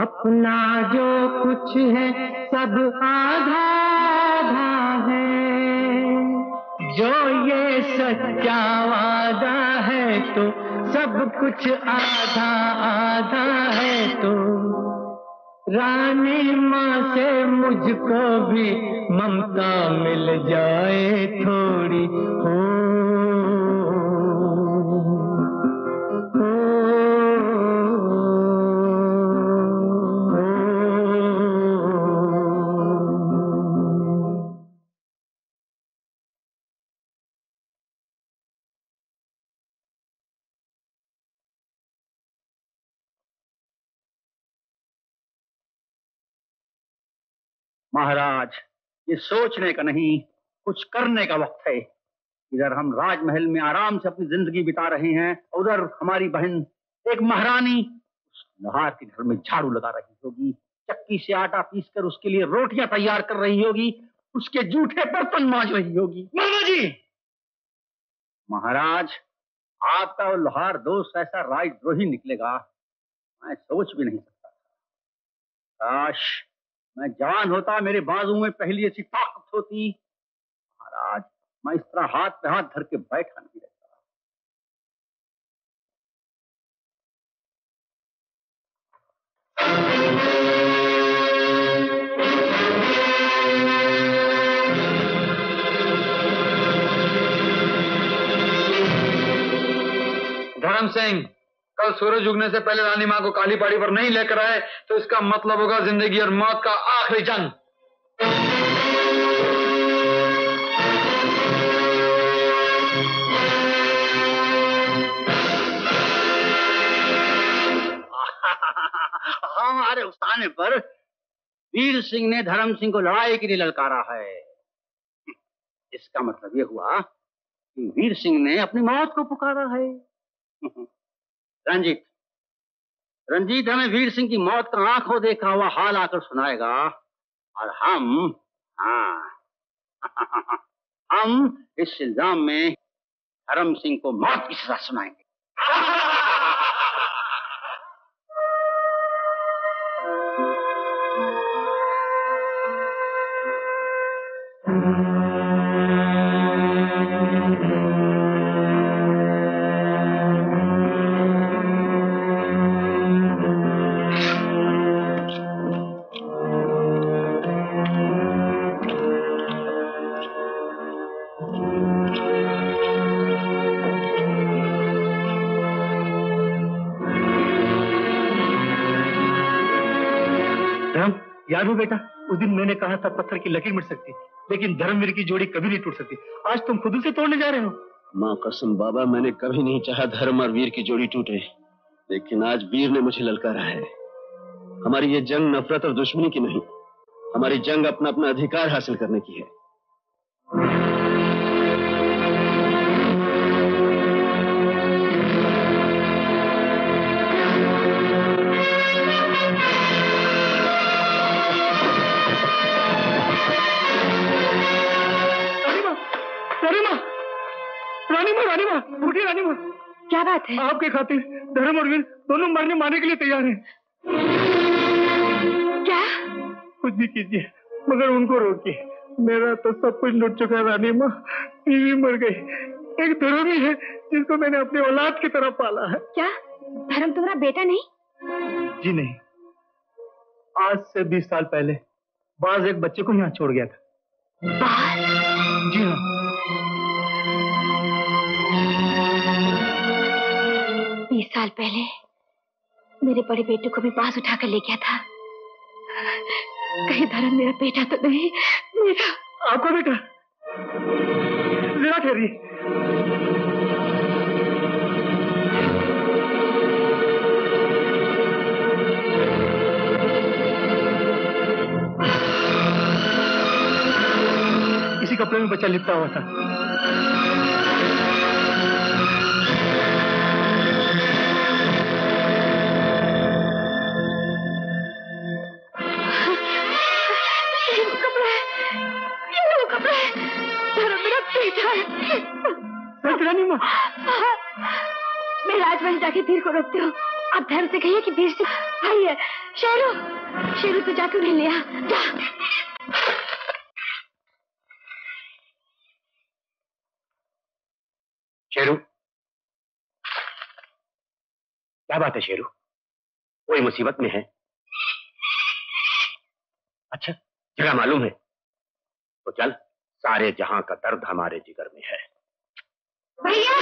अपना जो कुछ है, सब आधा जो ये सच्चा वादा है तो सब कुछ आधा आधा है तो। रानी माँ से मुझको भी ममता मिल जाए थोड़ी, हो महाराज, ये सोचने का नहीं, कुछ करने का वक्त है। इधर हम राजमहल में आराम से अपनी ज़िंदगी बिता रहे हैं उधर हमारी बहन, एक महारानी लोहार के घर में झाड़ू लगा रही होगी। चक्की से आटा पीस कर उसके लिए रोटियाँ तैयार कर रही होगी। उसके जूठे बर्तन मांज रही होगी। मामा जी! महाराज, आपका वो लोहार दोस्त ऐसा राजद्रोही निकलेगा, मैं सोच भी नहीं सकता काश मैं जवान होता, मेरे बाजू में पहली ऐसी ताकत होती। महाराज, मैं इस तरह हाथ पे हाथ धर के बैठा नहीं रहता। धर्म सिंह कल सूरज उगने से पहले रानी माँ को काली पहाड़ी पर नहीं लेकर आए तो इसका मतलब होगा ज़िंदगी और मौत का आखिरी जंग हमारे अरे उस आने पर वीर सिंह ने धर्म सिंह को लड़ाई के लिए ललकारा है। इसका मतलब यह हुआ कि वीर सिंह ने अपनी मौत को पुकारा है। रंजीत। रंजीत, हमें वीर सिंह की मौत का आँखों देखा हुआ हाल आकर सुनाएगा। और हम हाँ हम इस इल्ज़ाम में धर्म सिंह को मौत की सजा सुनाएँगे। याद हो बेटा उस दिन मैंने कहा था, पत्थर की लकीर मिट सकती। लेकिन धर्मवीर की जोड़ी कभी नहीं टूट सकती। आज तुम खुद उसे तोड़ने जा रहे हो। माँ कसम, बाबा, मैंने कभी नहीं चाहा धर्म और वीर की जोड़ी टूटे। लेकिन आज वीर ने मुझे ललकारा है। हमारी ये जंग नफरत और दुश्मनी की नहीं, हमारी जंग अपना अपना अधिकार हासिल करने की है। रानी माँ रानी माँ। क्या बात है? आपके खातिर धर्म और वीर दोनों मरने मारने के लिए तैयार हैं। क्या? कुछ भी कीजिए मगर उनको रोकिए। मेरा तो सब कुछ लुट चुका है रानी माँ। बीवी मर गई। एक धर्म ही है जिसको मैंने अपनी औलाद की तरह पाला है। क्या? धर्म तुम्हारा बेटा नहीं? जी नहीं। आज से बीस साल पहले बाज एक बच्चे को यहाँ छोड़ गया था। जी हाँ। बीस साल पहले मेरे बड़े बेटे को भी पास उठाकर ले गया था। कहीं धर्म मेरा बेटा तो नहीं, मेरा आपका बेटा? जरा ठहरिए इसी कपड़े में बच्चा लिपटा हुआ था। रानी माँ राजमहल जाके वीर को रोकती हूँ। आप धर्म से कहिए कि वीर से भाई है शेरू! शेरू तो जाकर नहीं लिया जा। शेरू? क्या बात है, शेरू? कोई मुसीबत में है। अच्छा जगह मालूम है। तो चल, सारे जहाँ का दर्द हमारे जिगर में है। भैया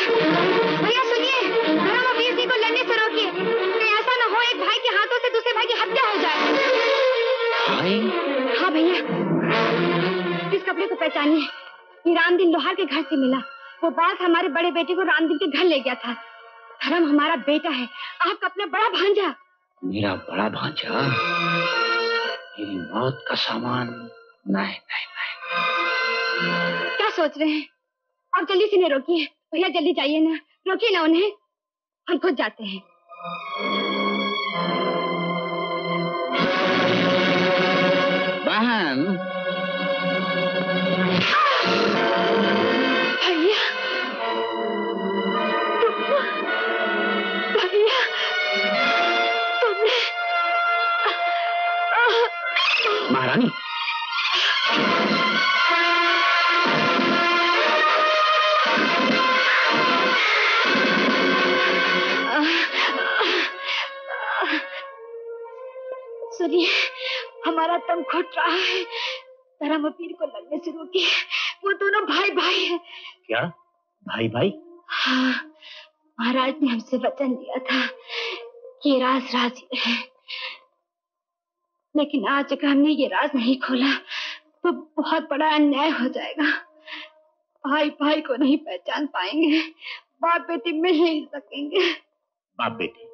भैया सुनिए धर्म और को लड़ने से रोकिए। कहीं ऐसा ना हो एक भाई के हाथों से दूसरे भाई की हत्या हो जाए। हाँ भैया इस कपड़े को पहचानिए। ये रामदीन लोहार के घर से मिला। वो बास हमारे बड़े बेटे को रामदीन के घर ले गया था। धर्म हमारा बेटा है। आपका अपना बड़ा भांजा। मेरा बड़ा भांजा? मेरी मौत का सामान। नहीं नहीं क्या सोच रहे हैं? आप जल्दी से नहीं रोकिए। भैया जल्दी जाइए ना। रोकिए ना उन्हें। हम खुद जाते हैं। बहन हमारा तम खुट रहा है। धर्म पीर को लगने से रोकिए वो दोनों भाई भाई हैं। क्या? भाई भाई हाँ महाराज ने हमसे वचन दिया था कि राज राज है। लेकिन आज अगर हमने ये राज नहीं खोला तो बहुत बड़ा अन्याय हो जाएगा। भाई भाई को नहीं पहचान पाएँगे। बाप बेटी मिल नहीं सकेंगे। बाप बेटी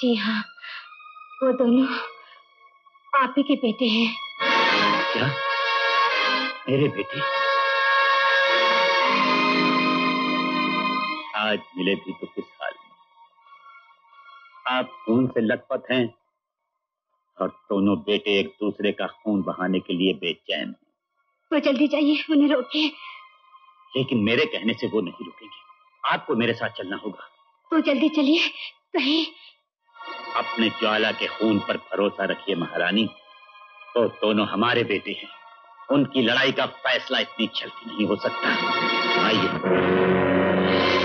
जी हाँ। वो दोनों आप ही के बेटे हैं। क्या? मेरे बेटे? आज मिले भी तो किस हाल में? आप खून से लथपथ हैं और दोनों बेटे एक दूसरे का खून बहाने के लिए बेचैन हैं। वो जल्दी जाइए उन्हें रोके लेकिन मेरे कहने से वो नहीं रुकेंगे। आपको मेरे साथ चलना होगा। तो जल्दी चलिए कहीं अपने ज्वाला के खून पर भरोसा रखिए महारानी तो दोनों हमारे बेटे हैं। उनकी लड़ाई का फैसला इतनी जल्दी नहीं हो सकता। आइए।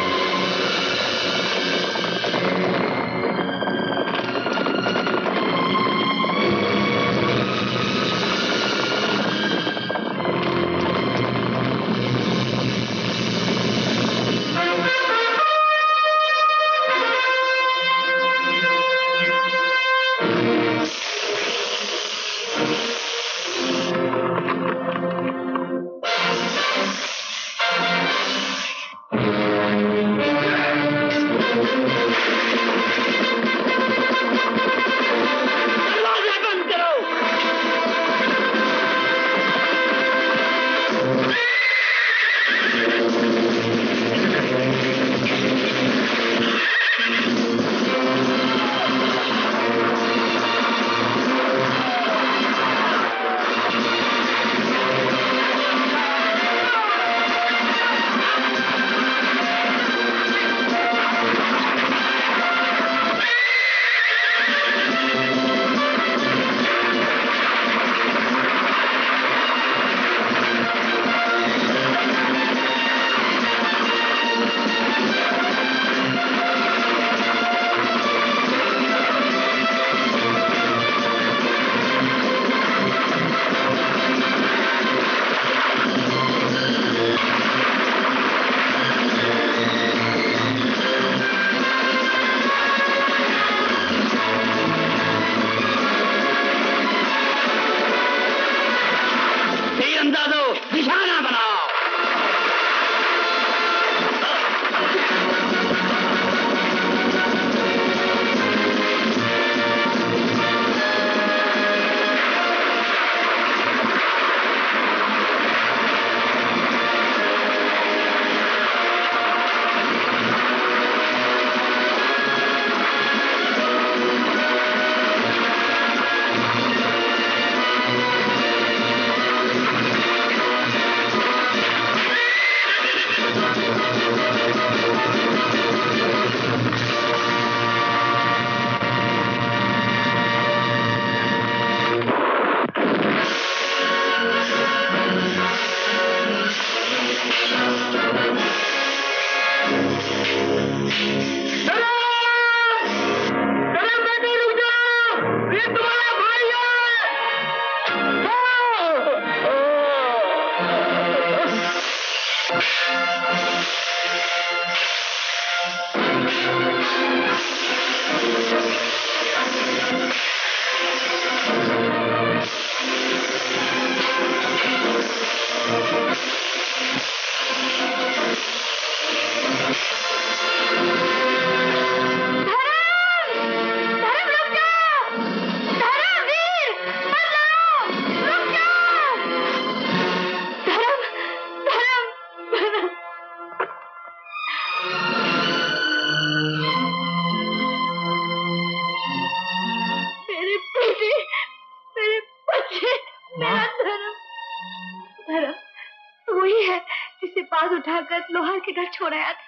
पास लोहार के घर छोड़ आया था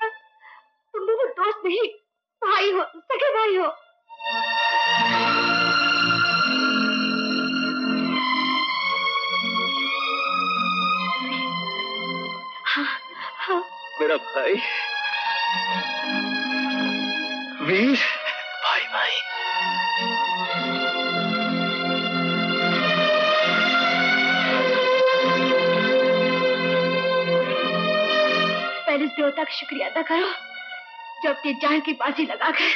शुक्रिया अदा करो। जो अपनी जान की बाजी लगाकर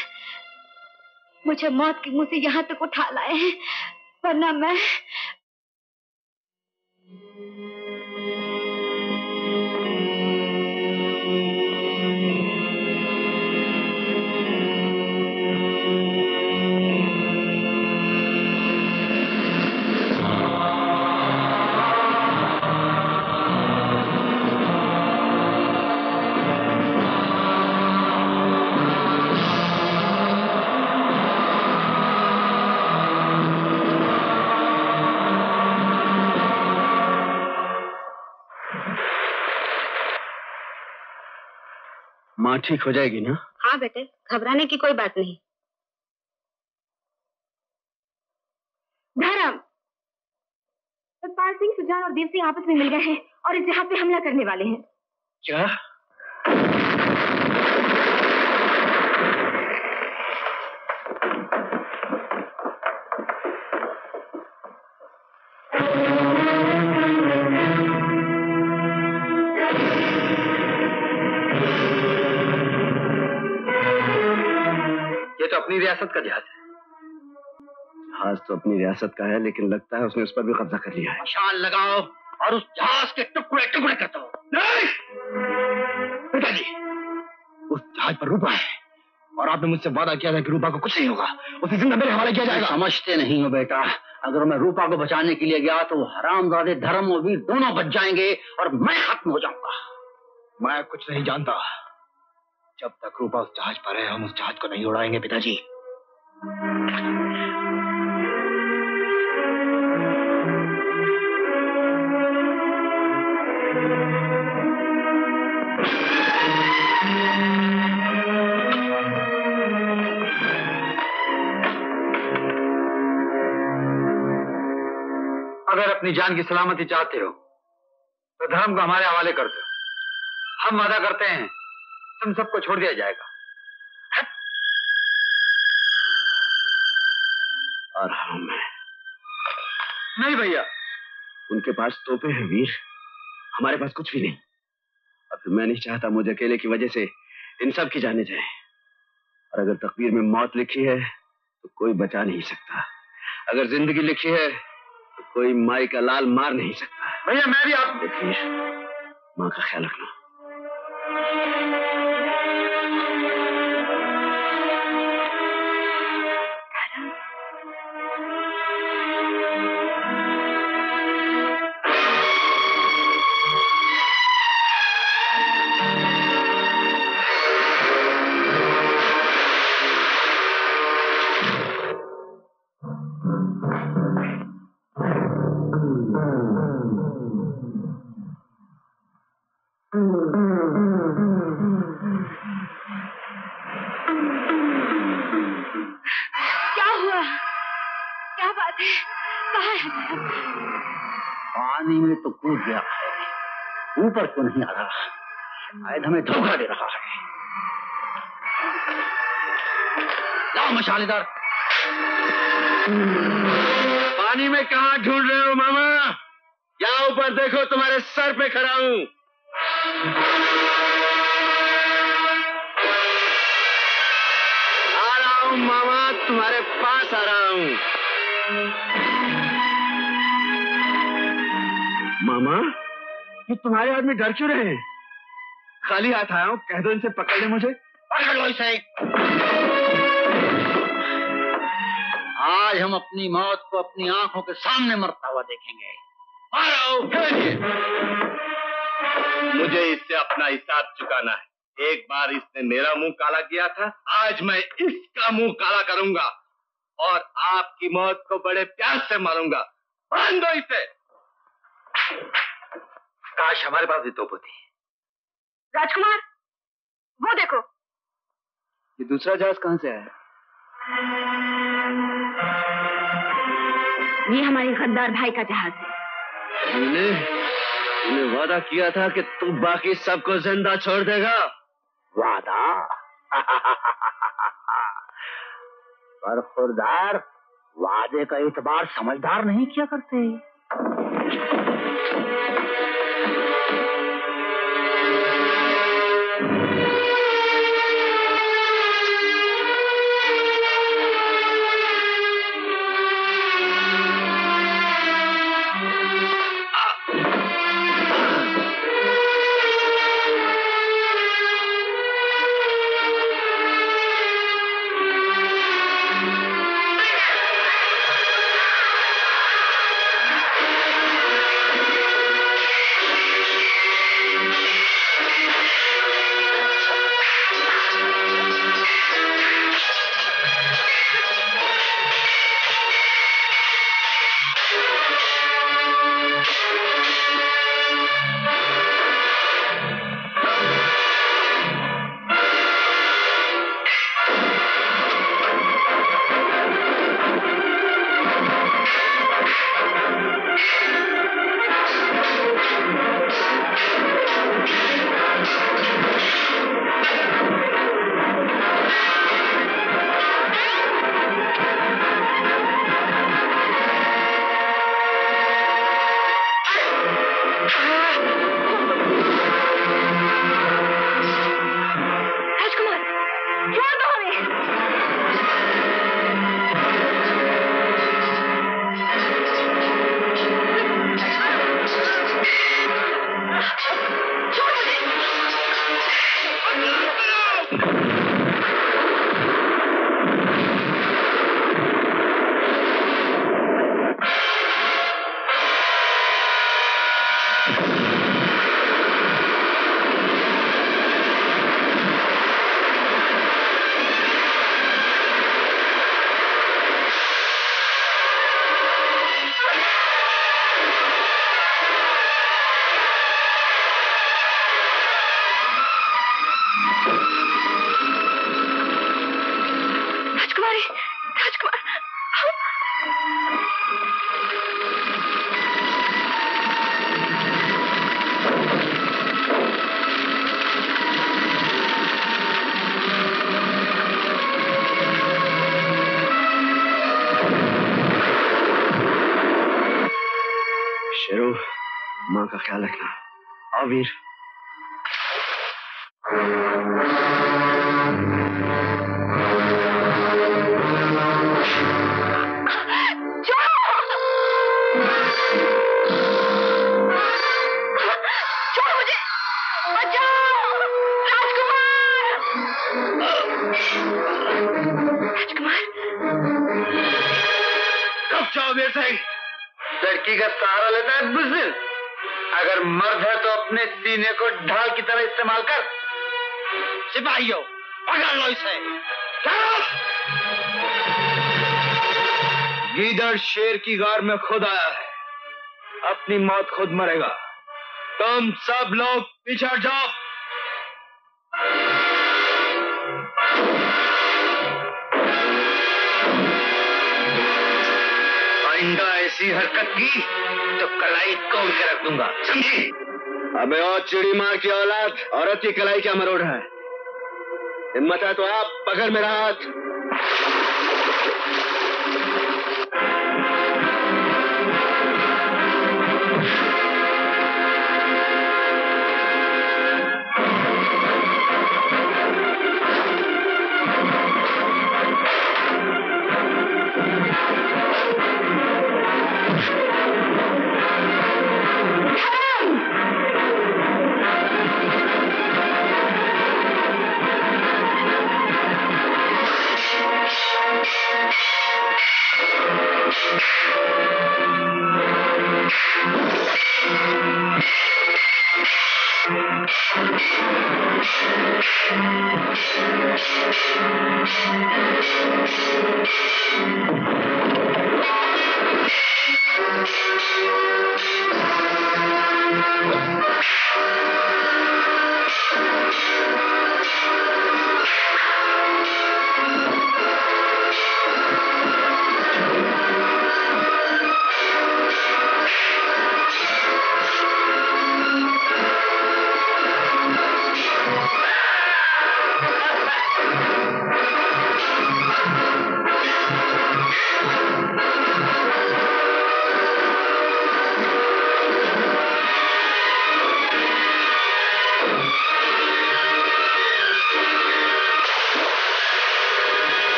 मुझे मौत के मुँह से यहाँ तक उठा लाए हैं, वरना मैं ठीक हो जाएगी ना? हाँ बेटे घबराने की कोई बात नहीं। धर्म! सतपाल सिंह सुजान और देव सिंह आपस में मिल गए हैं और इस जहाज़ पे हमला करने वाले हैं। क्या? अपनी रियासत का जहाज़ है। जहाज़ तो अपनी रियासत का है लेकिन लगता है उसने उस पर भी कब्जा कर लिया है। मशाल लगाओ और उस जहाज़ के टुकड़े टुकड़े कर दो। पिताजी उस जहाज़ पर रूपा है और आपने मुझसे वादा किया था कि रूपा को कुछ नहीं होगा। उसे ज़िंदा मेरे हवाले किया जाएगा। समझते नहीं हो बेटा। अगर मैं रूपा को बचाने के लिए गया तो वो हरामजादे धर्म और वीर दोनों बच जाएँगे और मैं खत्म हो जाऊँगा। मैं कुछ नहीं जानता। जब तक रूपा उस जहाज़ पर है, हम उस जहाज़ को नहीं उड़ाएँगे, पिताजी। अगर अपनी जान की सलामती चाहते हो तो धर्म को हमारे हवाले कर दो हम वादा करते हैं तुम सबको छोड़ दिया जाएगा। और हम नहीं भैया। उनके पास तोपे हैं वीर। हमारे पास कुछ भी नहीं। फिर मैं नहीं चाहता मुझे अकेले की वजह से इन सब की जाने जाए। और अगर तकबीर में मौत लिखी है तो कोई बचा नहीं सकता। अगर ज़िंदगी लिखी है तो कोई माई का लाल मार नहीं सकता। भैया मैं भी आप देखिए माँ का ख्याल रखना। ऊपर क्यों नहीं आ रहा? शायद हमें धोखा दे रहा है। लाओ मशालेदार। पानी में कहा ढूंढ रहे हो मामा? क्या ऊपर देखो, तुम्हारे सर पे खड़ा हूँ। आ रहा हूँ मामा, तुम्हारे पास आ रहा हूँ। मामा? ये तुम्हारे आदमी डर क्यों रहे? हैं खाली हाथ आया हूँ, कह दो इनसे पकड़ ले मुझे। पकड़ लो इसे। आज हम अपनी मौत को अपनी आँखों के सामने मरता हुआ देखेंगे। मुझे इससे अपना हिसाब चुकाना है। एक बार इसने मेरा मुँह काला किया था, आज मैं इसका मुँह काला करूँगा। और आपकी मौत को बड़े प्यार से मारूँगा। बाँध दो इसे। काश हमारे पास भी तोप होती। राजकुमार वो देखो। ये दूसरा जहाज़ कहाँ से आया? ये हमारे गद्दार भाई का जहाज़ है। तूने तूने वादा किया था कि तू बाकी सबको ज़िंदा छोड़ देगा। वादा? पर खुरदार वादे का एतबार समझदार नहीं किया करते। आओ वीर छोड़ मुझे बचाओ राजकुमार कब जाओ वीर सिंह लड़की का सहारा लेता है बुजदिल अगर मर्द है तो अपने सीने को ढाल की तरह इस्तेमाल कर। सिपाहियों, पकड़ लो इसे। गीदड़ शेर की गार में खुद आया है। अपनी मौत खुद मरेगा। तुम सब लोग पीछे जाओ। आइंदा ऐसी हरकत की। कलाई तोड़ के रख दूँगा। समझी? अबे और चिड़ी मार की औलाद, औरत की कलाई क्या मरोड़ है? हिम्मत है तो आप पकड़ मेरा हाथ।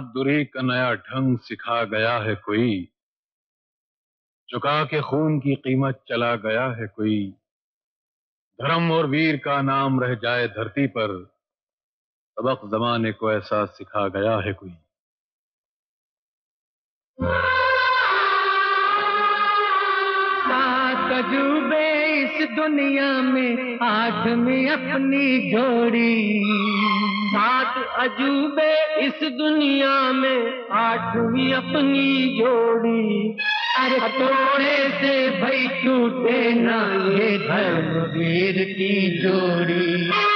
बहादुरी का नया ढंग सिखा गया है कोई। चुका के खून की कीमत चला गया है कोई। धर्म और वीर का नाम रह जाए धरती पर, सबक जमाने को ऐसा सिखा गया है कोई। सात अजूबे इस दुनिया में, आठ में अपनी जोड़ी। सात अजूबे इस दुनिया में, आठवीं अपनी जोड़ी। अरे थोड़े से भाई टूटे ना ये धर्मवीर की जोड़ी।